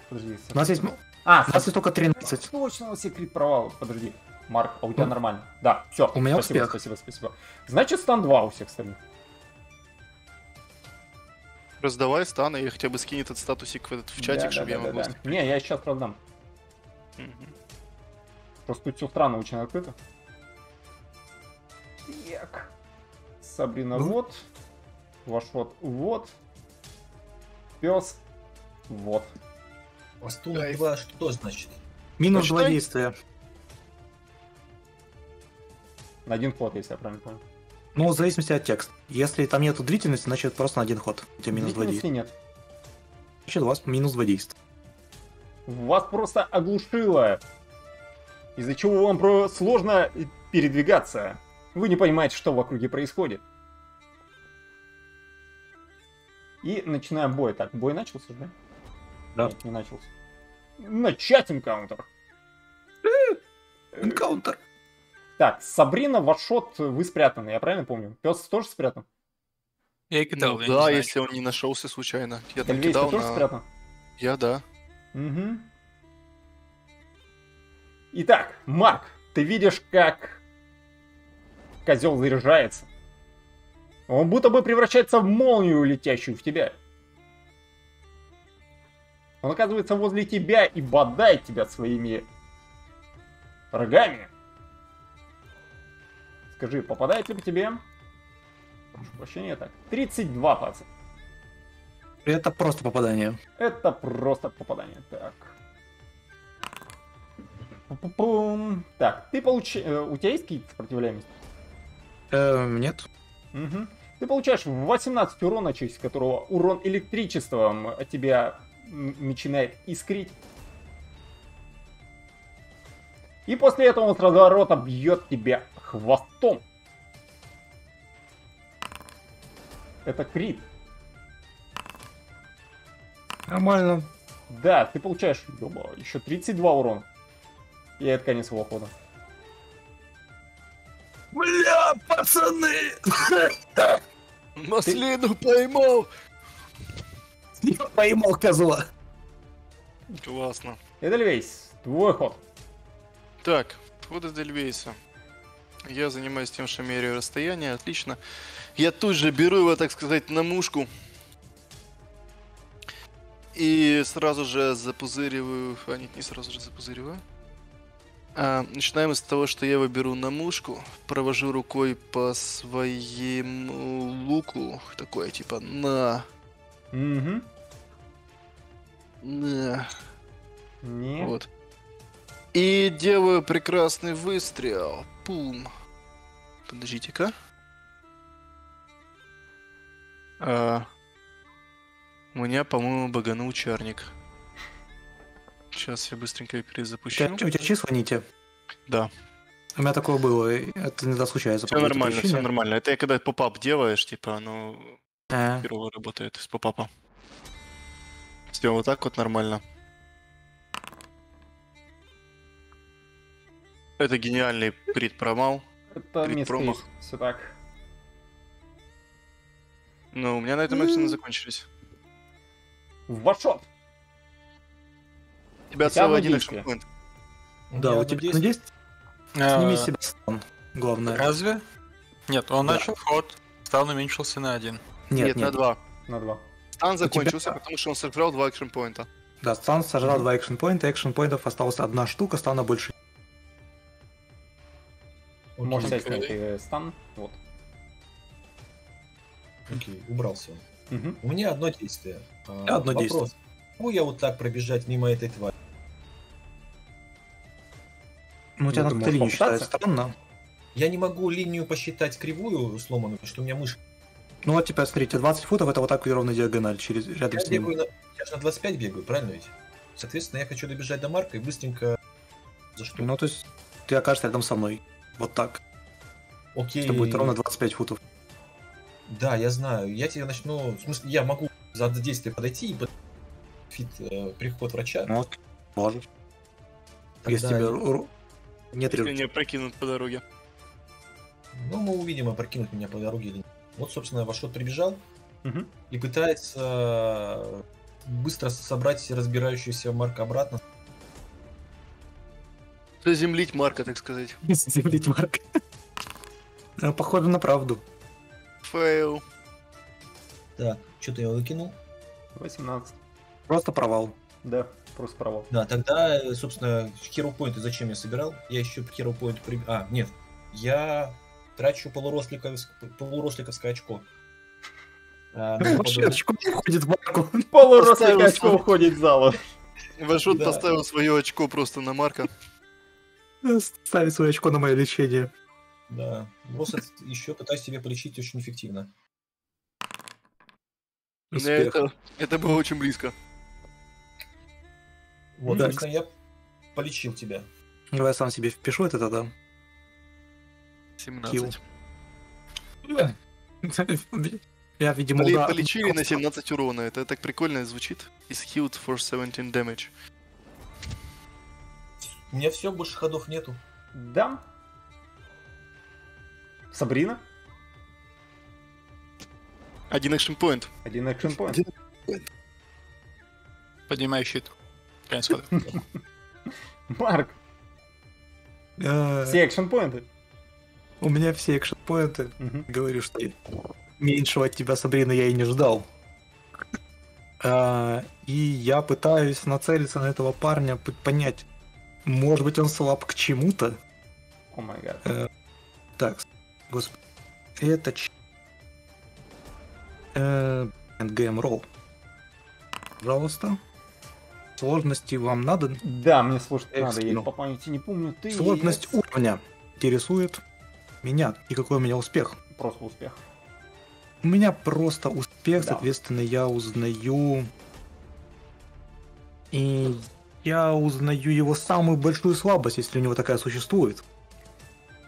подожди. У нас есть, А, у нас есть только 13. Точно, у вас есть крит провал. Подожди. Марк, а у тебя нормально. Да, все. У меня спасибо, успех. спасибо, спасибо. Значит, стан 2 у всех остальных. Раздавай станы и хотя бы скинь этот статусик в, этот, в чатик, Да, чтобы да, я да, могу... да. Не, я сейчас продам. Мгм. Просто тут все странно очень открыто. Так. Сабрина Ну. вот. Ваш вот вот. Пес. Вот. Астун Кайф. 2 что значит? Минус Прочитай. 2 действия. На один ход, если я правильно понял. Ну, в зависимости от текста. Если там нету длительности, значит просто на один ход. У тебя минус 2 Длительности действия. нет. Значит, у вас минус 2 действия. Вас просто оглушило. Из-за чего вам про- сложно передвигаться. Вы не понимаете, что в округе происходит. И начинаем бой. Так, бой начался, да? Да. Нет, не начался. Начать энкаунтер. Энкаунтер. Так, Сабрина, Вашот, вы спрятаны, я правильно помню? Пес тоже спрятан? Я кидал, Ну я да, если он не нашелся случайно. Я там Эльвейс, ты кидал тоже на... спрятан? Я, да. Угу. Итак, Марк, ты видишь, как козел заряжается. Он будто бы превращается в молнию, летящую в тебя. Он оказывается возле тебя и бодает тебя своими рогами. Скажи, попадает ли по тебе? Прошу прощения, так. 32 паца. Это просто попадание. Это просто попадание. Так. Пу-пу-пум. Так, ты получ... э, У тебя есть какие-то сопротивляемости? Эм, нет. Мгм. Ты получаешь 18 урона, через которого урон электричеством от тебя начинает искрить. И после этого он с разворота бьет тебя хвостом. Это крит. Нормально. Да, ты получаешь еще 32 урона. И это конец его хода. Бля, пацаны! Маслину поймал! Я поймал козла. Классно. Эдельвейс, твой ход. Так, ход из Дельвейса. Я занимаюсь тем, что меряю расстояние, отлично. Я тут же беру его, так сказать, на мушку. И сразу же запузыриваю... А, нет, не сразу же запузыриваю. А, начинаем с того, что я его беру на мушку, провожу рукой по своему луку, такое типа на, Угу. на, Нет. вот. И делаю прекрасный выстрел. Пум. Подождите-ка. А, у меня, по-моему, баганул чарник. Сейчас я быстренько У перезапущу. тебя, у тебя числа нити? Да. У меня такое было, это иногда случается. Все нормально, все причине. нормально. Это когда поп-ап делаешь, типа, оно А, херово работает с поп-апа. Все, вот так вот нормально. Это гениальный предпромал. Это Перед мисс промах. Все так. Но у меня на этом экшены закончились. В вошот! У тебя целый один действие. экшен поинт. да, у тебя есть? Сними А, с себя стан. Главное. Разве? Нет, он Да. начал ход. Стан уменьшился на один. Нет, Нет, нет. на два. На два. Стан тебя- закончился, потому что он сожрал два экшен поинта. Да, стан сожрал два экшен поинта, экшен поинтов осталась одна штука, стана больше. Можете окей. снять э, стан. Вот. Окей, убрался он. Мгм. У меня одно действие. А, Одно вопрос. действие. Могу я вот так пробежать мимо этой твари? Ну, у тебя на ты три можешь не считается попытаться. странно. Я не могу линию посчитать кривую сломанную, потому что у меня мышь. Ну, вот теперь смотрите, 20 футов это вот так ровно диагональ через рядом Я с ним. бегаю на... Я же на 25 бегаю, правильно ведь? Соответственно, я хочу добежать до Марка и быстренько... За что? Ну, то есть ты окажешься рядом со мной. Вот так. Окей. Это будет ровно 25 футов. Да, я знаю. Я тебе начну... В смысле, я могу за действие подойти и под... Фит, э, приход врача. Ну, вот, можешь. Тогда- Если тебе нет Если не прокинут по дороге. Ну, мы увидим, опрокинуть меня по дороге или нет. Вот, собственно, Вашот прибежал Мгм. и пытается э, быстро собрать разбирающийся Марк обратно. Заземлить Марка, так сказать. Землить Марк. Ну, Похоже на правду. Фейл. Так, что-то я выкинул. 18. Просто провал. Да, просто провал. Да, тогда, э, собственно, Hero Point зачем я собирал? Я еще Hero Point... При... А, нет. Я трачу полуросликовское, полуросликовское очко. А, на Вообще очко уходит в Марку. Полурослик Поставил очко уходит в залу. Вашот Да. поставил свое очко просто на Марка. Ставит свое очко на мое лечение. Да. Просто еще пытаюсь себе полечить очень эффективно. Это, это было очень близко. Вот, собственно, я полечил тебя. Давай я сам себе впишу это тогда. 17. Я, видимо, Поли- удар- Полечили на 17 урона. Это так прикольно звучит. Is healed for 17 damage. У меня все, больше ходов нету. Да. Сабрина. Один экшен point. Один экшен point. Один. Поднимай щит. Конец хода. Марк, Э, все экшен поинты. У меня все экшен поинты. Мгм. Говорю, что меньшего от тебя, Сабрина, я и не ждал. А, И я пытаюсь нацелиться на этого парня, понять, может быть, он слаб к чему-то. О май гад. Так, господи. Это... ч- Э, ГМ ролл. Пожалуйста. Сложности вам надо? Да, мне слушать надо, я по памяти не помню. Ты Сложность уровня интересует меня. И какой у меня успех? Просто успех. У меня просто успех, Да. соответственно, я узнаю... И я узнаю его самую большую слабость, если у него такая существует.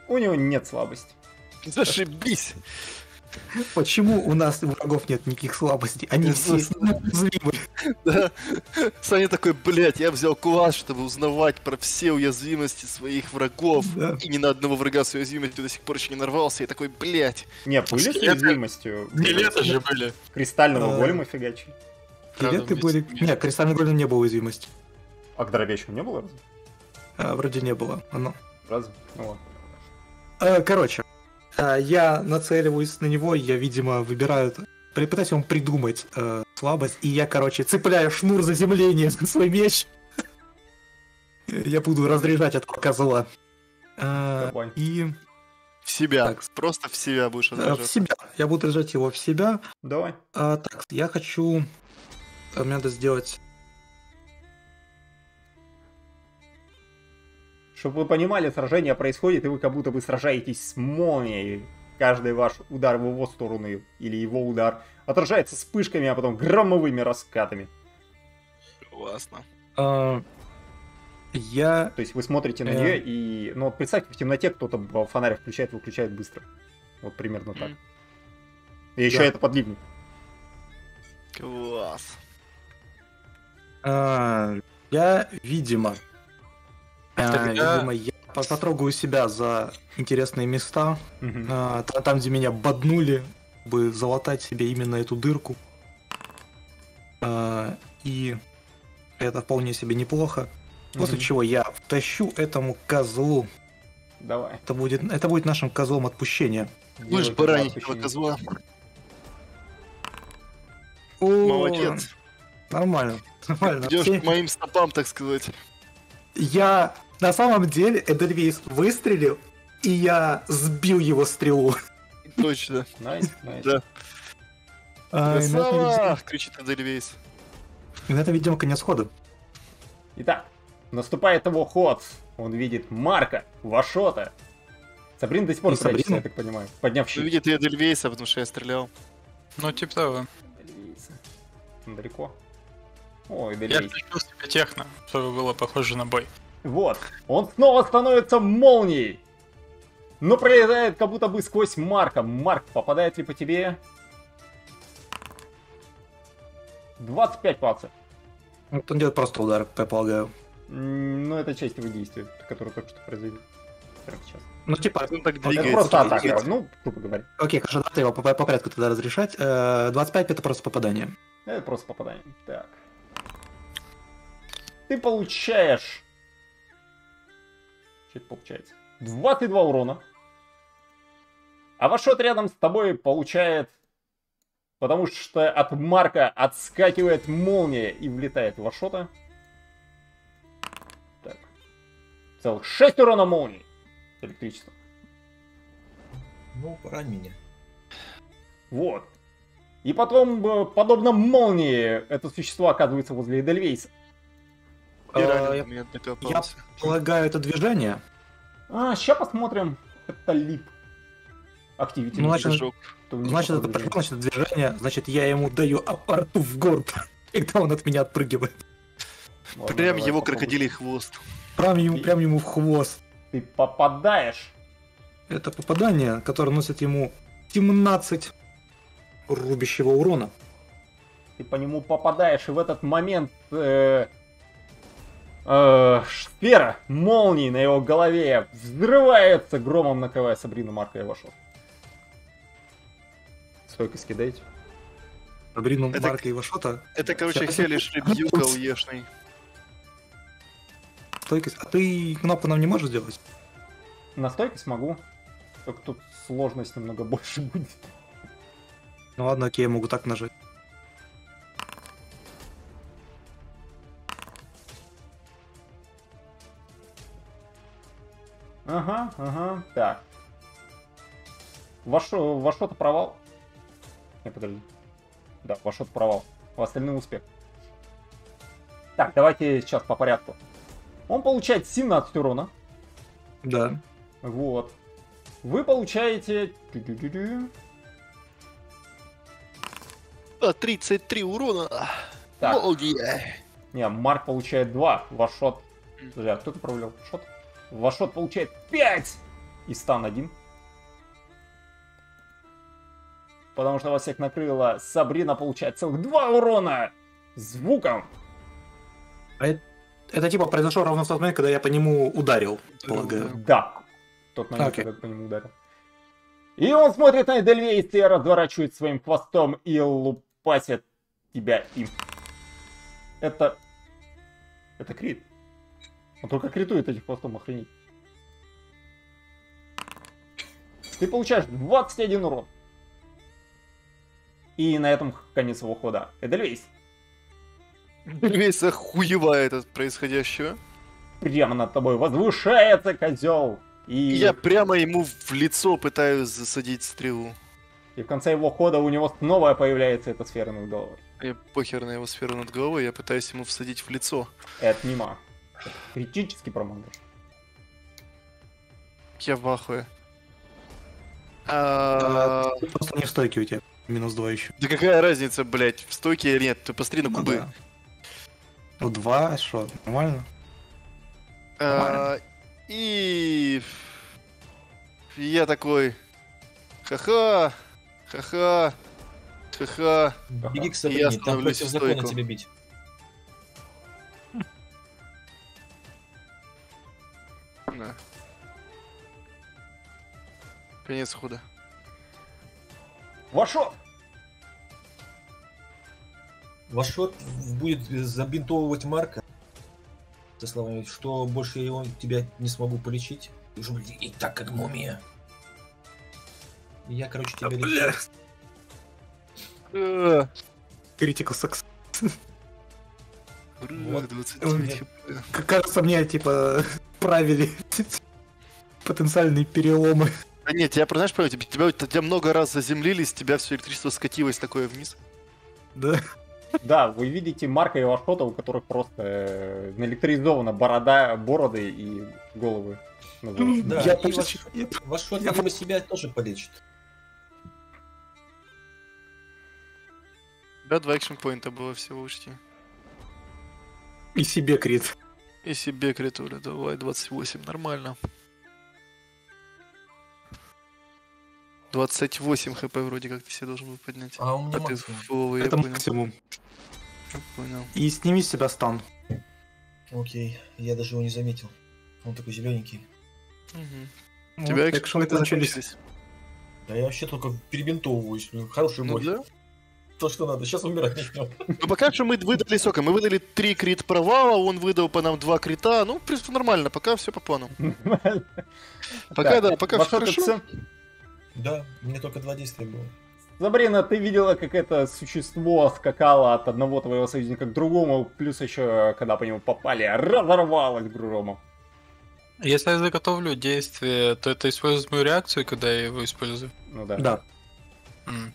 У него нет слабости. Зашибись! Почему у нас у врагов нет никаких слабостей? Они все уязвимы. Да. Саня такой, блядь, я взял класс, чтобы узнавать про все уязвимости своих врагов. Да. И ни на одного врага с уязвимостью до сих пор еще не нарвался. И такой, блядь. Не, были с уязвимостью. Скелеты же были. Кристального А. голема фигачи. Скелеты были... есть. Нет, кристальный голем не было уязвимости. А к дробящему не было разве? А, вроде не было. Оно. Разве? Ну ладно. Э, Короче, я нацеливаюсь на него, я, видимо, выбираю... Пытаюсь вам придумать э, слабость, и я, короче, цепляю шнур заземления за свой меч. Я буду разряжать этого козла. Кабань. И В себя. Так. Просто в себя будешь э, в отражаться. себя. Я буду держать его в себя. Давай. А, так, я хочу... э, Мне надо сделать... Чтобы вы понимали, сражение происходит, и вы как будто бы сражаетесь с молнией. Каждый ваш удар в его сторону или его удар отражается вспышками, а потом громовыми раскатами. Классно. э, Я... То есть вы смотрите на Э. нее и... Ну вот представьте, в темноте кто-то фонарь включает, выключает быстро. Вот примерно так. И еще Да. это подливник. Класс. а, я, видимо... Тогда- Видимо, я по- потрогаю себя за интересные места. А, та- Там, где меня боднули, бы залатать себе именно эту дырку. А, И это вполне себе неплохо. После чего я втащу этому козлу. Давай. Это будет, это будет нашим козлом отпущения. Будешь баранить отпущение. козла. О, Молодец. Нормально. Нормально. Идешь к моим стопам, так сказать. Я на самом деле Эдельвейс выстрелил, и я сбил его стрелу. Точно. Nice, nice. Да. А, и Красава! Кричит Эдельвейс. видимо- на этом, видимо, конец хода. Итак, наступает его ход. Он видит Марка, Вашота. Сабрин до сих пор И прячется, я так понимаю. Подняв Ну, щит. видит и Эдельвейса, потому что я стрелял. Ну, типа того. Эдельвейса. Далеко. О, Я включил себе техно, чтобы было похоже на бой. Вот. Он снова становится молнией. Но пролетает как будто бы сквозь Марка. Марк, попадает ли по тебе? 25 пальцев. Вот он делает просто удар, я полагаю. Ну, это часть его действия, которое только что произойдет. Прямо сейчас. Ну, типа, Он так Это двигается. просто окей, атака, окей. ну, грубо говоря. окей, хорошо, давай его по, по порядку тогда разрешать. Э, 25 это просто попадание. Это просто попадание. Так. Ты получаешь... Что это получается? 22 урона. А Вашот рядом с тобой получает... Потому что от Марка отскакивает молния и влетает в Вашота. Так. Целых 6 урона молнии. с Электричеством. Ну, порань меня. Вот. И потом, э, подобно молнии, это существо оказывается возле Эдельвейса. И Э, ранен я докопался. полагаю, это движение. А, сейчас посмотрим. Это лип. Активити. Ну, значит, Прыжок. Значит, это прыжок, значит, это движение, значит, я ему даю апарту в горб, когда он от меня отпрыгивает. Прям его крокодилий хвост. Прям ему, прям ему в хвост. Ты попадаешь. Это попадание, которое носит ему 17 рубящего урона. Ты по нему попадаешь, и в этот момент э, э, сфера молнии на его голове взрывается, громом накрывая Сабрину Марка и Вашот. Стойкость кидаете? Сабрину Это- Марка и Вашота. Это, короче. Хелиш Ребьюка уешный. Стойкость. А ты кнопку нам не можешь сделать? На стойкость могу. Только тут сложность немного больше будет. Ну ладно, окей, я могу так нажать. Ага, так. Ваш, ваш что-то провал. Не, подожди. Да, ваш что-то провал. У остальных успех. Так, давайте сейчас по порядку. Он получает 17 урона. Да. Вот. Вы получаете... тю-тю-тю-тю. А, 33 урона. Так, Молния. не, Марк получает 2. Ваш шот... Подожди, а кто ты проявлял? Шот? Ваш шот получает 5! И стан 1. Потому что вас всех накрыло. Сабрина получает целых 2 урона! Звуком! Это типа произошло ровно в тот момент, когда я по нему ударил, полагаю. Да. Тот момент, Окей. когда ты по нему ударил. И он смотрит на Эдельвейса и разворачивает своим хвостом и лупасит тебя им. Это... Это крит. Он только критует этим хвостом, охренеть. Ты получаешь 21 урон. И на этом конец его хода. Эдельвейс Весь охуевает от происходящего. прямо над тобой возвышается козел. И... Я прямо ему в лицо пытаюсь засадить стрелу. И в конце его хода у него снова появляется эта сфера над головой. Мне похер на его сферу над головой, я пытаюсь ему всадить в лицо. Это мимо. Это критический промах. Я в ахуе. А, Просто не в стойке у тебя. Минус 2 еще. Да какая разница, блядь, в стойке или нет? Ты посмотри на Ну кубы. да. Ну, два, что, нормально? А, И я такой, ха-ха, ха-ха, ха-ха. Беги к Я Сабрине, там против в закона стойку. тебя бить. На. Конец хода. Вашо! Ваш шот будет забинтовывать Марка со словами, что больше я его, тебя не смогу полечить. Ты же, и так как мумия. И я, короче, тебя лечу. Бля, Э, ура, Вот. 29 Ой. хп. Как кажется, мне, типа, правили потенциальные переломы. Да нет, тебя, знаешь, правильно, тебя, тебя, тебя много раз заземлили, с тебя все электричество скатилось такое вниз. Да. Да, вы видите Марка и Вашота, у которых просто э, наэлектризована борода, бороды и головы. волосы. Да, Я и ваш, я- ваш шот, я видимо, себя тоже полечит. Да, два экшн поинта было всего учти. И себе крит. И себе критуля, давай, 28, нормально. 28 хп вроде как ты себе должен был поднять. А у меня А ты максимум. фуловый, я Это понял. максимум. Я понял. И сними с себя стан. Окей, я даже его не заметил. Он такой зелененький. Мгм. Вот, Тебя так что это начались. закончились. Да я вообще только перебинтовываюсь. Хороший Ну бой. да. То, что надо. Сейчас умирать начнем. Ну пока что мы выдали сколько? Мы выдали 3 крит провала, он выдал по нам 2 крита. Ну, в принципе, нормально, пока все по плану. Пока, Так, да, пока все хорошо. Да, у меня только два действия было. Сабрина, ты видела, как это существо скакало от одного твоего союзника к другому, плюс еще, когда по нему попали, разорвало к другому. Если я заготовлю действие, то это использует мою реакцию, когда я его использую. Ну да. Да. М.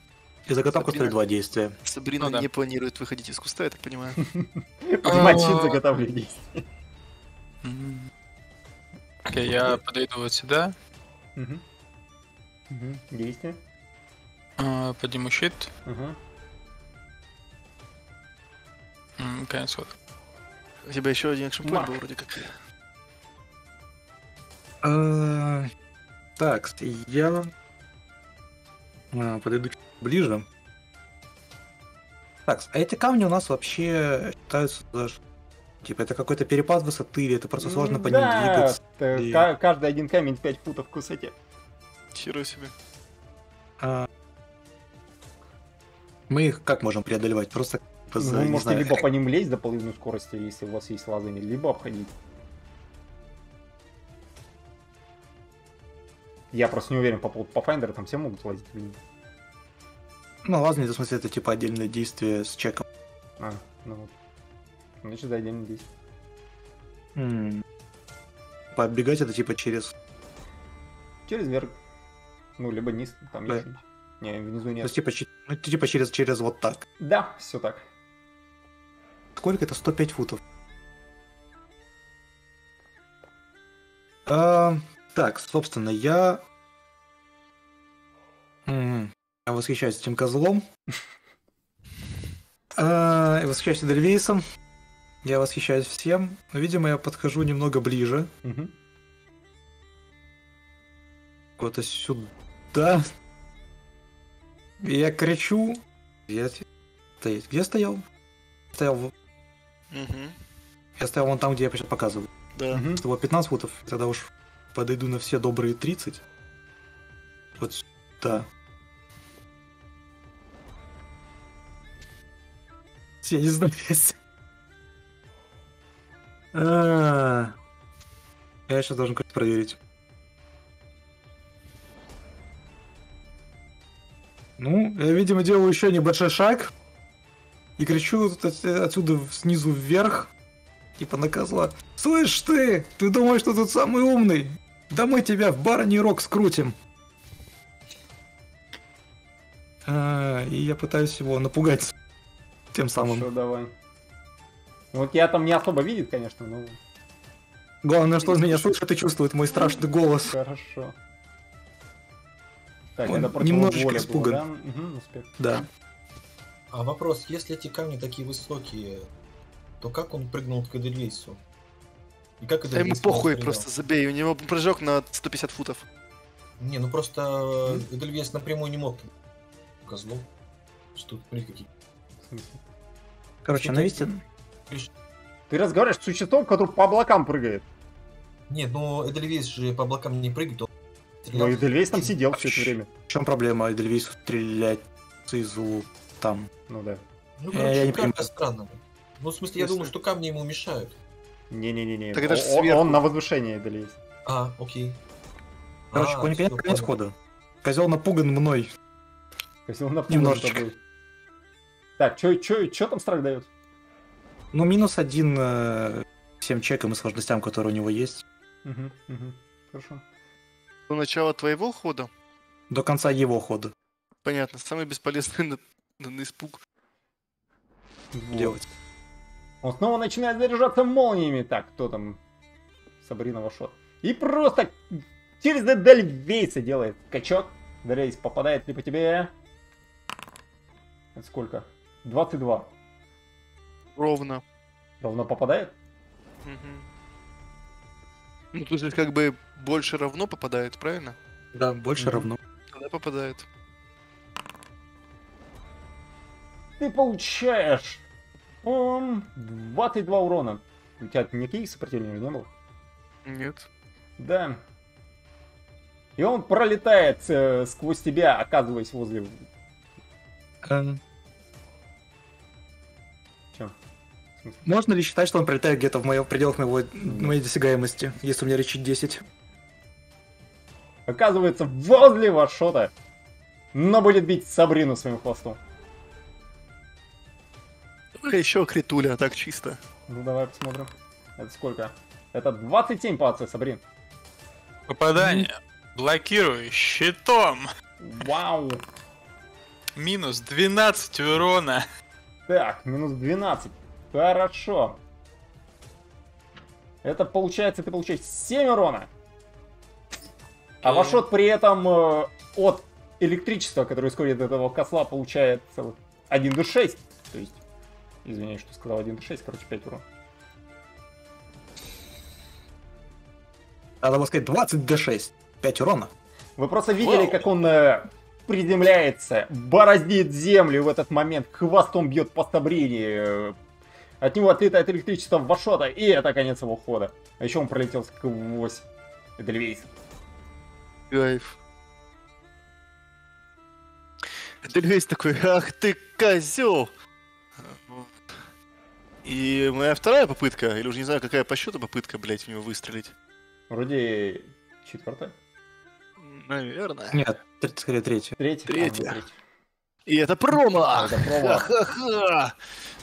И заготовка Сабрина. стоит два действия. Сабрина Ну да. не планирует выходить из куста, я так понимаю. Мачин заготовление. Окей, я подойду вот сюда. Действие. а, подниму щит, конец хода. У тебя еще один экшн был вроде как. Э, Так, я а, подойду чуть ближе. Так, а эти камни у нас вообще считаются за ш- Типа, это какой-то перепад высоты, или это просто сложно по ним да, двигаться? И- ка- Каждый один камень 5 футов в высоте. Хера себе. А, Мы их как можем преодолевать? Просто типа, за, Вы можете знаю, либо по ним лезть до половины скорости, если у вас есть лазание, либо обходить. Я просто не уверен по поводу Pathfinder, там все могут лазить или нет. Ну, лазание, в смысле, это типа отдельное действие с чеком. А, ну вот. Значит, да, отдельно здесь. М. Побегать это типа через... Через вверх. Ну, либо низ, там Да. есть. Не, внизу То нет. есть, типа, че- ну, типа через, через вот так. Да, все так. Сколько это? 105 футов. А, так, собственно, я... восхищаюсь этим козлом. Я восхищаюсь Эдельвейсом. Я восхищаюсь всем. Видимо, я подхожу немного ближе. Куда-то сюда. Я кричу. Я... Стоять. Где стоял? Стоял... в-. Я стоял вон там, где я сейчас показываю. Да. Было 15 футов, тогда уж подойду на все добрые 30. Вот сюда. Я не знаю. А, Я сейчас должен как-то проверить. Ну, я, видимо, делаю еще небольшой шаг. И кричу от- отсюда снизу вверх. Типа на козла. Слышь ты, ты думаешь, что тут самый умный? Да мы тебя в бараний рог скрутим. А, и я пытаюсь его напугать тем самым. Хорошо, давай. Вот я там не особо видит, конечно, но Главное, что он меня слышит и чувствует мой страшный голос. хорошо. Так, Он это немножечко воли было, испуган. да? Мгм, успех. Да. А вопрос, если эти камни такие высокие, то как он прыгнул к Эдельвейсу? И как Да ему похуй, стрелял? просто забей, у него прыжок на 150 футов. Не, ну просто Эдельвейс напрямую не мог. Козлов. Что тут Короче, Что-то- навести... Ты разговариваешь с существом, который по облакам прыгает. Нет, ну Эдельвейс же по облакам не прыгает. он Ну стрелял. и Эдельвейс там сидел все это время. В чем проблема Эдельвейсу стрелять из там? Ну да. Ну, Я- короче, я не понимаю. странно. Ну, в смысле, я думаю, что камни ему мешают. Не-не-не-не. Так это ж О- о- сверху. Он на возвышении Эдельвейс. А, окей. Короче, А, конец, всё, конец понял. хода. Козел напуган мной. Он напуган Немножечко. тобой. Так, что там страх дает? Ну, минус один э, всем чекам и сложностям, которые у него есть. Угу, угу. Хорошо. До начала твоего хода, До конца его хода понятно, самый бесполезный на, на- на испуг. Вот. делать. Он снова начинает заряжаться молниями. Так, кто там? Сабрина вошел. И просто через Дельвейса делает качок. Дельвейс попадает ли по тебе? Это сколько? 22. Ровно. Ровно попадает? Мгм. Ну, тут же как бы больше равно попадает, правильно? Да, больше Мгм. равно. Тогда попадает. Ты получаешь м, 22 урона. У тебя никаких сопротивлений не было? Нет. Да. И он пролетает э, сквозь тебя, оказываясь возле... Э, Можно ли считать, что он прилетает где-то в, моем, в пределах моего, моей досягаемости, если у меня речит 10? Оказывается возле Вашота. Но будет бить Сабрину своим хвостом. Еще критуля, так чисто. Ну давай посмотрим. Это сколько? Это 27 по АЦ, Сабрин. Попадание. Блокирую щитом. Вау. Минус 12 урона. Так, минус 12. Хорошо. Это получается, ты получаешь 7 урона. А Окей. Вашот при этом э, от электричества, которое исходит от этого косла, получает целых 1 до 6. То есть, извиняюсь, что сказал 1 до 6, короче, 5 урона. Надо было сказать 20 d6. 5 урона. Вы просто видели, Вау. как он э, приземляется, бороздит землю в этот момент хвостом бьет по Сабрине. От него отлетает электричество в Вашота, и это конец его хода. А еще он пролетел сквозь Эдельвейс. Кайф. Дельвейс такой, ах ты козел! И моя вторая попытка, или уже не знаю, какая по счету попытка, блять, в него выстрелить. Вроде четвертая. Наверное. Нет, скорее третья. Третья. Третья. А, ну, третья. И это промо! А, это промо. Ха-ха-ха!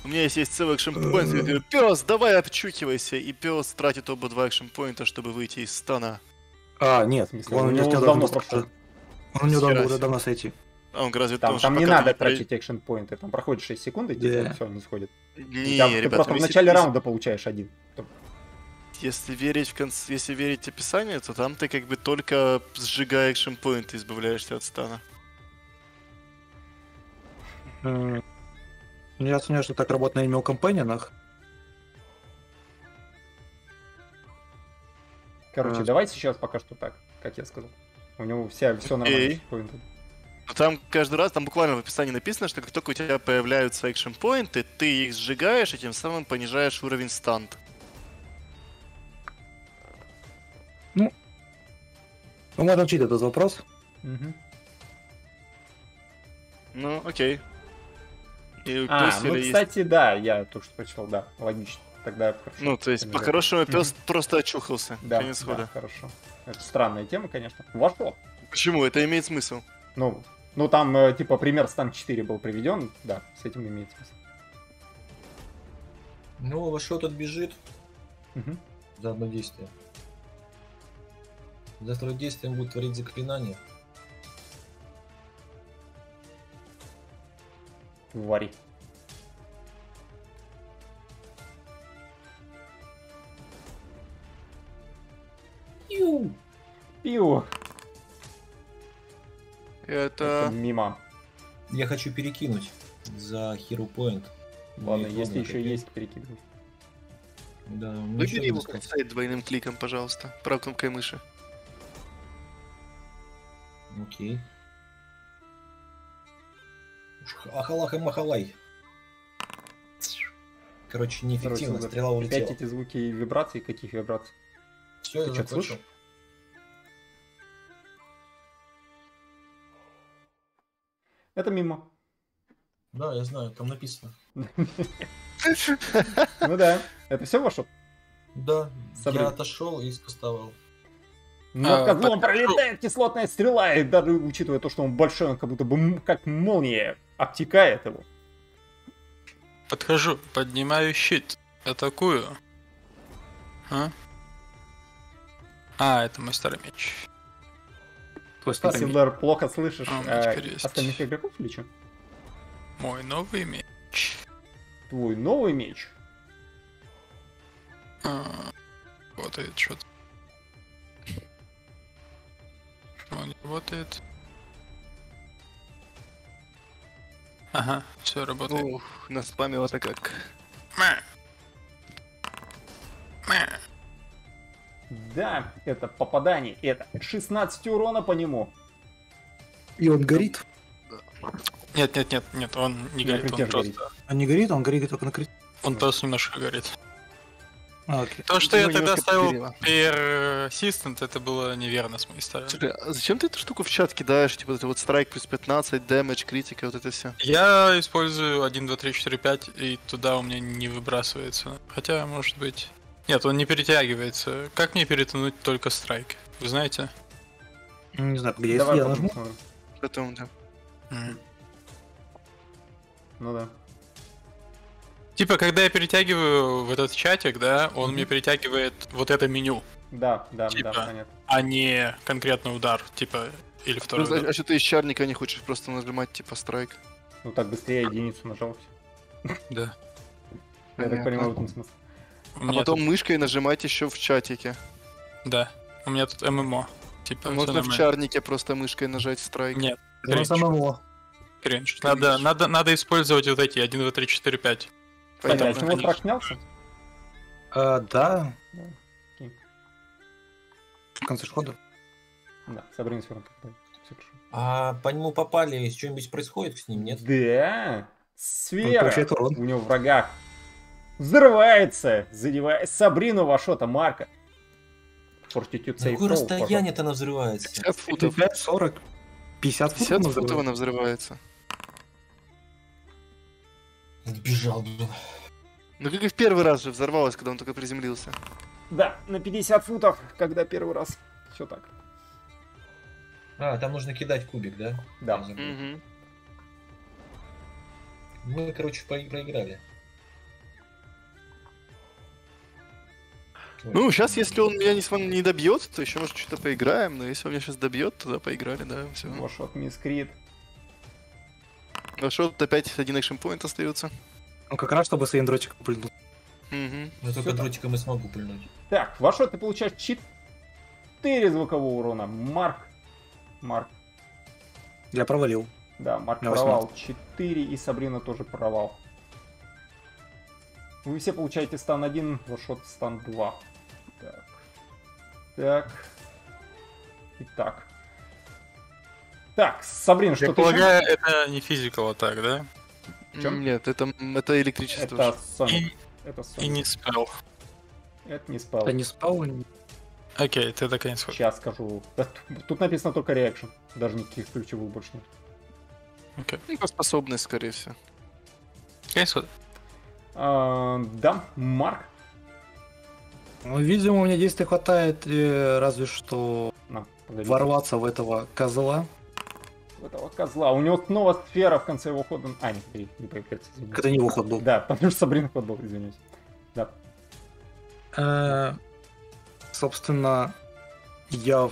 У меня есть, есть целый экшн поинт. Я говорю, пес, давай обчукивайся. И пес тратит оба два экшн поинта, чтобы выйти из стана. А, нет, он у него давно прошло. Он у него давно уже давно сойти. А он разве Там, там не надо ты при- тратить экшен поинты, там проходит 6 секунд, и Да. все, не сходит. Не, Там ты ребят, просто в начале если- раунда получаешь один. Если верить в конц... если верить описанию, то там ты как бы только сжигая экшн поинт избавляешься от стана. Ну, Я оцениваю, что так работает на Animal Companion. Короче, А. давай сейчас пока что так, как я сказал. У него вся, все нормально. Но там каждый раз, там буквально в описании написано, что как только у тебя появляются экшн поинты, ты их сжигаешь и тем самым понижаешь уровень стант. Ну, можно учить этот вопрос. Мгм. Ну, окей. И А, ну, есть- кстати, да, я только что прочитал, да, логично. Тогда хорошо. Ну, то есть, по-хорошему, пес просто очухался. Да, Конец да, хода. хорошо. Это странная тема, конечно. Вошло. Почему? Это имеет смысл. Ну, ну там, э, типа, пример Стан 4 был приведен, да, с этим имеет смысл. Ну, во что тут бежит Мгм. за одно действие. За второе действие он будет творить заклинание. Вари. Пиу. Пиу. Это Это... мимо. Я хочу перекинуть за Hero Point. Ладно, Мне если еще перекинуть. есть, перекидывай. Да, Выбери его сказать. сайт двойным кликом, пожалуйста. Правой кнопкой мыши. Окей. Уж Ахалах и махалай. Короче, неэффективно, Короче, стрела Опять улетела. эти звуки и вибрации. Каких вибраций? Все, Ты я закончил. слышишь? Это мимо. Да, я знаю, там написано. Ну да. Это все ваше? Да, я отошел и споставил. Над А, козлом пролетает кислотная стрела, и даже учитывая то, что он большой, он как будто бы как молния обтекает его. Подхожу, поднимаю щит, атакую. А? А, это мой старый меч. Твой меч. Плохо слышишь А, э, теперь есть. остальных игроков или что? Мой новый меч. Твой новый меч. А, работает что-то. Он не работает? Ага, все работает. Ух, наспамило-то как. Мя. Мя. Да, это попадание, это 16 урона по нему. И он горит. Нет, нет, нет, нет, он не горит, он просто, горит. Он не горит, он горит только на крит. он просто немножко горит. Окей. То, что я Его тогда немножко ставил подгорело. persistent, это было неверно с моей стороны. Слушай, а зачем ты эту штуку в чат кидаешь? Типа это вот страйк плюс 15, дэмэдж, критика, вот это все. Я использую 1, 2, 3, 4, 5, и туда у меня не выбрасывается. Хотя, может быть... Нет, он не перетягивается. Как мне перетянуть только страйк? Вы знаете? Ну, Не знаю, где Давай я нажму. Потом, да. Мгм. Ну да. Типа, когда я перетягиваю в этот чатик, да, он мне перетягивает вот это меню, Да, да, Типа. да, понятно. а не конкретный удар, типа, или второй Ну, а, удар. а что ты из чарника не хочешь просто нажимать типа страйк? Ну так быстрее единицу нажал. Да. Я так понимаю, в этом смысле. А потом мышкой нажимать еще в чатике. Да. У меня тут ММО. Типа, Можно в чарнике просто мышкой нажать страйк. Нет, кринж. ММО. кринж. Надо, надо, надо использовать вот эти 1, 2, 3, 4, 5. А Понятно. с него страх снялся? А, да, Окей. в конце хода. Да, Сабрина все равно. А по нему попали, что-нибудь происходит с ним, нет? Да, Он сфера урон. у него в врагах взрывается, задевая Сабрину Вашота Марка. Fortitude На save какое расстояние-то она взрывается? 50 футов. 55, 40, 50 футов. 50 называют. футов она взрывается. Бежал, блин. Ну как и в первый раз же взорвалась, когда он только приземлился. Да, на 50 футов, когда первый раз. Все так. А, там нужно кидать кубик, да? Да. Мгм. Мы, короче, про- проиграли. Ну, сейчас, если он меня не, не добьет, то еще, может, что-то поиграем. Но если он меня сейчас добьет, тогда поиграли, да, все. Вашот мискрит. Что, тут опять один экшн point остается. Ну, как раз, чтобы своим дротиком пульнуть. Мгм. Я только Сюда. дротиком и смогу пульнуть. Так, Вашот, ты получаешь 4 звукового урона. Марк. Марк. Я провалил. Да, Марк На провал 4 и Сабрина тоже провал. Вы все получаете стан 1, Вашот стан 2. Так. Так. Итак. Так, Сабрина, Я что ты полагаю, это не физикал атак, да? чем? Нет, это, это электричество. Это. Соник. И, Это и Соник. не спел. Это не спал. Я не спал. не- Окей, ты до конца. Сейчас скажу. Да, т- Тут написано только реакшн. Даже никаких ключевых больше нет. Окей. Ну, по способность, скорее всего. Конец А, да, Марк. Ну, видимо, у меня действий хватает э, разве что погоди. ворваться в этого козла. Этого козла. У него снова сфера в конце его хода. А, нет, не, не появляется, извините. Это не его ход был. Да, потому что Сабрина ход был, извиняюсь. Да. Э, Собственно, я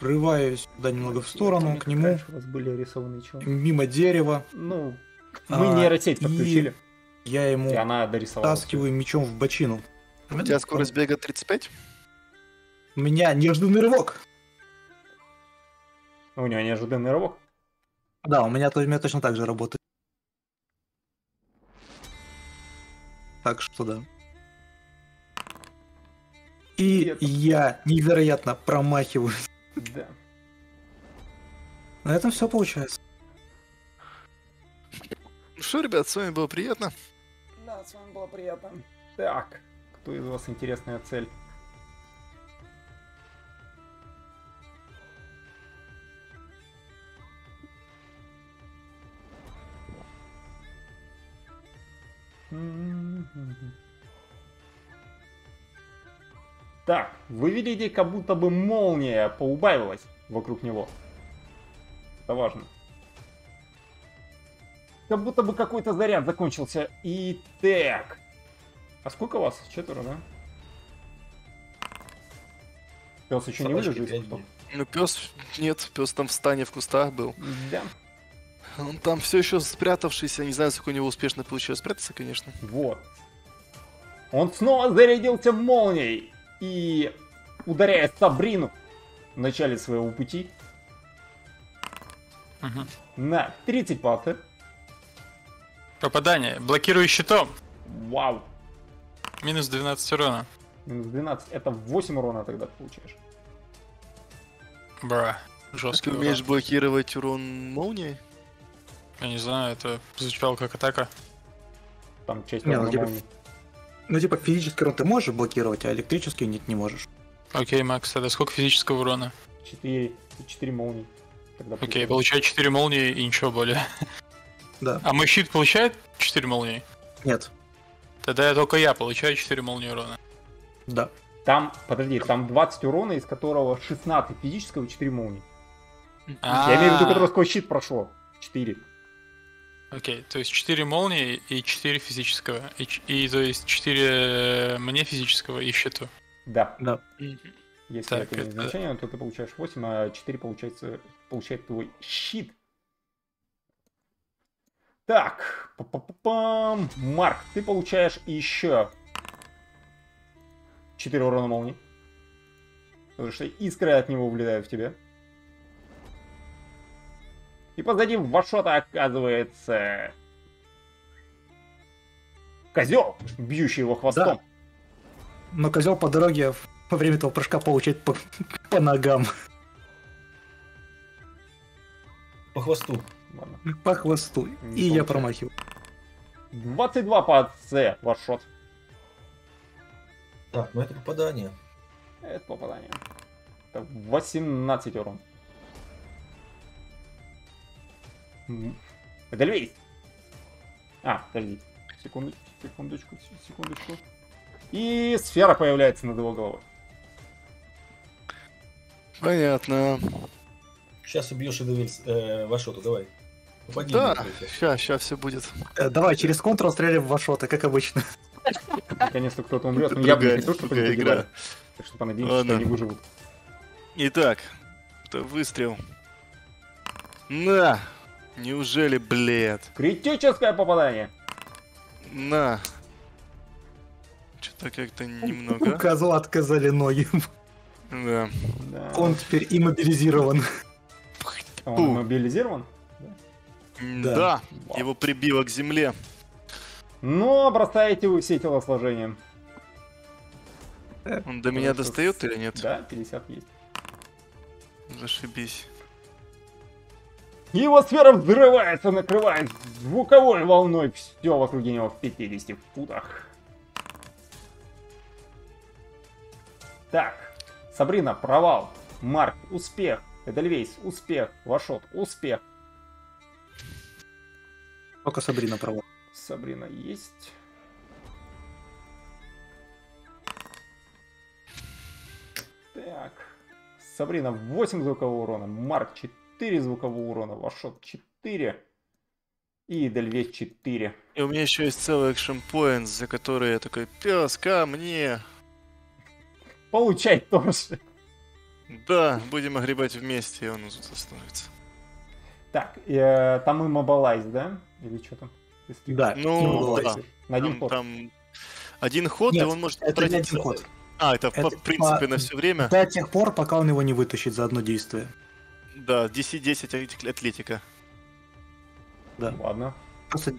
врываюсь туда немного в сторону, к нему, у вас были рисованные чего? мимо дерева. Ну, мы А, нейросеть подключили, Я ему и она дорисовала. таскиваю мечом в бочину. У тебя скорость бега 35? У меня неожиданный рывок. У него неожиданный рывок. Да, у меня, у меня точно так же работает. Так что да. И это- я невероятно промахиваюсь. Да. На этом все получается. Ну что, ребят, с вами было приятно. Да, с вами было приятно. Так, кто из вас интересная цель? Так, вы видите, как будто бы молния поубавилась вокруг него. Это важно. Как будто бы какой-то заряд закончился. И так. А сколько вас? Четверо, да? Пес еще не Собачки вылежит? пять дней. Ну, пес, нет, пес там в стане в кустах был. Да. Он там все еще спрятавшийся, не знаю, сколько у него успешно получилось спрятаться, конечно. Вот. Он снова зарядился молнией и ударяет Сабрину в начале своего пути Мгм. на 30 паты. Попадание. Блокирую щитом. Вау. Минус 12 урона. Минус 12. Это 8 урона тогда получаешь. Бра. Ты Жесткий урон. умеешь блокировать урон молнией? Я не знаю, это звучало как атака. Там часть Не, ну, типа. Ну, типа, физический урон ты можешь блокировать, а электрический нет, не можешь. Окей, Макс, тогда сколько физического урона? 4, 4 молнии. Тогда Окей, получается. получаю 4 молнии и ничего более. Да. А мой щит получает 4 молнии? Нет. Тогда я только я получаю 4 молнии урона. Да. Там, подожди, там 20 урона, из которого 16 физического и 4 молнии. А, Я имею в виду, которое сквозь щит прошло. 4. Окей, то есть 4 молнии и 4 физического. И, и то есть 4 мне физического и щиту. Да. Да. Если Так, это не это- значение, то ты получаешь 8, а 4 получается, получает твой щит. Так, па-па-па-пам. Марк, ты получаешь еще 4 урона молнии. Потому что искры от него влетают в тебя. И позади Вашота оказывается козел, бьющий его хвостом. Но козел по дороге во время этого прыжка получает по, по ногам, По хвосту. Ладно. по хвосту. Не И я получается. промахиваю. 22 по С, ваш шот. Так, ну это попадание. Это попадание. Это 18 урон. Львейс. А, подожди. Секундочку, секундочку, секундочку. И сфера появляется над его головой. Понятно. Сейчас убьешь и э, Вашоту, давай. Попади Да, ща, ща все будет. Э, давай, через контрол стреляем в вашота, как обычно. Наконец-то кто-то умрет. Я бы не то, что другая погибаю. игра. Так что понадеемся, что они выживут. Итак, это выстрел. На! Неужели, блядь? Критическое попадание. На! Что-то как-то У немного. козла отказали ноги. Да. Да. Он теперь иммобилизирован. Он Фу. мобилизирован? Да. Да. Вау. Его прибило к земле. Но бросаете вы все телосложением. Он до меня достает или нет? Да, 50 есть. Зашибись. Его сфера взрывается, накрывает звуковой волной все в округе него в 50 футах. Так, Сабрина, провал. Марк, успех. Эдельвейс, успех. Вашот, успех. Только Сабрина права. Сабрина есть. Так. Сабрина 8 звукового урона. Марк 4 звукового урона. Вашот 4. И Эдельвейс 4. И у меня еще есть целый экшен поинт, за который я такой, пес, ко мне. Получай тоже. Да, будем огребать вместе, и он тут остановится. Так, э, там иммобилайз, да? Или что там? Да. Ну, да. На один Там, ход. там один ход, Нет, и он может Это не потратить... один ход. А, это, Это в принципе по- на все время. До тех пор, пока он его не вытащит за одно действие. Да, 10-10 атлетика. Да. Ладно. Просто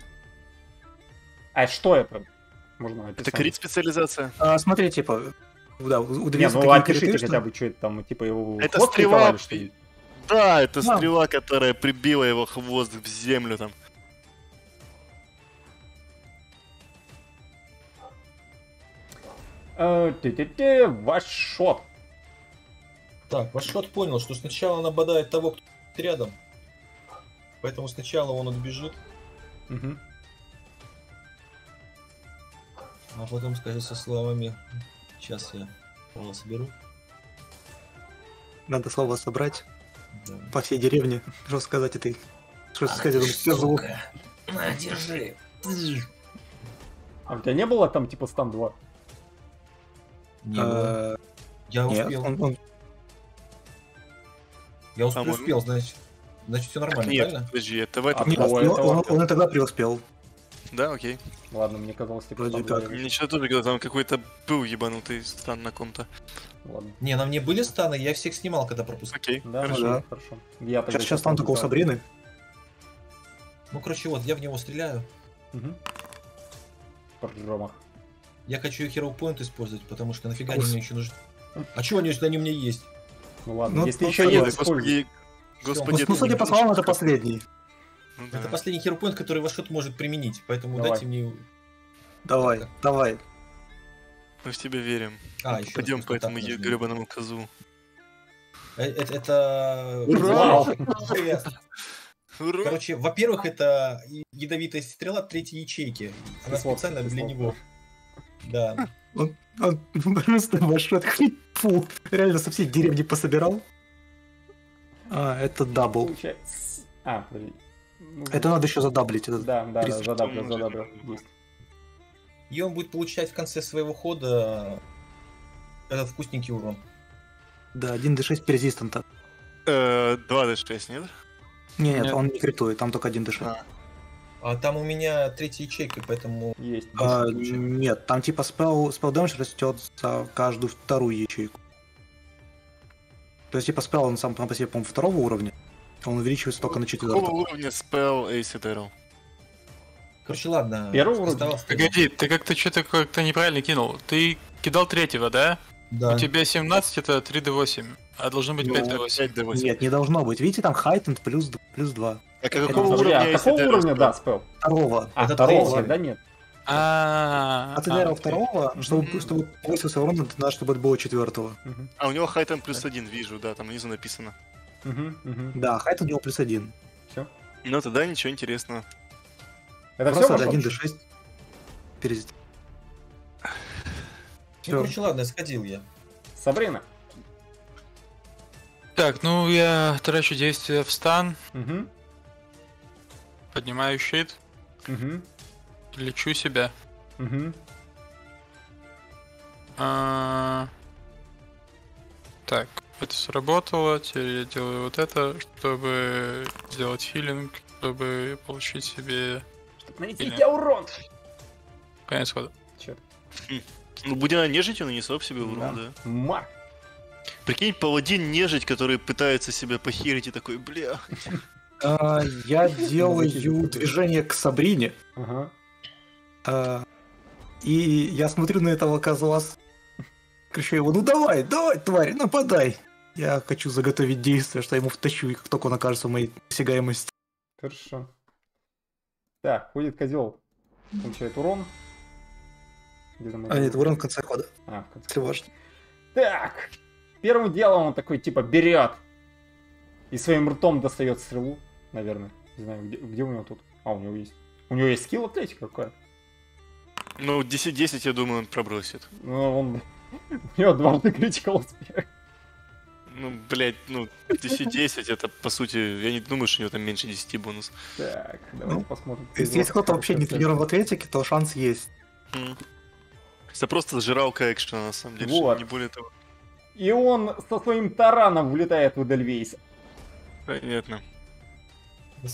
А что это? Можно Это описать. крит специализация. А, смотри, типа, Да, Не, удивился, ну опишите критышны. хотя бы, что это там, типа его Это хвост стрела, приковали, что ли? Да, это Да. стрела, которая прибила его хвост в землю там. Э, ты-ты-ты, Ваш шот. Так, ваш шот понял, что сначала нападает того, кто рядом. Поэтому сначала он отбежит, Мгм. а потом скажет со словами Сейчас я его соберу. Надо слово собрать Да. по всей деревне. Что сказать этой... Что Ах сказать этому козлу? На, держи. А у тебя не было там типа стан 2? Не было. Э, Я Нет, успел. он- он- Я усп- По-моему. успел, значит. Значит, все нормально, Нет, правильно? подожди, это в этом. А, нет, он- это он- вообще- он и тогда преуспел. Да, окей. Ладно, мне казалось, типа Вроде стан 2 как. есть. Мне что-то тоже когда там какой-то был ебанутый стан на ком-то. Ладно. Не, на мне были станы, я всех снимал, когда пропускал. Окей, Да, хорошо. хорошо. да. хорошо. Я Сейчас, сейчас такого да. Сабрины. Ну, короче, вот, я в него стреляю. Мгм. Промах. Я хочу Hero Point использовать, потому что нафига они мне еще нужны. А чего они, они у меня есть? Ну ладно, Ну, если ну, еще согласен. нет, используй. Господи, Ну, господи. ну, судя по словам, это последний. Ну да. Это последний Point, который ваш шот может применить, поэтому Давай. дайте мне... Давай, Так. давай. Мы в тебя верим. А, еще Пойдем раз по этому гребаному козу. Э, Это... это- Ура! Ура! Короче, во-первых, это ядовитая стрела третьей ячейки. Она специально для него. Да. Он, он просто большой фу, реально со всей деревни пособирал. А, это double. Получается. А, подожди. Ну, Это надо еще задаблить. это- Да, да, да, уже. Есть. И он будет получать в конце своего хода этот вкусненький урон. Да, 1d6 перезистанта. Э, 2d6, нет? Не, нет, Нет. он не критует, там только 1d6. А. А там у меня третья ячейка, поэтому... Есть. А, нет, там типа спел, спел damage растет за каждую вторую ячейку. То есть типа спел он сам по себе, по-моему, второго уровня. Он увеличивается только на Какого четвертом. уровня спел Acid Arrow? Короче, ладно. Уровень? оставался- Погоди, ты как-то что-то как-то неправильно кинул. Ты кидал третьего, да? Да. У тебя 17 это 3d8, а должно быть Ну, 5d8. 5d8. Нет, не должно быть. Видите, там heightened плюс, плюс 2. А какого а уровня какого Acid Arrow уровня, да, спел? Второго. А, Это второго, третий. да нет. А, А ты а, второго, чтобы, чтобы повысился урон, надо, чтобы это было четвертого. А у него Хайтон плюс один, вижу, да, там внизу написано. Да, хайт у него плюс один. Ну тогда ничего интересного. Это все Просто 1d6 перез... Ну, короче, ладно, сходил я. Сабрина. Так, ну я трачу действие в стан, Мгм, поднимаю щит, мгм, лечу себя. мгм. А, Так, это сработало. Теперь я делаю вот это, чтобы сделать хилинг, чтобы получить себе Чтоб нанести тебе урон. конец хода. Черт. Ну, будь она нежить, он несет себе урон, да. Марк. Прикинь, паладин нежить, который пытается себя похерить и такой, бля. А, я делаю движение к Сабрине, а, и я смотрю на этого козла, кричу его, ну давай, давай, тварь, нападай. Я хочу заготовить действие, что я ему втащу, и как только он окажется в моей досягаемости. Хорошо. Так, ходит козел. Получает урон. А, нет, урон в конце хода, А, в конце. важно. Так. Первым делом он такой, типа, берет. И своим ртом достает стрелу, наверное. Не знаю, где, где у него тут. А, у него есть. У него есть скилл атлетика какая? Ну, 10-10, я думаю, он пробросит. Ну, он... У него дважды критикал успех. Ну, блядь, ну, 10-10, это, по сути, я не думаю, что у него там меньше 10 бонус. Так, давайте Ну, посмотрим. Если, если кто-то вообще не тренирован в атлетике, то шанс есть. Это просто сжиралка экшена, на самом деле, Вот. не более того. И он со своим тараном влетает в Эдельвейс. Понятно.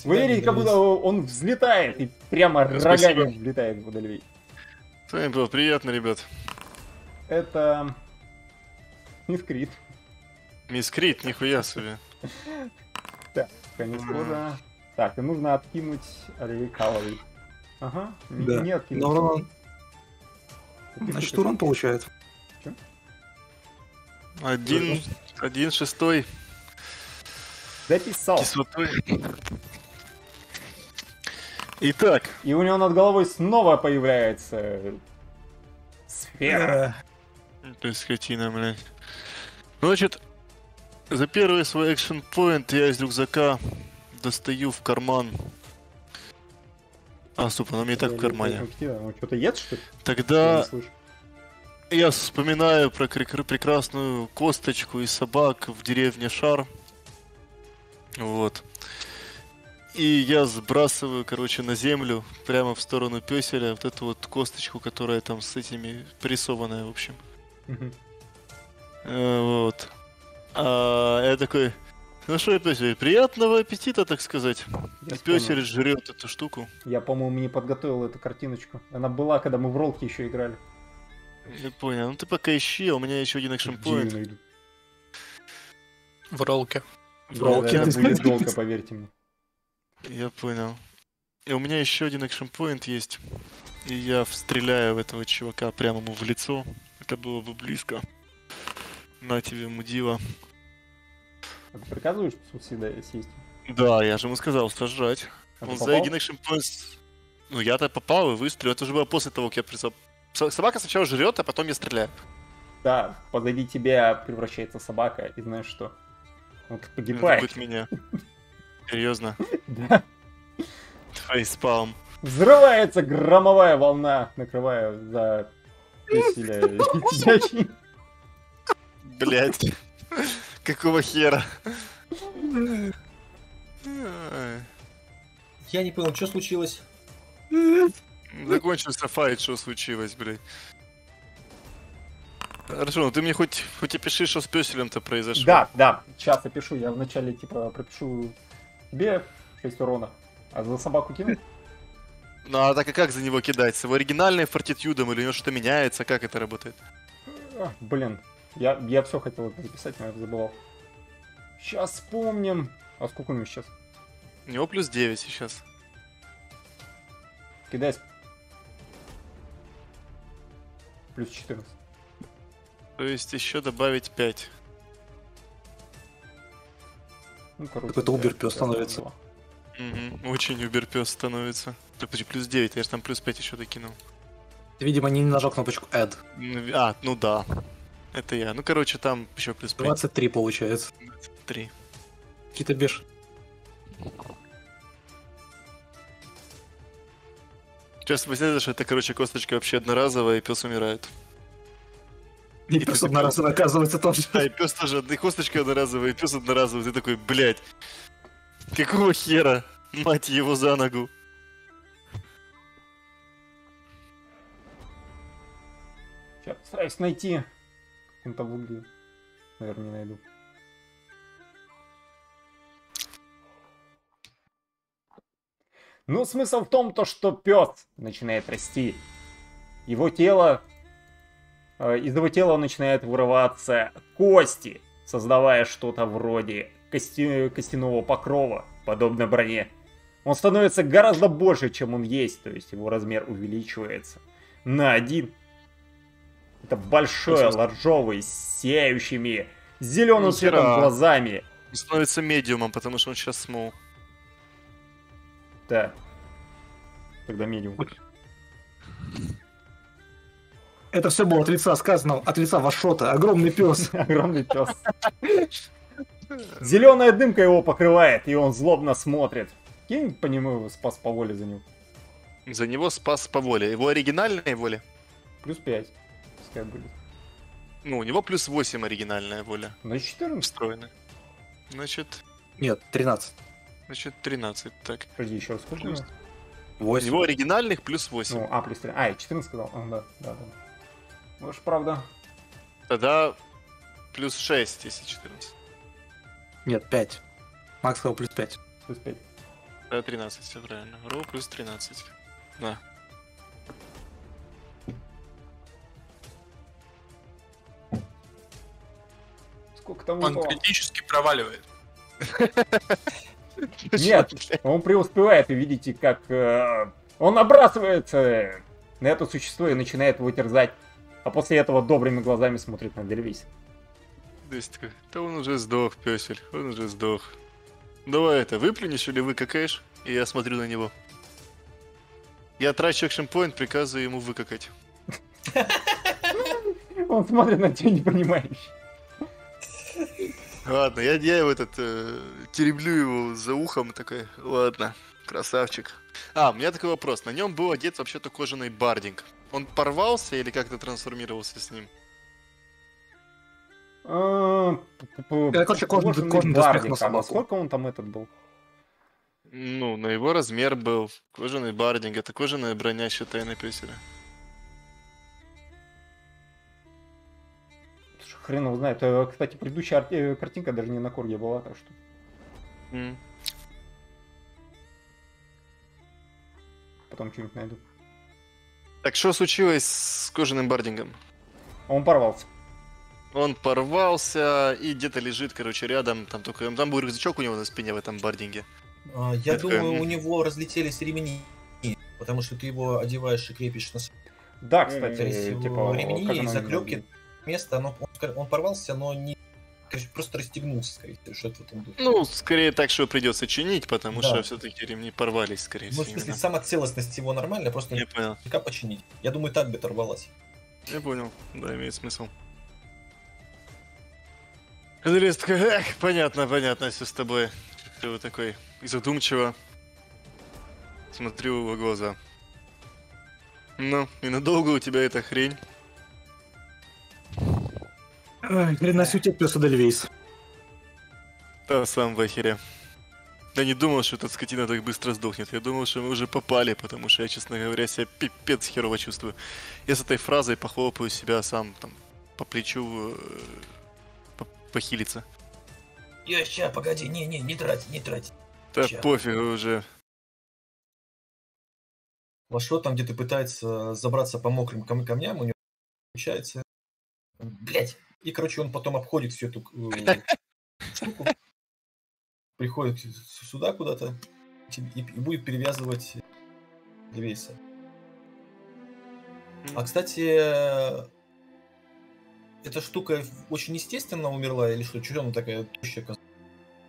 Вы видите, как будто он взлетает и прямо Спасибо. рогами влетает в Эдельвейс. С вами было приятно, ребят. Это... Мискрит. Мисс Крит, нихуя себе. Конец Мгм. хода. Так, и нужно откинуть рекалори. Ага, не, Да. не откинуть. Но урон, значит, урон получает. Один, один шестой Записал. кислотой. Итак, И у него над головой снова появляется сфера. то есть скотина, блядь. Значит, за первый свой экшен поинт я из рюкзака достаю в карман. А, стоп, она меня и так в кармане. Он что-то ест, что ли? Тогда я вспоминаю про прекрасную косточку из собак в деревне Шар. Вот. И я сбрасываю, короче, на землю, прямо в сторону песеля, вот эту вот косточку, которая там с этими прессованная, в общем. Э, Вот. А я такой, ну что, песель, приятного аппетита, так сказать. Я И песель жрет эту штуку. Я, по-моему, не подготовил эту картиночку. Она была, когда мы в ролке еще играли. Я понял. Ну ты пока ищи, а у меня еще один экшен? В ролке. В ролке, Да, да, будет долго, поверьте мне. Я понял. И у меня еще один экшен поинт есть. И я стреляю в этого чувака прямо ему в лицо. Это было бы близко. На тебе, мудила. А ты приказываешь всегда сесть? Да, я же ему сказал сожрать. А Он за один экшен поинт... Ну я-то попал и выстрелил. Это уже было после того, как я призал. Собака сначала жрет, а потом я стреляю. Да, позади тебя превращается собака, и знаешь что? Он Это погибает. будет меня. Серьезно. Да. Фейспалм. Взрывается громовая волна, накрывая за веселье. Блять. Какого хера? Я не понял, что случилось? Закончился файт, что случилось, блядь. Хорошо, ну ты мне хоть, хоть и пиши, что с песелем-то произошло. Да, да, сейчас опишу. Я вначале, типа, пропишу тебе 6 урона, а за собаку кину. Ну а так и как за него кидать? С его оригинальной фортитюдом или у него что-то меняется? Как это работает? А, Блин, я, я все хотел это записать, но я забывал. Сейчас вспомним. А сколько у него сейчас? У него плюс 9 сейчас. Кидай. Плюс 14. То есть еще добавить 5. Ну, короче. Какой-то пять становится. Угу. Очень уберпес становится. Плюс 9, я же там плюс 5 еще докинул. Ты, видимо, не нажал кнопочку Add. А, ну да. Это я. Ну, короче, там еще плюс 5. 23 получается. 3. Какие-то беш. Сейчас выясняется, что это, короче, косточка вообще одноразовая, и пес умирает. И пес ты одноразово оказывается тоже. А, и пес тоже, и косточка одноразовая, и пес одноразовый. Ты такой, блядь, какого хера? Мать его за ногу. Сейчас постараюсь найти. В каком-то выглядит. Наверное, не найду. Ну, смысл в том, то, что пес начинает расти. Его тело... э, Из его тела начинают вырываться кости, создавая что-то вроде кости... костяного покрова, подобно броне. Он становится гораздо больше, чем он есть, то есть его размер увеличивается на один. Это большой, ларжовый, с сияющими зеленым цветом глазами. Он становится медиумом, потому что он сейчас смол. Да. Тогда медиум. Это все было от лица сказано, от лица Вашота. Огромный пес. Огромный пес. Зеленая дымка его покрывает, и он злобно смотрит. Кинь по нему спас по воле за него. За него спас по воле. Его оригинальная воля. Плюс 5. Пускай будет. Ну, у него плюс 8 оригинальная воля. Ну, 14. Встроена. Значит, Нет, 13. значит 13. Так. Подожди, еще раз сколько? Плюс. было? У 8. него оригинальных плюс 8. Ну, а, плюс 3. А, я 14 сказал. А, да, да, да. Может, правда. Тогда плюс 6, если 14. Нет, 5. Макс сказал плюс 5. Плюс 5. Да, 13, все правильно. Ро плюс 13. Да. Сколько там Он критически проваливает. Нет, он преуспевает, и видите, как э, он набрасывается на это существо и начинает его терзать. А после этого добрыми глазами смотрит на Дельвис. Десь такой, да он уже сдох, песель, он уже сдох. Давай это, выплюнешь или выкакаешь? И я смотрю на него. Я трачу экшн point, приказываю ему выкакать. Он смотрит на тебя непонимающе. Ладно, я, я его этот, э, тереблю его за ухом, такой, ладно, красавчик. А, у меня такой вопрос. На нем был одет вообще-то кожаный бардинг. Он порвался или как-то трансформировался с ним? А, короче, кожаный- доспех на А собаку. сколько он там этот был? Ну, на его размер был. Кожаный бардинг. Это кожаная броня, считай, на. Слушай, Хрен его знает. Э, Кстати, предыдущая э, картинка даже не на корге была, так что... Потом что-нибудь найду. Так что случилось с кожаным бардингом? Он порвался. Он порвался и где-то лежит, короче, рядом. Там только там был рюкзачок у него на спине в этом бардинге. А, Я Это, думаю, м. у него разлетелись ремни, потому что ты его одеваешь и крепишь на Да, кстати, типа... ремни и заклепки место, оно, он, он порвался, но не короче, просто расстегнулся, скорее всего, что-то в этом духе. Ну, скорее так, что придется чинить, потому Да. что все-таки ремни порвались, скорее Ну, в всего. смысле, именно. сама целостность его нормальная, просто Я понял. слегка починить. Я думаю, так бы оторвалась. Я понял. Да, имеет смысл. Адрес такой, эх, понятно, понятно, все с тобой. Ты вот такой и задумчиво. Смотрю в его глаза. Ну, и надолго у тебя эта хрень? Тебе пес Эдельвейс. Да, сам в ахере. Я не думал, что этот скотина так быстро сдохнет. Я думал, что мы уже попали, потому что я, честно говоря, себя пипец херово чувствую. Я с этой фразой похлопаю себя сам там по плечу э, по- похилиться. Я ща, погоди, не-не, не трать, не трать. Да Ща. пофигу уже. Лашо там где-то пытается забраться по мокрым кам- камням, у него получается. Блять, И, короче, он потом обходит всю эту э, штуку, приходит сюда куда-то и, и будет перевязывать Левейса. А, кстати, эта штука очень естественно умерла или что? Чего она такая тощая оказалась?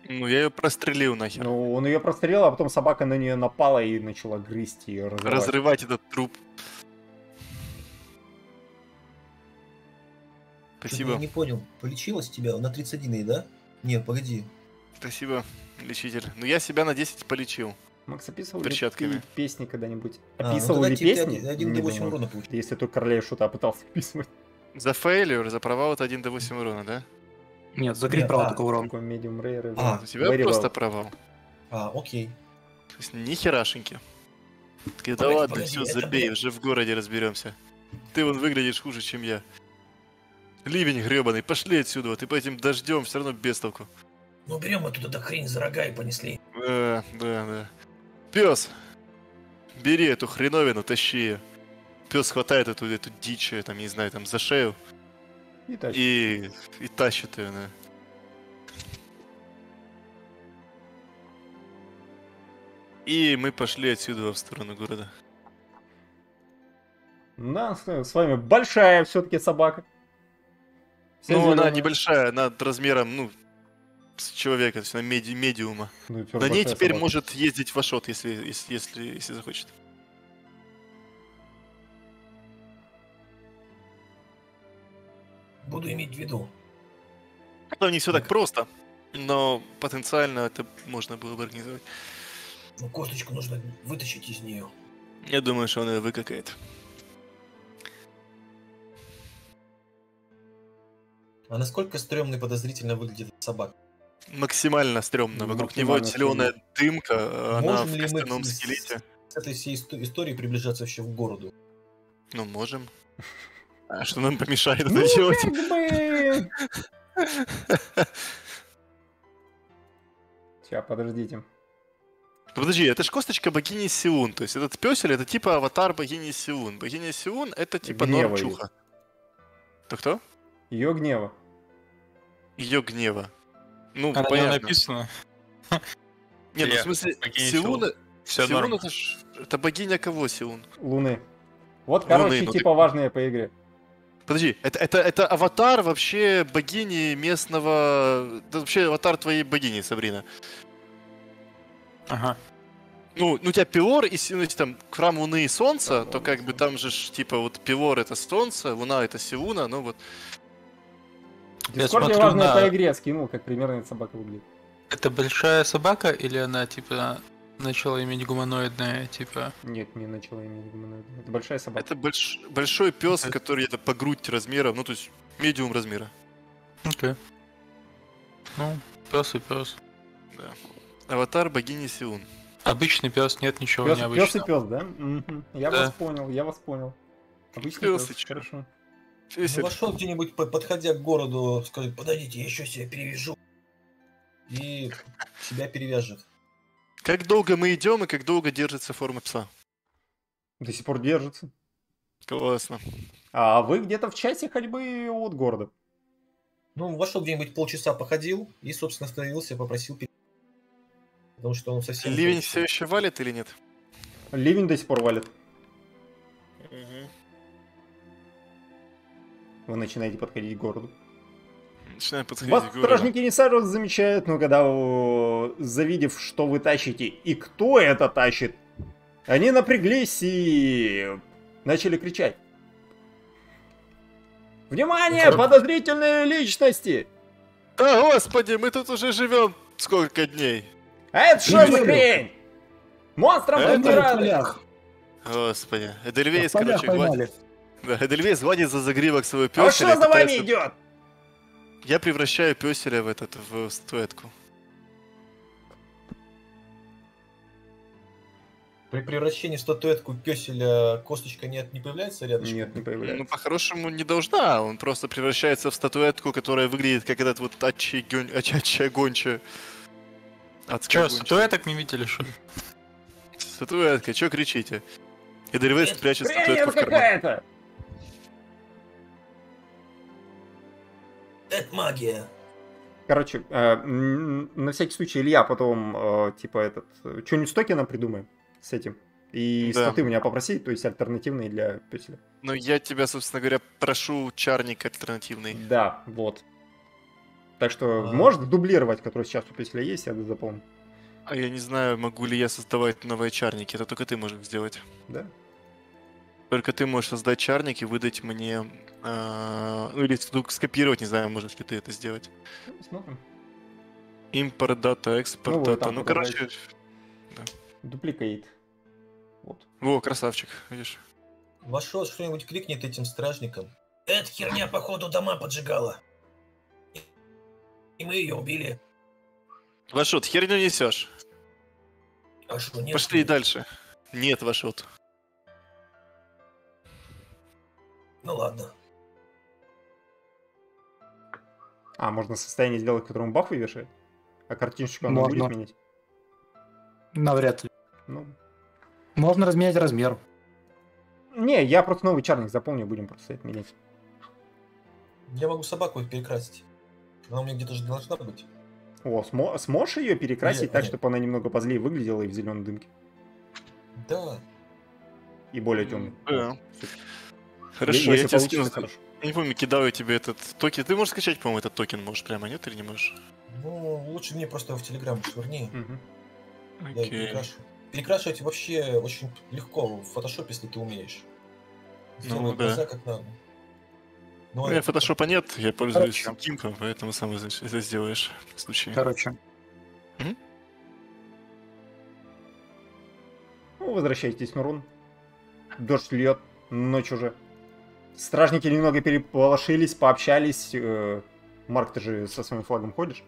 Ну, я ее прострелил нахер. Ну, он ее прострелил, а потом собака на нее напала и начала грызть ее, разрывать. Разрывать этот труп. Спасибо. Я не понял, полечилась тебя на 31 да? Не, погоди. Спасибо, лечитель. Ну, я себя на 10 полечил. Макс, описывал ли Перчатками. ты песни когда-нибудь? А, ну Описывал тогда ли тебе песни? один- один Не до 8 думаю. урона получил. Если только королева шута пытался описывать. За фейлер, за провал это 1 до 8 урона, да? Нет, закрыть Нет, право а, только урон. Такой медиум рейр. А, У тебя просто провал. А, окей. То есть ни херашеньки. Такие, да Погоди, ладно, погоди, все, забей, уже в городе разберемся. Ты вон выглядишь хуже, чем я. Ливень гребаный, пошли отсюда, ты по этим дождем все равно без толку. ну берем оттуда до хрень за рога и понесли. Да, да, да. Пес, бери эту хреновину, тащи ее. Пес хватает эту, эту дичь, там, не знаю, там, за шею И так. и, и тащит ее, да. И мы пошли отсюда в сторону города. Да, с вами большая все-таки собака. Вся ну, она зелёная. небольшая, она размером, ну, с человека, то есть она меди- медиума. Ну, На ней теперь собака. может ездить в Ашот, если, если, если, если захочет. Буду иметь в виду. Ну, не все так просто, но потенциально это можно было бы организовать. Ну, косточку нужно вытащить из нее. Я думаю, что он ее выкакает. А насколько стрёмно и подозрительно выглядит собака? Максимально стрёмно. Ну, Вокруг него максимально зеленая дымка, она Можем в ли мы костяном с- скелете. С этой всей исто- историей приближаться вообще в городу? Ну, можем. А что нам помешает Ну, это делать? как бы... Сейчас, подождите. Подожди, это ж косточка богини Сиун. То есть этот песель это типа аватар богини Сиун. Богиня Сиун это типа Гнева Норчуха. То кто? Ее гнева. Ее гнева. Ну, А на нем понятно. написано. Нет, ну, в смысле, богиня Сиун, Все Сиун норм. это ж... Это богиня кого Сиун? Луны. Вот, Луны, короче, ну типа ты- важные по игре. Подожди, это, это, это аватар вообще богини местного... Это вообще аватар твоей богини, Сабрина. Ага. Ну, ну у тебя Пилор, и ну, если там храм Луны и Солнца, то как бы там же типа вот Пилор это Солнце, Луна это Сиуна, ну вот. В Я Дискорде смотрю важно на- по игре скинул, как примерно эта собака выглядит. Это большая собака или она типа начала иметь гуманоидное, типа... Нет, не начала иметь гуманоидную. Это большая собака. Это больш- большой пес, Это- который это по грудь размером, ну то есть медиум размера. Окей. Ну, пес и пес. Аватар богини Сиун. Обычный пес, нет ничего Пес, пес и необычного. пес, да? Мгм. Я Да. вас понял, я вас понял. Обычный Пёс пес, чё? хорошо. Ну, вошел где-нибудь, по- подходя к городу, скажет, подождите, я еще себя перевяжу. И себя перевяжет. Как долго мы идем и как долго держится форма пса? До сих пор держится. Классно. А вы где-то в часе ходьбы от города. Ну, вошел где-нибудь полчаса походил и, собственно, остановился, попросил Потому что он совсем... Ливень все еще валит или нет? Ливень до сих пор валит. Вы начинаете подходить к городу. Начинаем подходить Вас к городу. стражники не сразу замечают, но когда, завидев, что вы тащите и кто это тащит, они напряглись и начали кричать. Внимание, Это- подозрительные личности! Да, господи, мы тут уже живем сколько дней. А это что за хрень? Монстрам Это. Господи. Эдельвейс, полях короче, поймали. Да, Эдельвейс гладит за загривок свою А пёселя. что за вами идет? Я превращаю пёселя в этот, в статуэтку. При превращении в статуэтку песеля косточка нет, не появляется рядышком? Нет, не Ну, появляется. по-хорошему, не должна. Он просто превращается в статуэтку, которая выглядит как этот вот отчий гон- очачья гончая. Адская Чё, статуэток не видели, что ли? Статуэтка, чё кричите? Эдельвейс прячет статуэтку в карман. Это магия. Короче, э, на всякий случай, Илья, потом, э, типа, этот, что-нибудь с токеном придумаем с этим. И Да. статы у меня попроси, то есть альтернативные для песеля. Ну, я тебя, собственно говоря, прошу чарник альтернативный. Да, вот. Так что А. может дублировать, который сейчас у песеля есть, я запомню. А я не знаю, могу ли я создавать новые чарники. Это только ты можешь сделать. Да? Только ты можешь создать чарник и выдать мне... а, ну, или ск- скопировать, не знаю, можешь ли ты это сделать. Ну, Смотрим. Import data, export Ну, data. Ну, короче... Duplicate. Вот. Во, красавчик, видишь. Вошел что-нибудь крикнет этим стражникам. Эта херня, походу, дома поджигала. И- мы ее убили. Вашот, херню несешь. А что, нет? Пошли дальше. Нет, Вашот. Ну ладно. А, можно состояние сделать, которому баф вешает? А картиночку она Можно. будет менять? Навряд ли. Ну. Можно разменять размер. Не, я просто новый чарник запомню, будем просто это менять. Я могу собаку перекрасить. Она у меня где-то же должна быть. О, смо- сможешь ее перекрасить Нет, так, нет. чтобы она немного позлее выглядела и в зеленой дымке? Да. И более темной. Да. Хорошо, Если я тебе скину. хорошо. Я не помню, кидаю я тебе этот токен. Ты можешь скачать, по-моему, этот токен можешь прямо, нет, или не можешь? Ну, лучше мне просто в Телеграм швырни. Мгм. Я Окей. перекрашу. Перекрашивать вообще очень легко в фотошопе, если ты умеешь. Сделай Ну, да. глаза как надо. Но У меня фотошопа нет, я пользуюсь Короче. Кимком, поэтому сам это сделаешь в случае. Короче. Ну, возвращайтесь на рун. Дождь льет, ночь уже. Стражники немного переполошились, пообщались. э, Марк, ты же со своим флагом ходишь?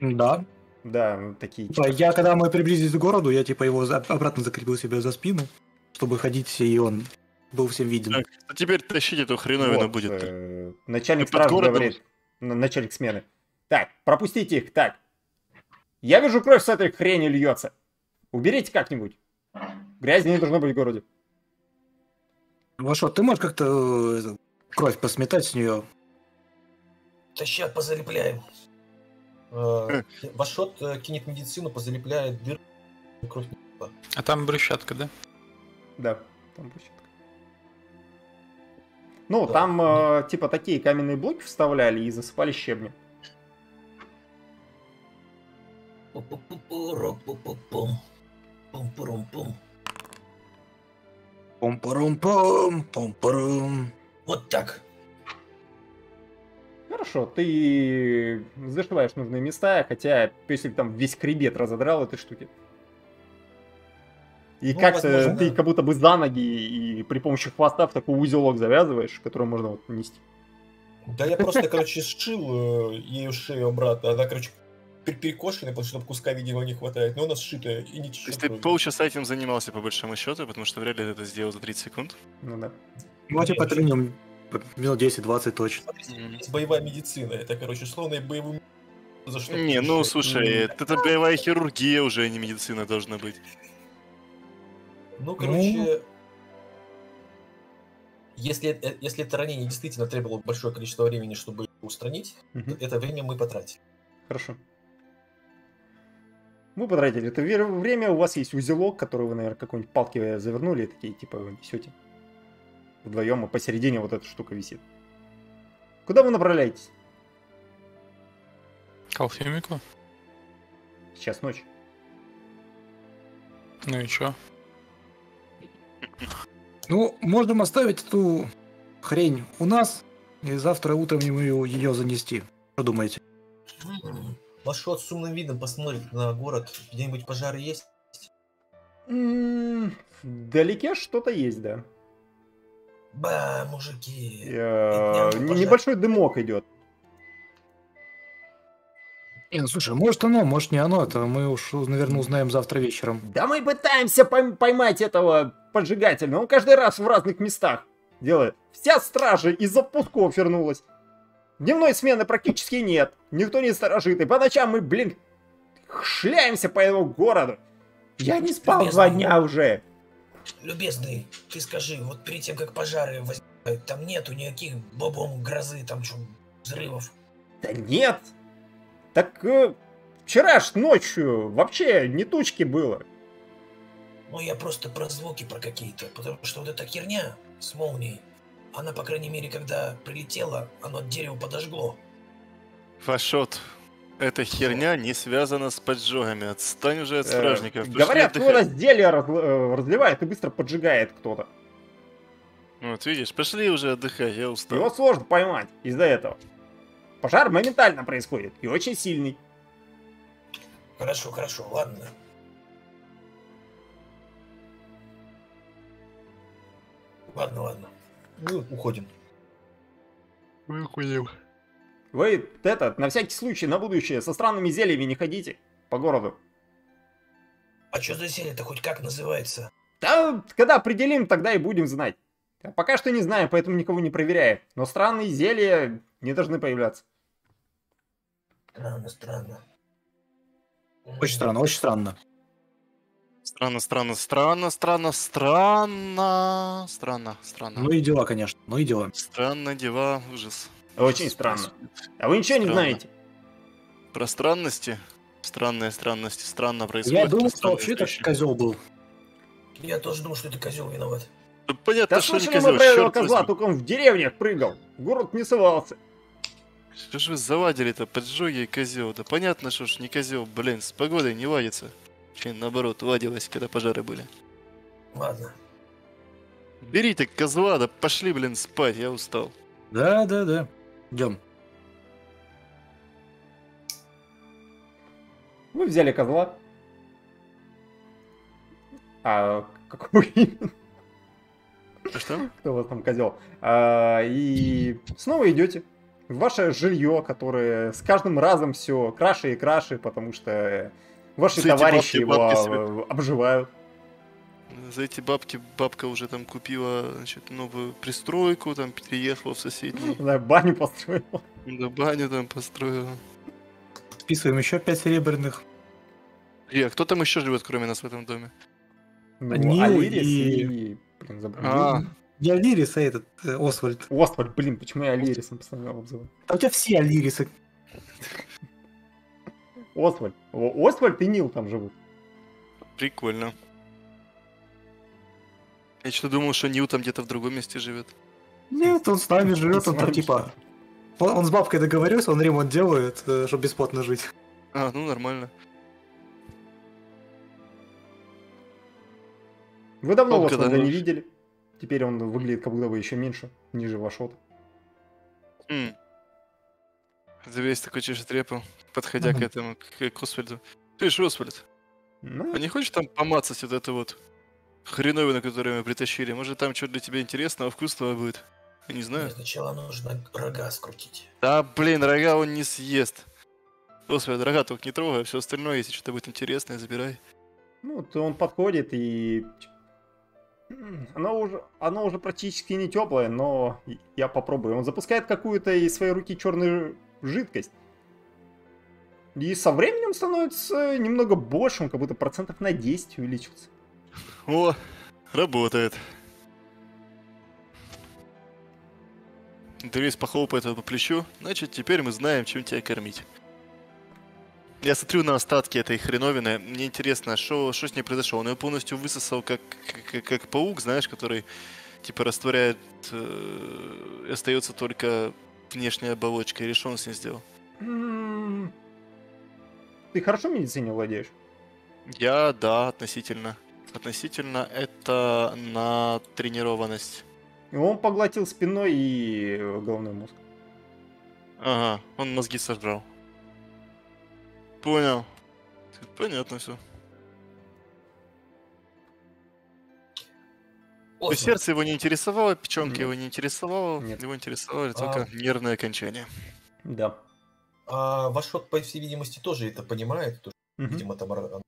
Да. Да, такие. Типа, Я, когда мы приблизились к городу, я типа его обратно закрепил себе за спину, чтобы ходить, и он был всем виден. Так, а теперь тащить эту хреновину Вот, будет. э, Начальник стражи городом? говорит, начальник смены. Так, пропустите их, так. Я вижу, кровь с этой хрени льется. Уберите как-нибудь. Грязи не должно быть в городе. Вашо, ты можешь как-то э, кровь посметать с нее? Да ща позалепляем. Э, Вашот э, кинет медицину, позалепляет дыр. Кровь не текла. А там брусчатка, да? Да, там брусчатка. Ну, Да. там э, типа такие каменные блоки вставляли и засыпали щебнем. Пу-пу-пу-пу-рок-пу-пу-пум. Пум-пурум-пум. Пум-парум-пум, пум-парум. Вот так. Хорошо, ты зашиваешь нужные места, хотя если бы там весь хребет разодрал этой штуки. И Ну, как-то возможно, ты да. как будто бы за ноги и при помощи хвоста в такой узелок завязываешь, который можно вот нести. Да я просто, короче, сшил э, ее шею обратно. Она, короче, пер- перекошенная, потому что там куска, видимо, не хватает. Но она сшитая и То ничего. есть ты вроде. полчаса этим занимался по большому счету, потому что вряд ли ты это сделал за 30 секунд. Ну да. Ну, а типа Нет. тренем минут 10-20 точно. Смотрите, боевая медицина. Это, короче, условная боевая за что Не, ну слушай, это, это боевая хирургия уже, а не медицина должна быть. Ну, короче, если, э, если это ранение действительно требовало большое количество времени, чтобы его устранить, Мгм. это время мы потратим. Хорошо. Мы потратили это время, у вас есть узелок, который вы, наверное, какой-нибудь палки завернули, и такие, типа, вы несете. Вдвоем, и посередине вот эта штука висит. Куда вы направляетесь? К алхимику? Сейчас ночь. Ну и чё? Ну, можем оставить эту хрень у нас, и завтра утром ему ее занести. Что думаете? М, Машот с умным видом посмотрит на город. Где-нибудь пожары есть? Вдалеке что-то есть, да. Ба, мужики. Э. Небольшой дымок идет. Не, ну слушай, может оно, может не оно, это мы уж, наверное, узнаем завтра вечером. Да мы пытаемся пойм- поймать этого поджигателя, но он каждый раз в разных местах делает. Вся стража из-за пусков вернулась. Дневной смены практически нет. Никто не сторожит. И по ночам мы, блин, шляемся по этому городу. Я не спал Любезный. два дня уже. Любезный, ты скажи, вот перед тем, как пожары возникают, там нету никаких бобом грозы, там что, взрывов. Да нет. Так э, вчера ж ночью вообще не тучки было. Ну, я просто про звуки про какие-то, потому что вот эта херня с молнией, она, по крайней мере, когда прилетела, оно дерево подожгло. Фашот, эта херня не связана с поджогами. Отстань уже от Э, стражников. Пошли Говорят, отдыхать. кто-то зелье разл- э, разливает и быстро поджигает кто-то. Вот видишь, пошли уже отдыхать, я устал. Его сложно поймать из-за этого. Пожар моментально происходит и очень сильный. Хорошо, хорошо, ладно. Ладно, ладно. Мы уходим. Вы, это, на всякий случай, на будущее, со странными зельями не ходите по городу. А что за зелье-то хоть как называется? Да, когда определим, тогда и будем знать. А пока что не знаем, поэтому никого не проверяем. Но странные зелья не должны появляться. Странно, странно. Очень странно, очень странно. Странно, странно, странно, странно, странно, странно, странно. Ну и дела, конечно, ну и дела. Странно, дела, ужас. Очень Ужас странно. А вы ничего не Странно. знаете? Про странности? Странные странности, странно Я происходит. думал, про что вообще это козел был. Я тоже думал, что это козел виноват. Да понятно, Да что не слышали мы козел, про этого черт козла, возьми. только он в деревнях прыгал. В город не совался. Что ж вы завадили-то, поджоги и козел? Да понятно, что ж не козел, блин, с погодой не ладится. Че, наоборот, ладилось, когда пожары были. Ладно. Берите козла, да пошли, блин, спать, я устал. Да, да, да. Идем. Вы взяли козла. А какой именно? А что? Кто у вас там козел? А, и снова идете в ваше жилье, которое с каждым разом все краше и краше, потому что ваши За товарищи бабки- его бабки а, себе. обживают. За эти бабки бабка уже там купила, значит, новую пристройку, там переехала в соседний. Да, баню построил. Да баню там построила. Списываем еще пять серебряных. Илья, кто там еще живет, кроме нас в этом доме? Ну, Нил Алирис и- и... Блин, забыл. А, Не Алирис, а этот, э, Освальд. Освальд, блин, почему я Алирисом постоянно обзываю? А у тебя все Алирисы. Освальд. О, Освальд и Нил там живут. прикольно. Я что думал, что Нил там где-то в другом месте живет. Нет, он с нами живет, он там типа... Он, он с бабкой договорился, он ремонт делает, чтобы бесплатно жить. А, ну нормально. Вы давно Бабка Освальда давно не видели. Теперь он выглядит как будто бы еще меньше, ниже вашего. М. Весь такой чешетрепал, подходя к этому, к, к Освальду. Ты ж Освальд, Ну, а не хочешь там помацать вот эту вот хреновину, которую мы притащили? Может там что для тебя интересного, вкусного будет? Я не знаю. Мне сначала нужно рога скрутить. Да, блин, рога он не съест. Освальд, рога только не трогай, все остальное, если что-то будет интересное, забирай. ну, то он подходит и... Оно уже, оно уже практически не теплое, но я попробую. Он запускает какую-то из своей руки черную жидкость. И со временем становится немного больше, он как будто процентов на 10 увеличился. О, работает. Дрис похлопает по плечу. Значит, теперь мы знаем, чем тебя кормить. Я смотрю на остатки этой хреновины. Мне интересно, что с ней произошло. Он ее полностью высосал, как, как, как паук, знаешь, который типа растворяет, э, остается только внешняя оболочка. Или что он с ней сделал? М, Ты хорошо медицине владеешь? Я, да, относительно. Относительно это на тренированность. И он поглотил спиной и головной мозг. Ага, он мозги сожрал. Понял. Понятно все. Освальд, Сердце его не интересовало, печенка Нет. его не интересовала, Нет. его интересовали А. только нервные окончания. Да. А ваш рот, по всей видимости, тоже это понимает, то, что, Мгм. видимо, там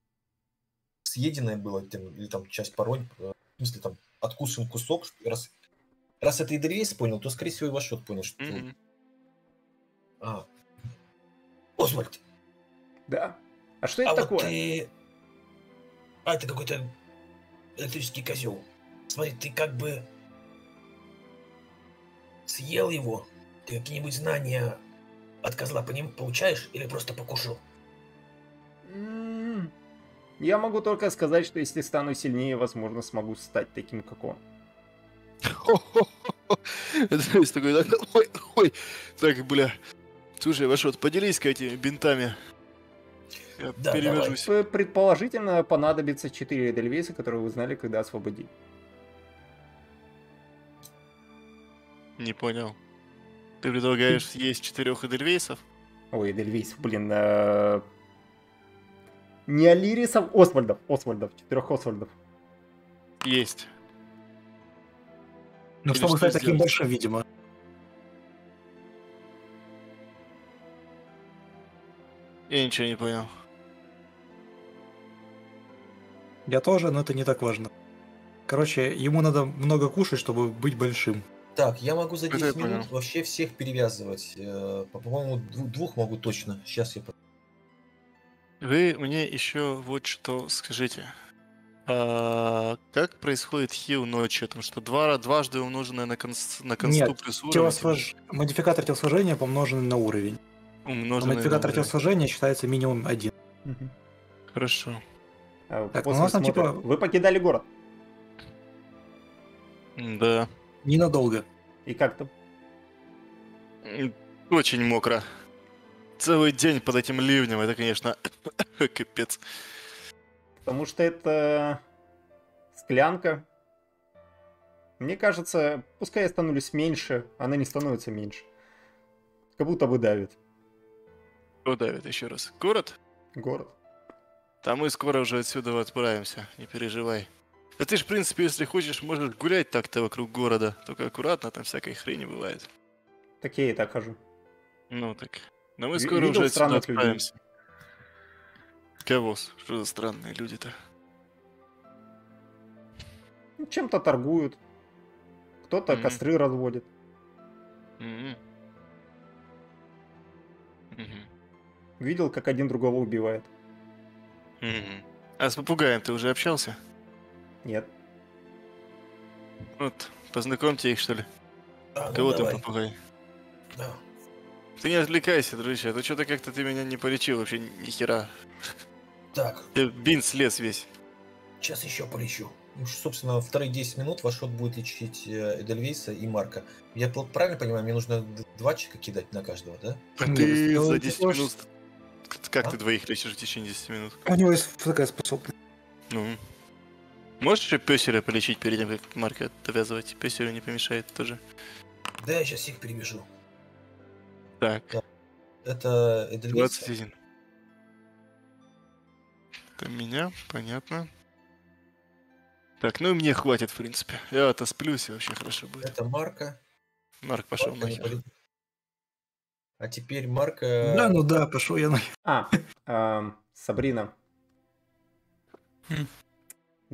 съеденное было, там, или там часть поронь, э, в смысле, там, откушен кусок, раз, раз это Эдельвейс понял, то, скорее всего, и ваш рот понял, что... Мгм. А, Освальд, Да. А что а это вот такое? ты... А, это какой-то электрический козел. Смотри, ты как бы съел его. Ты какие-нибудь знания от козла по ним получаешь или просто покушал? М, Я могу только сказать, что если стану сильнее, возможно, смогу стать таким, как он. Это есть такой, ой, ой, так, бля. Слушай, ваш вот поделись-ка этими бинтами. Я Да, перевяжусь. П- Предположительно, понадобится 4 Эдельвейса, которые вы знали, когда освободили. Не понял. Ты предлагаешь съесть четырех эдельвейсов? Ой, Эдельвейсов, блин. э, Не Алирисов, Освальдов. Освальдов, четырех Освальдов. Есть. Ну, чтобы что стать таким большим, видимо. Я ничего не понял. Я тоже, но это не так важно. Короче, ему надо много кушать, чтобы быть большим. Так, я могу за Это 10 я минут понял. вообще всех перевязывать. э, по- По-моему, дву- двух могу точно. Сейчас я... Вы мне еще вот что скажите. А, как происходит хил ночью? Потому что два, дважды умноженное на, конс, на консту Нет, плюс уровень, Телосвож- Модификатор телосложения помноженный на уровень. А умноженное на модификатор уровень. телосложения считается минимум один. Мгм. Хорошо. А Так, после у нас там, типа- Вы покидали город. Да. Ненадолго. И как там? Очень мокро. Целый день под этим ливнем, это, конечно, капец. Потому что это склянка. Мне кажется, пускай я становлюсь меньше, она не становится меньше. Как будто бы давит Кто давит еще раз? Город? город. Там мы скоро уже отсюда отправимся, не переживай. Да ты ж, в принципе, если хочешь, можешь гулять так-то вокруг города. Только аккуратно, там всякой хрени бывает. Так я и так хожу. Ну так. Но мы скоро видел уже отсюда странных людей? отправимся. Кого? Что за странные люди-то? Ну, Чем-то торгуют. Кто-то Мгм. костры разводит. Мгм. Мгм. Видел, как один другого убивает. Мгм. А с попугаем ты уже общался? Нет. Вот, познакомьте их, что ли. А, ну Кого там давай. попугай? Да. Ты не отвлекайся, дружище, а то что-то как-то ты меня не полечил вообще ни хера. Так, Бин слез весь. сейчас еще полечу. Ну, что, собственно, вторые 10 минут ваш шот будет лечить э, Эдельвейса и Марка. Я правильно понимаю, мне нужно два чека кидать на каждого, да? А ты ну, за ты 10 можешь- минут... Как А? ты двоих лечишь в течение 10 минут? У него есть такая способность. Ну. Можешь еще песеля полечить перед тем, как Марка довязывать? Песелю не помешает тоже. Да, я сейчас всех перебежу. Так, Это Эдельвейс. 21. Это меня, понятно. Так, ну и мне хватит, в принципе. Я отосплюсь, и вообще хорошо будет. Это Марка. Марк пошел Марка нахер. А теперь Марка... Да, ну да, пошел я на... А, ам, Сабрина.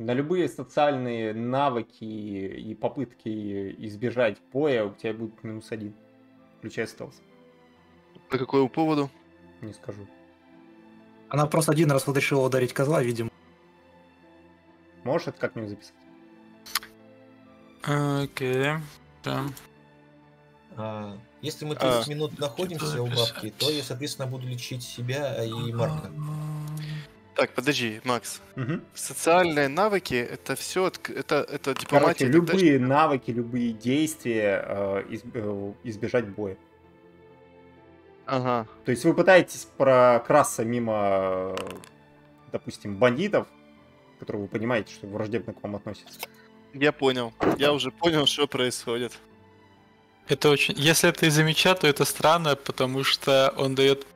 На любые социальные навыки и попытки избежать боя у тебя будет минус один. Включая стелс. По какому поводу? Не скажу. Она просто один раз вот решила ударить козла, видимо. Можешь это как-нибудь записать? Окей. Да. А, если мы А, 30 минут находимся у бабки, то я, соответственно, буду лечить себя и Марка. Так, подожди, Макс. Мгм. Социальные навыки это все это, это Короче, дипломатия. и так дальше. любые навыки, любые действия э, из- э, избежать боя. Ага. То есть вы пытаетесь прокрасться мимо, э, допустим, бандитов, которые вы понимаете, что враждебно к вам относятся. Я понял. Я уже понял, что происходит. Это очень... Если ты замечал, то это странно, потому что он дает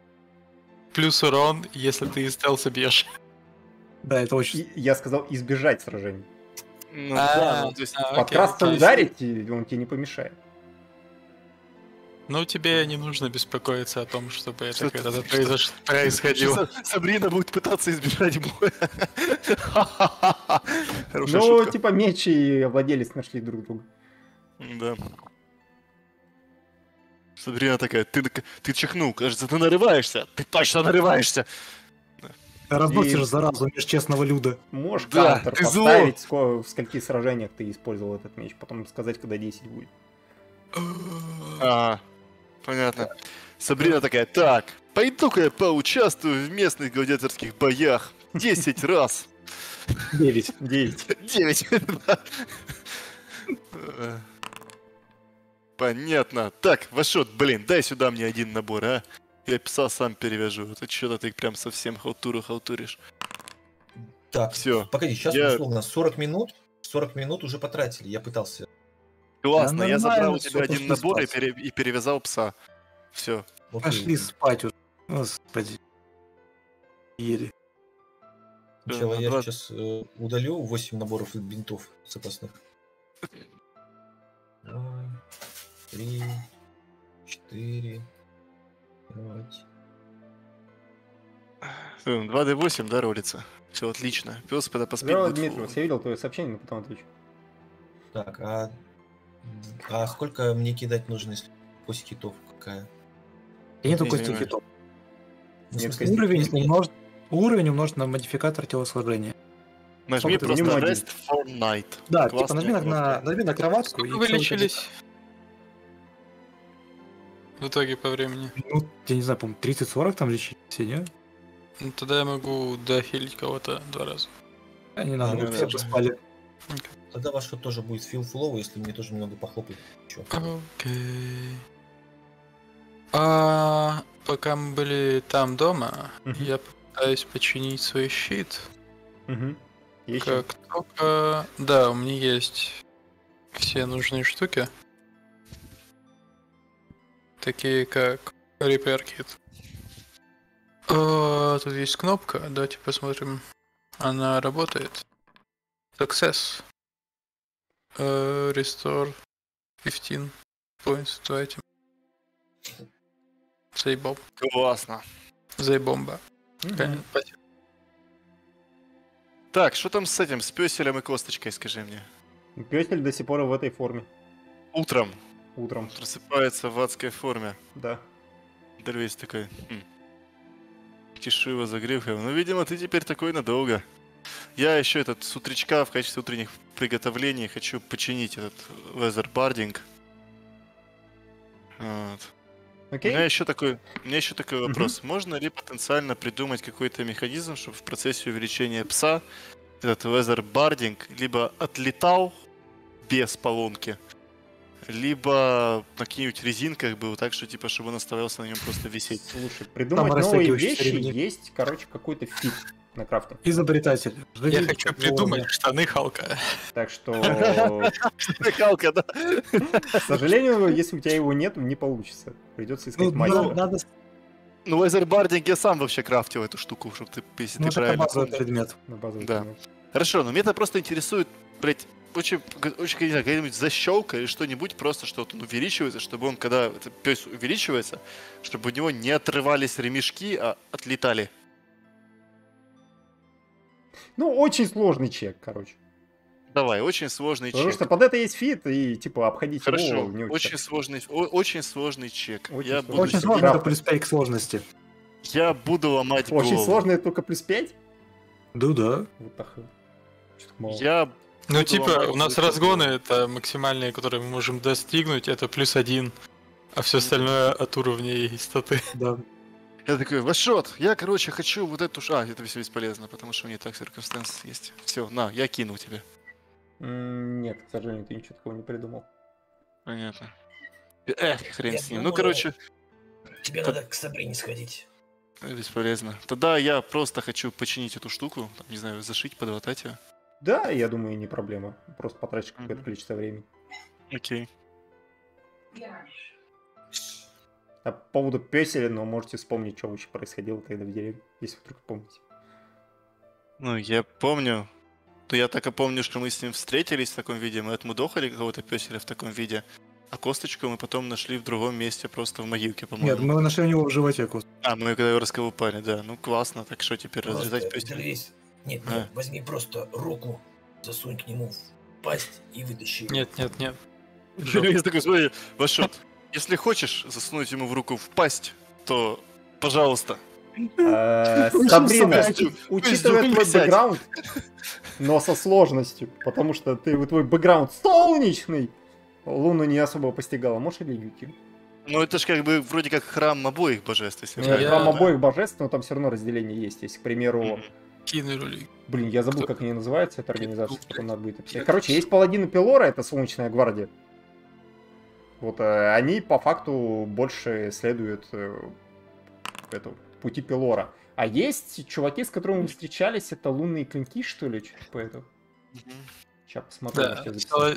плюс урон, если ты из стелса бьешь. Да, это очень... Я сказал избежать сражений. Ну А, да, ну, то есть... а, окей, Подкрасться окей. ударить, и он тебе не помешает. Ну, тебе не нужно беспокоиться о том, чтобы это когда-то произош- происходило. Са- Сабрина будет пытаться избежать боя. Ну, типа меч и владелец нашли друг друга. Да. Сабрина такая, ты, ты чихнул, кажется, ты нарываешься. Ты точно нарываешься. Разносишь И- заразу межчестного люда. Можешь Да, ты зло. поставить, ско- в скольких сражениях ты использовал этот меч, потом сказать, когда 10 будет. А, понятно. Сабрина такая, так, пойду-ка я поучаствую в местных гладиаторских боях. 10 раз. Девять. 9. 9. Э, Понятно. Так, Вашот, блин, дай сюда мне один набор, а? Я писал, сам перевяжу. Это что-то ты прям совсем халтуру халтуришь. Так, Все. погоди, сейчас Я- условно 40 минут. 40 минут уже потратили, я пытался. Классно, Да я забрал у тебя один набор и, пере- и перевязал пса. Все. Окей. Пошли спать уже. Господи. Еле. Сначала я Два- сейчас э, удалю 8 наборов бинтов запасных. Три, четыре, пять. 2D8, да, ролится? Все отлично. Пес когда поспит. Здорово, будет Дмитрий, фу- я видел твое сообщение, но потом отвечу. Так, а, а сколько мне кидать нужно, если кость китов какая? И нету Не кости китов. Ну, Нет смысле. Уровень если- умножить, уровень умножить на модификатор телосложения. Нажми Сколько просто. Rest for Night. Да, Классная типа нажми на, на, нажми на кроватку Сколько и вы лечились? В итоге по времени. Ну, я не знаю, по-моему, 30-40 там лечить все, не? Ну, тогда я могу дохилить кого-то два раза. А не надо, Ну, да, все поспали. Тогда ваш тоже будет фил фуловый, если мне тоже немного похлопать. Окей. А пока мы были там дома, Мгм. я пытаюсь починить свой щит. Есть чем? Как только... Да, у меня есть все нужные штуки. Такие как Repair Kit. А, тут есть кнопка, давайте посмотрим. Она работает. Success. Э, restore 15 points to item. Заебом. Классно. Заебомба. Мгм. Конечно, спасибо. Так, что там с этим, с песелем и косточкой, скажи мне? Пёсель до сих пор в этой форме. Утром Утром. просыпается в адской форме. Да. Дервейс такой, хм. Его за грифом. Ну, видимо, ты теперь такой надолго. Я еще этот с утречка в качестве утренних приготовлений хочу починить этот лезербардинг. Вот. У Окей? меня еще такой, у меня еще такой вопрос. Можно ли потенциально придумать какой-то механизм, чтобы в процессе увеличения пса этот leather barding либо отлетал без поломки, либо на каких-нибудь резинках был так, что типа, чтобы он оставался на нем просто висеть. Слушай, придумать Там новые вещи ремни. есть, короче, какой-то feat на крафте. Изобретатель. Я Живи хочу как придумать штаны Халка. Так что, Смекалка, да? к сожалению, если у тебя его нет, не получится. Придется искать Ну, мастера. надо, надо, Ну, я сам вообще крафтил эту штуку, чтобы ты, если ну, ты это правильно базовый помнишь. предмет. На базовый Да. предмет. Хорошо, но меня это просто интересует, блядь, очень, очень, не знаю, какая-нибудь защелка или что-нибудь просто, что вот он увеличивается, чтобы он, когда этот пес увеличивается, чтобы у него не отрывались ремешки, а отлетали. Ну, очень сложный чек, короче. Давай, очень сложный Потому чек. что под это есть фит, и типа обходить Хорошо, его не очень очень. сложный, о- очень сложный чек. Очень я, сложный. буду, Очень это граф. плюс 5 к сложности. я буду ломать Очень голову. сложно, это только плюс 5? Да, да. Вот так. Я Ну, Буду типа, у нас разгоны это максимальные, которые мы можем достигнуть, это плюс один. А все остальное от уровня и статы. да. Я такой, Вашот, я, короче, хочу вот эту... А, это все бесполезно, потому что у меня так circumstance есть. Все, на, я кину тебе. Нет, к сожалению, ты ничего такого не придумал. Понятно. Эх, хрен Я с ним. Ну, думаю, короче, Тебе надо к Сабрине сходить. бесполезно. Тогда я просто хочу починить эту штуку, там, не знаю, зашить, подватать ее. Да, я думаю, не проблема. Просто потратишь какое-то Мгм. количество времени. Окей. А по поводу песеля, но можете вспомнить, что вообще происходило тогда в деревне, если вдруг помните. Ну, я помню. То я так и помню, что мы с ним встретились в таком виде. Мы отмудохали какого-то песеля в таком виде. А косточку мы потом нашли в другом месте, просто в могилке, по-моему. Нет, мы нашли у него в животе кост. А, мы когда его расколупали, да. Ну, классно. Так что теперь Просто разрезать песель? Нет, А. нет, возьми просто руку, засунь к нему в пасть и вытащи. его. Нет, нет, нет. Я такой, смотри, Вашот, если хочешь засунуть ему в руку в пасть, то, пожалуйста. Очень Сабрина, учитывая твой бэкграунд, но со сложностью, потому что ты твой бэкграунд солнечный, Луну не особо постигала. Можешь религию кинуть? Ну, это же как бы вроде как храм обоих божеств, если Нет, правильно, Храм обоих божеств, но там все равно разделение есть. Если, к примеру. Кинули. блин, я забыл, Кто? как они называются, эта организация, Блядь. потом надо будет описать. Короче, есть паладины Пелора, это Солнечная гвардия. Вот э, они по факту больше следуют э, этому, пути Пелора. А есть чуваки, с которыми мы встречались, это лунные клинки, что ли, что-то по этому. Сейчас посмотрю. Да.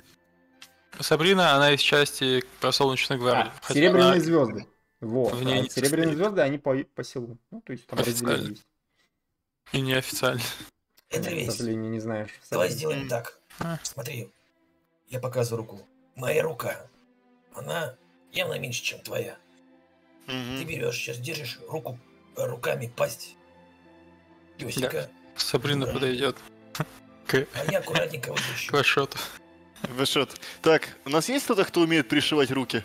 Сабрина, она из части про Солнечную гвардию. А, серебряные она- звезды. Вот. в ней а серебряные звезды, они по, по селу. Ну, то есть там разделение есть. И неофициально. Это К весь. сожалению, не знаешь. Давай сделаем так. А. Смотри, я показываю руку. Моя рука, она явно меньше, чем твоя. Ты Мгм. берешь, сейчас держишь руку э, руками пасть песика, Сабрина Да. подойдет к а я аккуратненько вытащу. Квашоту. Вашот. Так, у нас есть кто-то, кто умеет пришивать руки?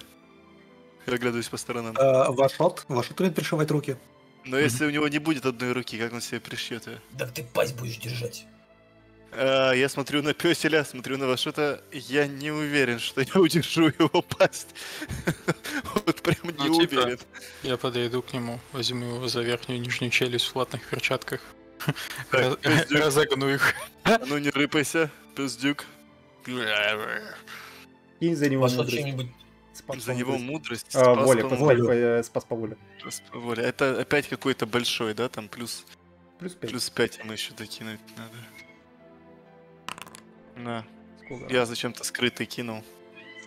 Я оглядываюсь по сторонам. Э, Вашот. Вашот умеет пришивать руки. Но если у него не будет одной руки, как он себе пришьет ее? Так ты пасть будешь держать. А, я смотрю на песеля, смотрю на Вашота. Я не уверен, что я удержу его пасть. Вот прям не Ну, типа, уверен. Я подойду к нему, возьму его за верхнюю и нижнюю челюсть в латных перчатках. Так. Разогну их. А ну не рыпайся, пиздюк. Кинь за него что-нибудь... Спас За него мудрость. А, спас воля, э, спас по воле. мудрости, по воле. Это опять какой-то большой, да? Там плюс, Плюс 5. плюс 5 ему еще докинуть надо. На, Сколько? я зачем-то скрытый кинул.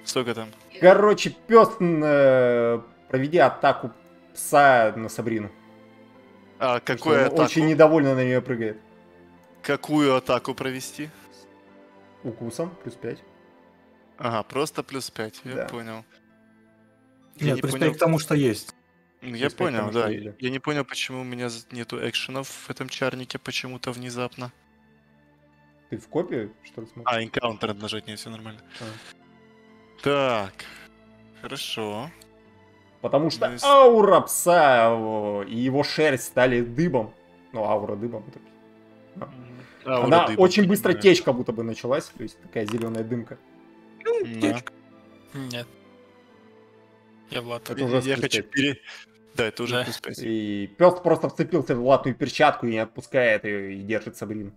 Сколько там? Короче, пес, э, проведи атаку пса на Сабрину. А, какую он атаку? Очень недовольно на нее прыгает. Какую атаку провести? Укусом, плюс 5. Ага, просто плюс 5, я Да. понял. Я Нет, не понял. к тому, что есть. Ну, Я понял, тому, да. Я не понял, почему у меня нету экшенов в этом чарнике почему-то внезапно. Ты в копию, что ли, смотришь? А, надо нажать, не, все нормально. А. Так, хорошо. Потому что Ну, если- аура пса и его шерсть стали дыбом. Ну, аура дыбом. это- Аура Она дыба, очень быстро понимаю. течь как будто бы началась. То есть такая зеленая дымка. Да. Нет. Я Влад. Это уже Я плюс хочу пере... Да, это уже Да. плюс 5. И пес просто вцепился в латную перчатку и не отпускает ее и держит Сабрину.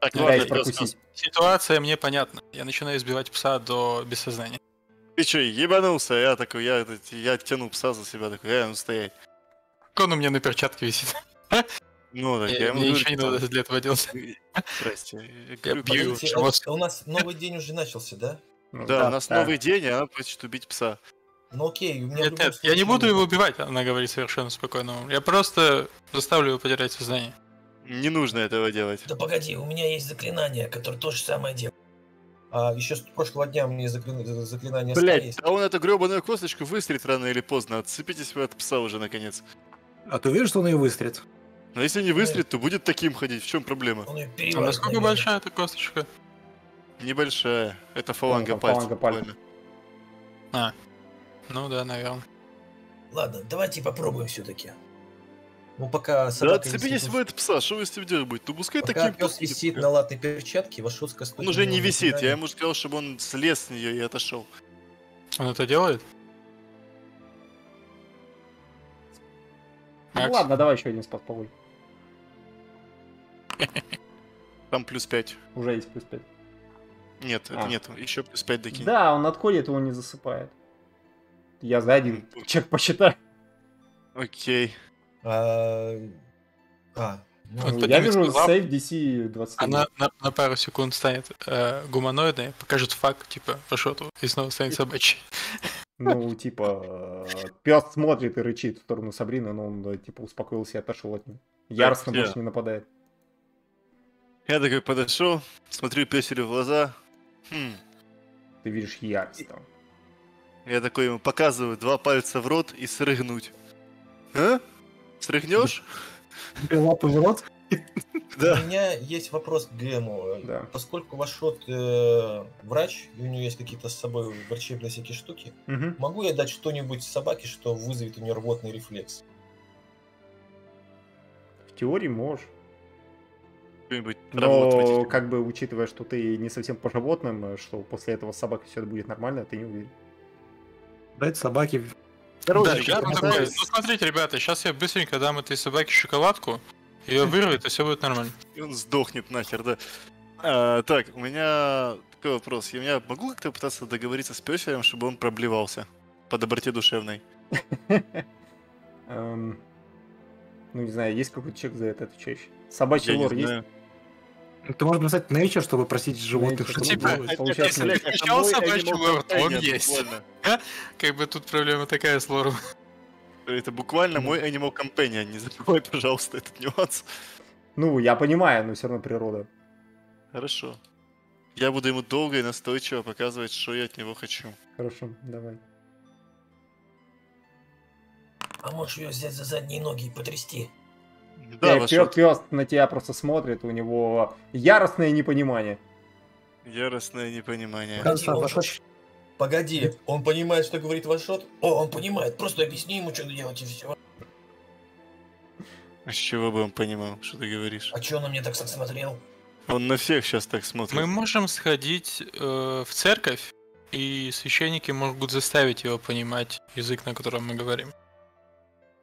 Так, Ну, ладно, пёс. Ситуация мне понятна. Я начинаю избивать пса до без сознания. Ты чё, ебанулся? Я такой, я, я тяну пса за себя, такой, я, ну стоять. Он у меня на перчатке висит? Ну, так я Я- ему Мне говорю, ничего не что- надо для этого делать. Здрасте. Я бью. у нас новый день уже начался, да? Ну, Да, у нас да. новый день, и она хочет убить пса. Ну окей, у меня Нет, нет, я не буду его убивать, она говорит совершенно спокойно. Я просто заставлю его потерять сознание. Не нужно этого делать. Да погоди, у меня есть заклинание, которое то же самое делает. А еще с прошлого дня у меня заклина- заклинание Блять, есть. а он эту гребаную косточку выстрелит рано или поздно. Отцепитесь вы от пса уже, наконец. А ты уверен, что он ее выстрелит? Но если не выстрелит, то будет таким ходить. В чем проблема? Он ее А насколько наверное. большая эта косточка? Небольшая. Это фаланга Ну, пальца. фаланга пальца. А, ну да, наверное. Ладно, давайте попробуем все-таки. Ну пока Да собака отцепитесь висит, вы от пса, что вы с ним делать будете? Ну пускай пока таким пес висит на латной перчатке, ваш скостной Он уже не висит, я ему сказал, чтобы он слез с нее и отошел. Он это делает? Ну Макс? ладно, давай еще один спас по воле. Там плюс 5. Уже есть плюс 5. Нет, А. это нет, еще плюс 5 докинь. Да, он отходит, его не засыпает. Я за один чек посчитаю. Окей. А, а, ну, я вижу лап. сейф DC 20. Она на, на пару секунд станет э, гуманоидной, покажет факт, типа, Пашоту, и снова станет собачьей. Ну, типа, пес смотрит и рычит в сторону Сабрины, но он, да, типа, успокоился и отошел от нее. Яростно больше не нападает. Я такой подошел, смотрю песелю в глаза. Хм. Ты видишь ярость там. Я такой ему показываю два пальца в рот и срыгнуть. А? Срыгнешь? Лапы в рот? У меня есть вопрос к Гэму. Да. Поскольку ваш рот э, врач, и у него есть какие-то с собой врачебные всякие штуки, Мгм. могу я дать что-нибудь собаке, что вызовет у нее рвотный рефлекс? В теории можешь. Что-нибудь работать. Но, как бы, учитывая, что ты не совсем по животным, э, что после этого с собакой все будет нормально, ты не уверен. Дать собаке Короче, Да, я такой, ну смотрите, ребята, сейчас я быстренько дам этой собаке шоколадку, ее вырвет, и все будет нормально. И он сдохнет нахер, да. А, так, у меня такой вопрос. Я меня могу как-то пытаться договориться с песелем, чтобы он проблевался? По доброте душевной. Эм, Ну, не знаю, есть какой-то чек за это отвечающий? Собачий лор есть? Ты можешь написать nature, чтобы просить животных, чтобы Типа. Получается, если встречал собачий лор, то он есть. Как бы тут проблема такая с лором. Это буквально мой Animal Companion. Не забывай, пожалуйста, этот нюанс. Ну, я понимаю, но все равно природа. Хорошо. Я буду ему долго и настойчиво показывать, что я от него хочу. Хорошо, давай. А можешь ее взять за задние ноги и потрясти? Да, Э, пес, рот. пес на тебя просто смотрит, у него яростное непонимание. Яростное непонимание. Рот- Погоди, он понимает, что говорит ваш рот? О, он понимает, просто объясни ему, что делать и все. А с чего бы он понимал, что ты говоришь? А че он на меня так смотрел? Он на всех сейчас так смотрит. Мы можем сходить э, в церковь, и священники могут заставить его понимать язык, на котором мы говорим.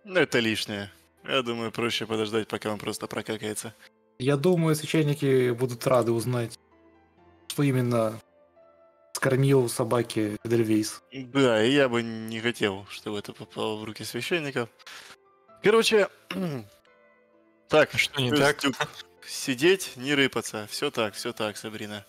Ну, это лишнее. Я думаю, проще подождать, пока он просто прокакается. Я думаю, священники будут рады узнать, что именно скормил собаке Эдельвейс. Да, и я бы не хотел, чтобы это попало в руки священников. Короче, так, Что не так? Сидеть, не рыпаться. Все так, все так, Сабрина.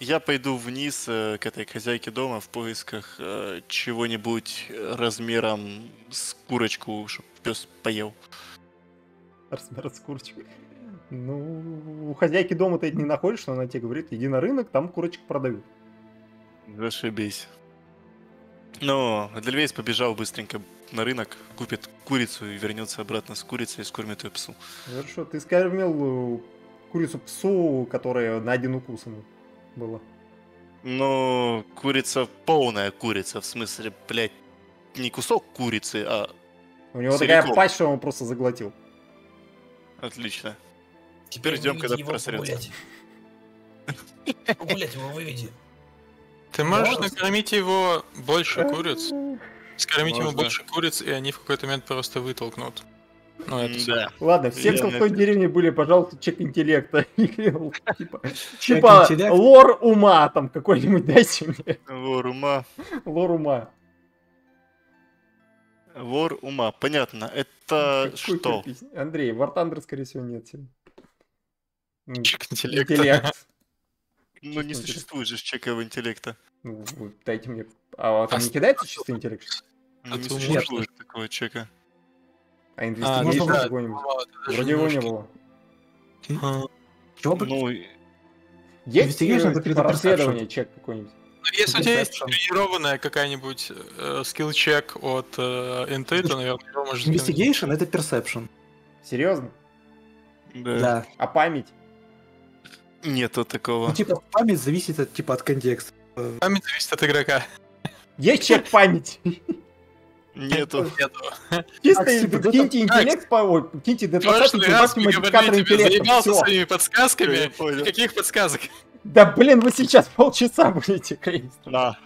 Я пойду вниз э, к этой хозяйке дома в поисках э, чего-нибудь размером с курочку, чтобы пес поел. Размер с курочкой. Ну, у хозяйки дома ты это не находишь, но она тебе говорит, иди на рынок, там курочек продают. Зашибись. Но Эдельвейс побежал быстренько на рынок, купит курицу и вернется обратно с курицей и скормит ее псу. Хорошо, ты скормил э, курицу псу, которая на один укус ему была. Но курица полная курица, в смысле, блядь, не кусок курицы, а У него такая Целиком. пасть, что он просто заглотил. Отлично. Теперь ждем, когда просрется. погулять. Его выведи. Ты можешь Да. накормить его больше куриц, скормить ему Можно. больше куриц, и они в какой-то момент просто вытолкнут. Ну, это. Да. Ладно, все, кто в той деревне были, пожалуйста, чек интеллекта. Типа, Чек Типа интеллекта? лор ума там какой-нибудь дайте мне. Вор ума. Лор ума. Вор ума. Понятно. Это Какой что? кирпич? Андрей, Вартандер, скорее всего, нет. Ну, Чек интеллекта. Интеллект. Ну, не существует же чекового интеллекта. Ну, вы дайте мне. А там не А кидается чистый интеллект? Ну, не тут существует такого чека. А А, ну да, какой-нибудь? Же Вроде его не было. А, Чего бы- Ну, Есть э, типа расследование чек какой-нибудь? Ну, если у тебя есть тренированная какая-нибудь э, скилл-чек от э, инты, то, наверное, его можно. Investigation это perception. Серьезно? да. Да. А память? Нету Ну, такого. типа, память зависит от, типа, от контекста. Память зависит от игрока. Есть чек память? Нету. Нету. Чисто типа, киньте интеллект, по- киньте В D20 прошлый и раз прибавьте мы модификатор тебе, интеллекта. заебался своими подсказками. Никаких подсказок. Да блин, вы сейчас полчаса будете крейсер. На.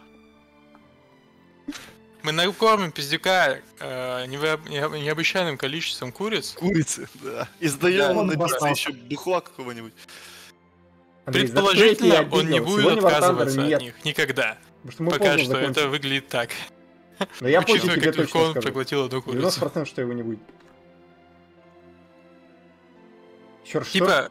Мы накормим пиздюка э, необычайным количеством куриц. Курицы, да. Да, Издаем он на еще бухла какого-нибудь. Предположительно, он не будет Сегодня отказываться от них. Никогда. Потому что мы Пока что это закончим. выглядит так. Но я позже Учитывая, тебе как точно легко он скажу. проглотил одну курицу. 90% что его не будет. Чёр, что? Типа, э,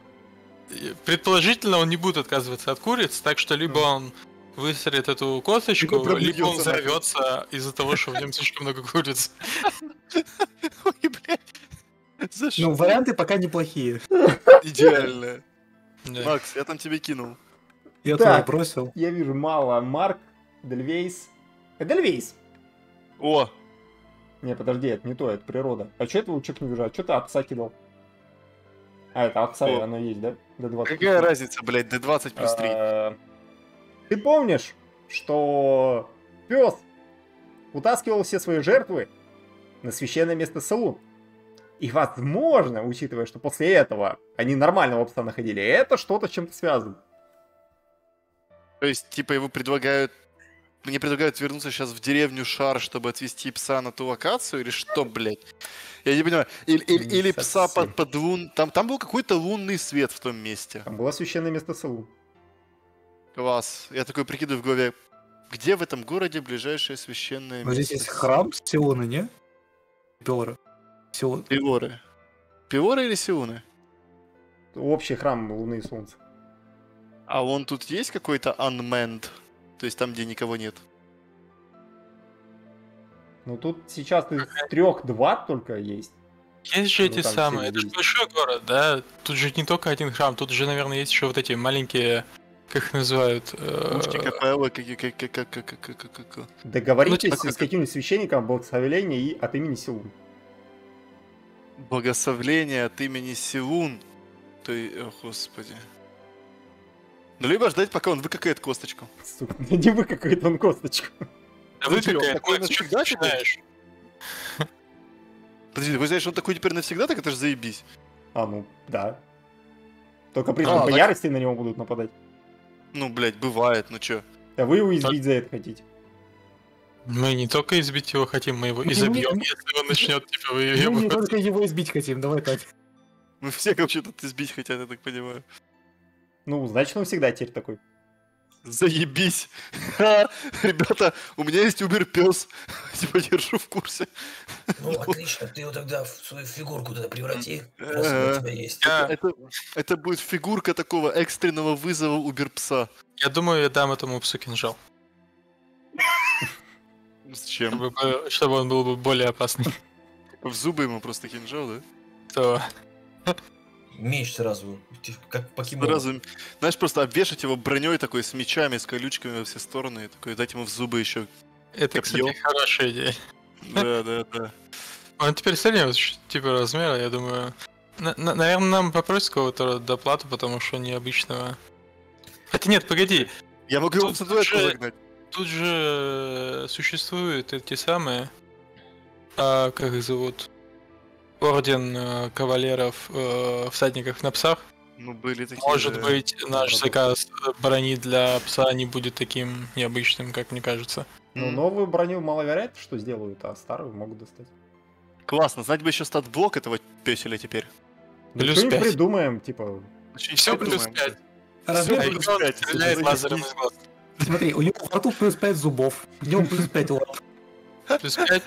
предположительно, он не будет отказываться от куриц, так что либо он выстрелит эту косточку, Либо либо он взорвется из-за того, что в нем слишком много куриц. Ой, блядь. Ну, варианты пока неплохие. Идеально. Да. Макс, я там тебе кинул. Я Так. туда бросил. Я вижу мало. Марк, Дельвейс. Эдельвейс. О, Не, подожди, это не то, это природа. А что это лучик не вижу? А что ты отца кидал? А, это О. оно есть, да? До 20. какая разница, блядь, D20 плюс 3. А, Ты помнишь, что пес утаскивал все свои жертвы на священное место Салун? И возможно, учитывая, что после этого они нормального пса находили, это что-то с чем-то связано. То есть, типа, его предлагают... Мне предлагают вернуться сейчас в деревню Шар, чтобы отвезти пса на ту локацию, или что, блядь? Я не понимаю. Или, или, Не или пса под, под лун... Там, там был какой-то лунный свет в том месте. Там было священное место Салун. Класс. Я такой прикидываю в голове, где в этом городе ближайшее священное Но место? здесь есть храм Сиона, не? Пелора. Сион. Пиоры. Пиоры или Сиуны? Общий храм Луны и Солнца. А он тут есть какой-то unmanned? То есть там, где никого нет. Ну тут сейчас из трех два только есть. Есть же ну, эти самые. Это же большой город, да? Тут же не только один храм, тут же, наверное, есть еще вот эти маленькие, как их называют. Э, Пушки. Договоритесь ну, типа с каким-нибудь священником благословления и от имени Силун. Благословление от имени Силун. Ты, о, господи. Ну, либо ждать, пока он выкакает косточку. Сука, не вы какую-то он косточку. Да вы чё, какая, такой навсегда начинаешь? Подожди, ты знаешь, он такой теперь навсегда, так это же заебись. А, ну, да. Только при А, этом по так- ярости на него будут нападать. Ну, блядь, бывает, ну чё. А вы его избить за это хотите. Мы не только избить его хотим, мы его Мы- изобьем, мы- если он начнет типа Мы не выебывать. только его избить хотим, давай так. Мы все вообще тут избить хотят, я так понимаю. Ну, значит, он всегда теперь такой. Заебись. Ха, Ребята, у меня есть убер пес. Типа держу в курсе. Ну, отлично, ты его тогда в свою фигурку туда преврати, раз у тебя есть. Это, это будет фигурка такого экстренного вызова убер пса. я думаю, я дам этому псу кинжал, С чем? чтобы, бы- чтобы он был бы более опасный. В зубы ему просто кинжал, да? То Меч сразу, ты как покемон. Сразу, знаешь, просто обвешать его броней такой с мечами, с колючками во все стороны, и такой дать ему в зубы еще. это, Копьё. кстати, хорошая идея. Да, да, да. Он теперь среднего типа размера, я думаю. наверное, нам попросят кого-то доплату, потому что необычного. Хотя нет, погоди, Я могу его в Тут статуэтку же- загнать. тут же существуют эти самые, а, как их зовут, орден э, кавалеров э, всадников на псах. Ну, были такие. Может да. быть, наш заказ брони для пса не будет таким необычным, как мне кажется. Ну, новую броню маловероятно, что сделают, а старую могут достать. Классно, знать бы еще стат-блок этого песеля теперь. Ну, Плюс что-нибудь пять. придумаем, типа... Все плюс 5. Размер А плюс- стреляет лазером из глаз. Смотри, у него во рту плюс 5 зубов, в нем плюс 5 лап. Плюс 5.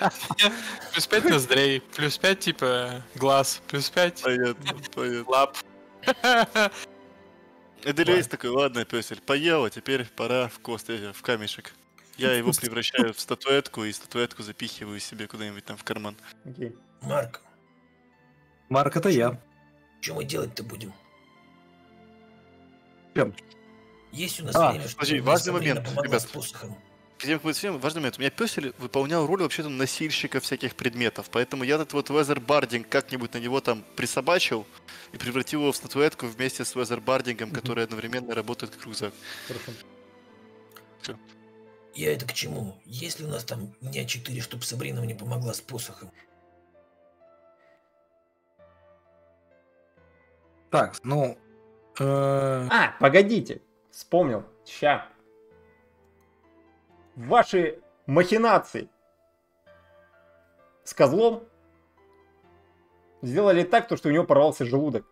Плюс 5 ноздрей. Плюс 5 типа глаз. Плюс 5 Понятно, понятно. лап. Эдельвейс такой, ладно, песель, поел, а теперь пора в кост, э, в камешек. Я его превращаю в статуэтку, и статуэтку запихиваю себе куда-нибудь там в карман. Окей. Марк, Марк, это я. что мы делать-то будем? Чем? Есть у нас А, время, подожди, важный момент, ребят. с посохом? Будет всем важный момент. У меня песель выполнял роль вообще-то носильщика всяких предметов, поэтому я этот вот везербардинг как-нибудь на него там присобачил и превратил его в статуэтку вместе с везербардингом, который одновременно работает как рюкзак. Я это к чему? Есть ли у нас там дня 4, чтобы Сабрина мне помогла с посохом? Так, ну... э, А, погодите. Вспомнил. Ща. Ваши махинации с козлом сделали так, то, что у него порвался желудок.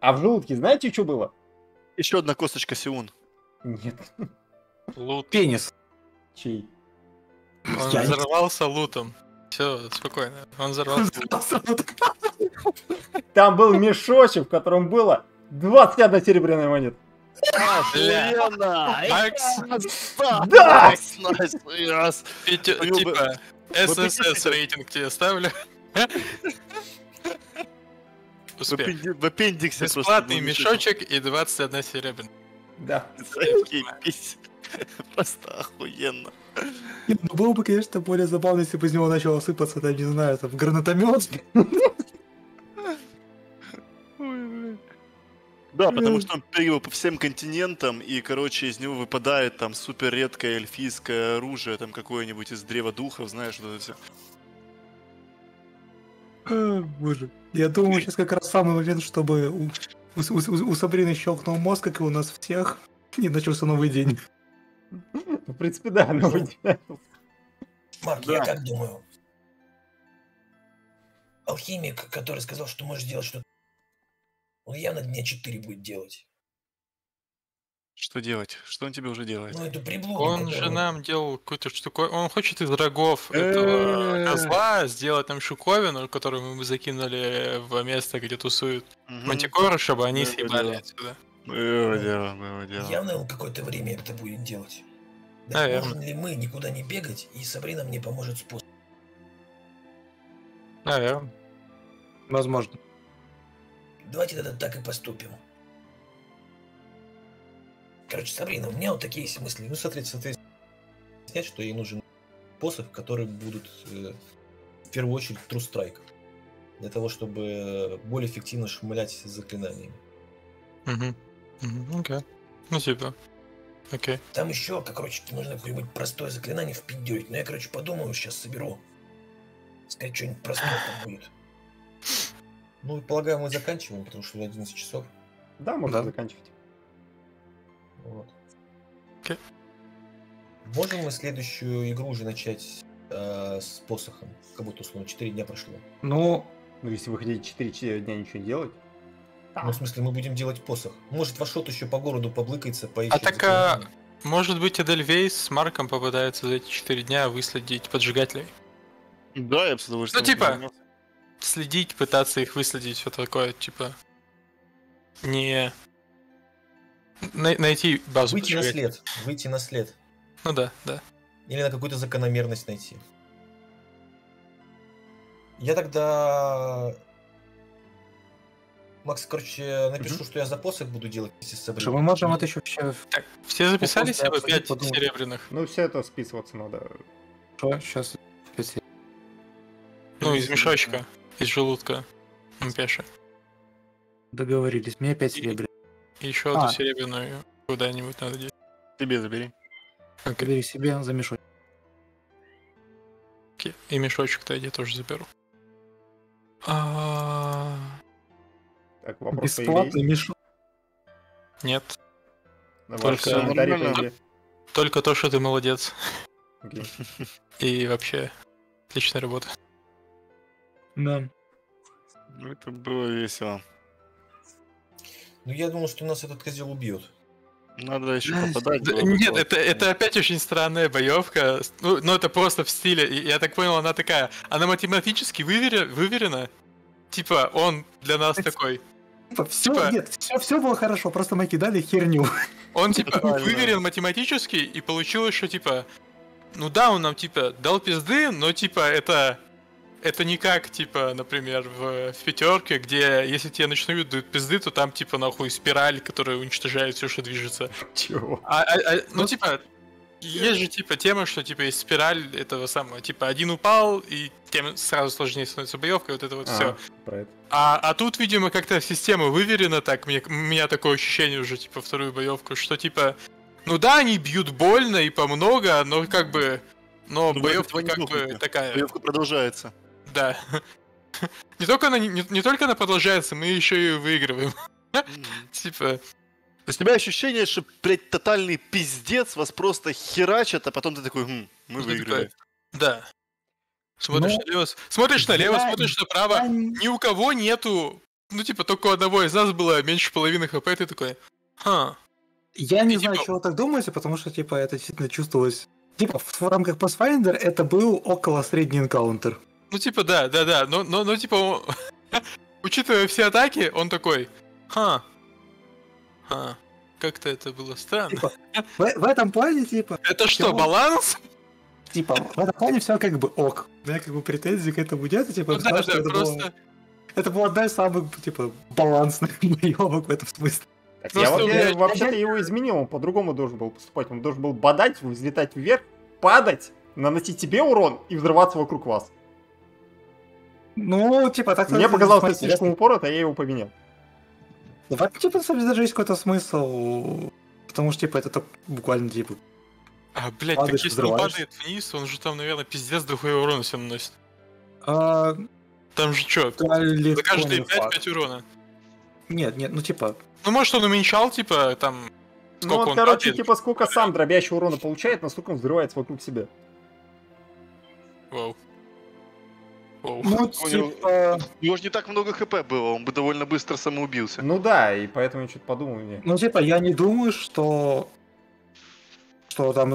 А в желудке знаете, что было? Еще одна косточка Сиун. Нет. Лут. Пенис. Чей? Он Я не- взорвался лутом. Все, спокойно. Он взорвался лутом. Там был мешочек, в котором было 21 серебряная монета. Охуенно! Макс, Да! Типа, ССС рейтинг тебе ставлю. В Успех. в аппендиксе просто Бесплатный мешочек и 21 серебряная. Да. Просто охуенно. Нет, ну было бы, конечно, более забавно, если бы из него начало сыпаться, там, не знаю, там, гранатомет. Да, потому что он перегибал по всем континентам, и, короче, из него выпадает там супер редкое эльфийское оружие, там какое-нибудь из древа духов, знаешь, вот это все. Боже. Я думаю, сейчас как раз самый момент, чтобы у, у, у- у Сабрины щелкнул мозг, как и у нас всех, и начался новый день. Ну, в принципе, да, новый день. Марк, Да. я как думаю? Алхимик, который сказал, что можешь делать что-то, он явно дня 4 будет делать. Что делать? Что он тебе уже делает? Ну, эту приблуду. Он же нам делал какую-то штуку. Он хочет из рогов Э. этого козла сделать там штуковину, которую мы закинули в место, где тусуют мантикоры, чтобы они съебали да. отсюда. Было дело, было дело. Явно он какое-то время это будет делать. Да можем ли мы никуда не бегать, и Сабрина мне поможет с посохом? Наверное. Возможно. Давайте тогда так и поступим. Короче, Сабрина, у меня вот такие есть мысли. Ну, соответственно, соответственно, снять, что ей нужен посох, который будут э, в первую очередь Strike. Для того, чтобы более эффективно шмалять заклинаниями. Угу. Угу. Окей. Ну, типа. Окей. Там еще, как, короче, нужно какое-нибудь простое заклинание впендюрить. Но я, короче, подумаю, сейчас соберу. Сказать, что-нибудь простое там будет. Ну, полагаю, мы заканчиваем, потому что уже 11 часов. Да, можно Да. заканчивать. Вот. Окей. Можем мы следующую игру уже начать э, с посохом? Как будто, условно, 4 дня прошло. Ну, Ну, если вы хотите 4 дня ничего не делать. Ну, в смысле, мы будем делать посох. Может, Вашот еще по городу поблыкается, поищет. А так, а. Может быть, Эдельвейс с Марком попытается за эти 4 дня выследить поджигателей. Да, я бы с удовольствием. Ну, типа. Следить, пытаться их выследить, все такое, типа. Не. Най- найти базу Выйти на след. Выйти на след. Ну да, да. Или на какую-то закономерность найти. Я тогда... Макс, короче, напишу, что я за посох буду делать вместе с собой. что мы можем это еще вообще... Так, все записали после себе обсудить, 5 подумать. серебряных? Ну, все это списываться надо. Что? Сейчас. Ну, из мешочка, из желудка. Мпеши. Договорились. Мне 5 И- серебряных. И еще одну А. серебряную куда-нибудь надо деть. Тебе забери. Окей. Бери себе за мешочек. Окей. И мешочек-то я тоже заберу. А, Так, вопрос Бесплатный мешок. Нет, только- появились. только то, что ты молодец. Окей. И вообще, Отличная работа. Да. Ну, Это было весело. Ну, я думал, что нас этот козел убьет. Надо еще Да, попадать. Да, Нет, классно. это, это опять очень странная боевка. Ну, ну, это просто в стиле. Я так понял, она такая. Она математически вывере- выверена. Типа, он для нас Это- такой. Типа, все, Типа- нет, все, все было хорошо, просто мы кидали херню. Он типа выверен математически, и получилось, что типа. Ну да, он нам типа дал пизды, но типа это. Это не как, типа, например, в, в пятерке, где если тебе начнут дают пизды, то там типа нахуй спираль, которая уничтожает все, что движется. Чего? А, а- а, ну, Ну, типа, есть же, типа, тема, что, типа, есть спираль этого самого, типа, один упал, и тем сразу сложнее становится боевка, вот это вот все. А, про это. А, а тут, видимо, как-то система выверена так, мне, у меня такое ощущение уже, типа, вторую боевку, что, типа, ну да, они бьют больно и по много, но как бы, но Ну, боевка как бы такая, Боевка продолжается. Да. Не только, она, не, не только она продолжается, мы еще и выигрываем. Типа, То есть у тебя ощущение, что, блядь, тотальный пиздец, вас просто херачат, а потом ты такой, «Хм, мы выиграли. Да. Смотришь Ну, налево, смотришь налево, смотришь направо, Я- ни у кого нету, ну типа только у одного из нас было меньше половины хп, ты такой, ха, Я не знаю, типа- чего так думаете, потому что, типа, это действительно чувствовалось... Типа, в, в рамках Pathfinder это был около средний энкаунтер. Ну типа да, да, да, но, но, но типа, он- учитывая все атаки, он такой, ха, ха, как-то это было странно. Типа, в, в этом плане, типа, Это что, всего- баланс? типа, в этом плане все как бы ок. У меня как бы претензий к этому нет, типа, Ну да, потому что да, это, просто... было, это была одна из самых, типа, балансных боевок в этом смысле. Я, вот- я вообще-то его изменил, он по-другому должен был поступать. Он должен был бодать, взлетать вверх, падать, наносить тебе урон и взрываться вокруг вас. Ну, типа, так... Мне показалось, что слишком упорото, я его поменял. Этом, типа, деле, даже есть какой-то смысл, потому что, типа, это так буквально, типа, А, блядь, так если он падает вниз, он же там, наверное, пиздец дохуя урона себе наносит. а, Там же что, за каждые не 5 факт. 5 урона. Нет, нет, ну, типа, Ну, может, он уменьшал, типа, там, Ну, сколько он, он короче, падает. типа, сколько сам дробящего урона получает, настолько он взрывается вокруг себя. Вау. Ну, типа, У него же не так много хп было, он бы довольно быстро самоубился. Ну да, и поэтому я что-то подумал. Не. ну, типа, я не думаю, что, что там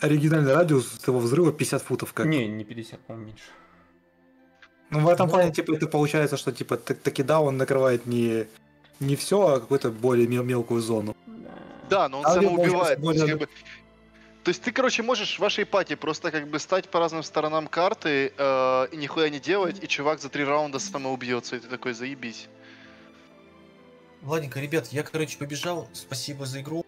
оригинальный радиус его взрыва 50 футов как. Не, не 50, по-моему, меньше. Ну, в этом Ну, плане, типа, это получается, что, типа, так- таки да, он накрывает не, не все, а какую-то более мел- мелкую зону. Да, но он А, самоубивает. более- то есть ты, короче, можешь в вашей пати просто как бы стать по разным сторонам карты э, и нихуя не делать, и чувак за три раунда самоубьется, и ты такой, заебись. Ладненько, ребят, я, короче, побежал. Спасибо за игру.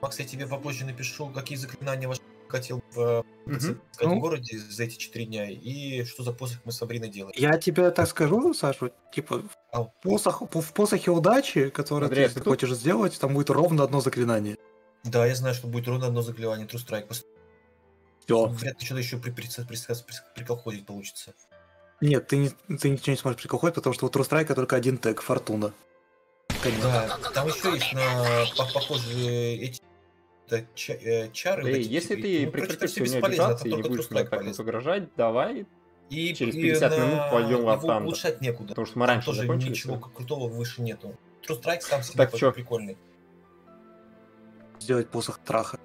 Макс, я тебе попозже напишу, какие заклинания ваш хотел в э, в Ну. городе за эти четыре дня, и что за посох мы с Сабриной делаем. Я тебе так скажу, Саша, типа, в, посох, в посохе удачи, который Андрей, ты, ты хочешь сделать, там будет ровно одно заклинание. Да, я знаю, что будет ровно одно заклинание, True Strike. Все. Вряд ли что-то еще при, при, при- при- приколхозить получится. Нет, ты, не, ты ничего не сможешь приколхоть, потому что у True Strike только один тег, Фортуна. Конечно. Да, там еще есть на по- похожие эти да, ча- э, чары. вот Эй, эти если ты ну, прекратишь обижаться там и не будешь мне так полезен. угрожать, давай, И, через и 50 на минут пойдем в Астан. улучшать некуда. потому что мы Там раньше тоже закончили. ничего крутого выше нету. True Strike сам себе Так чё? прикольный. Сделать посох траха.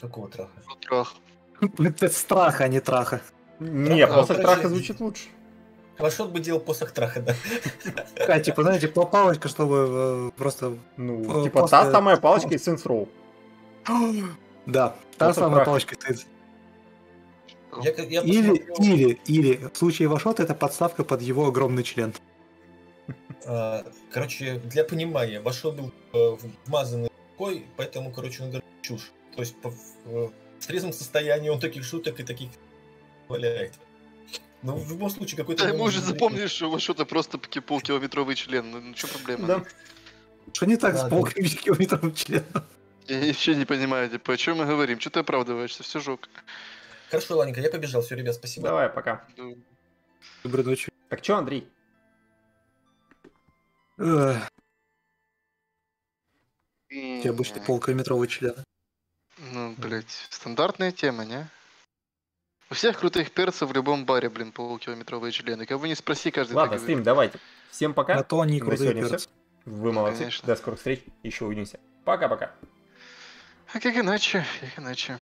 Какого траха? Трах. Это страха, а не траха. Не, А, короче, траха звучит лучше. Вашот бы делал посох траха, да? Такая, типа, знаете, па- палочка, чтобы э, просто... Ну, типа та самая палочка из Saints Row. Да, та Посох самая палочка. Я, к- я Или, посмотрел, или, или, в случае Вашота это подставка под его огромный член. а, короче, для понимания, Вашот был э, вмазанный рукой, поэтому, короче, он говорит чушь. То есть по- в, в трезвом состоянии он таких шуток и таких валяет. Но в любом случае какой-то... Да, мы уже запомнили, что у вас что-то просто таки полкилометровый член. Ну, что проблема? Да. Что не так с Ладно. полкилометровым членом? Я вообще не понимаю, типа, о чем мы говорим? Что ты оправдываешься? Все жок. Хорошо, ладненько, я побежал. Все, ребят, спасибо. Давай, пока. Ну, Доброй ночи. Так что, Андрей? У тебя обычно полкилометровый член. Ну, блядь, стандартная тема, не? У всех крутых перцев в любом баре, блин, полукилометровые члены. Кого не спроси, каждый Ладно, стрим, давайте. Всем пока. На то они На крутые перцы. все. Вы молодцы. Конечно. До скорых встреч. Еще увидимся. Пока-пока. А как иначе? Как иначе?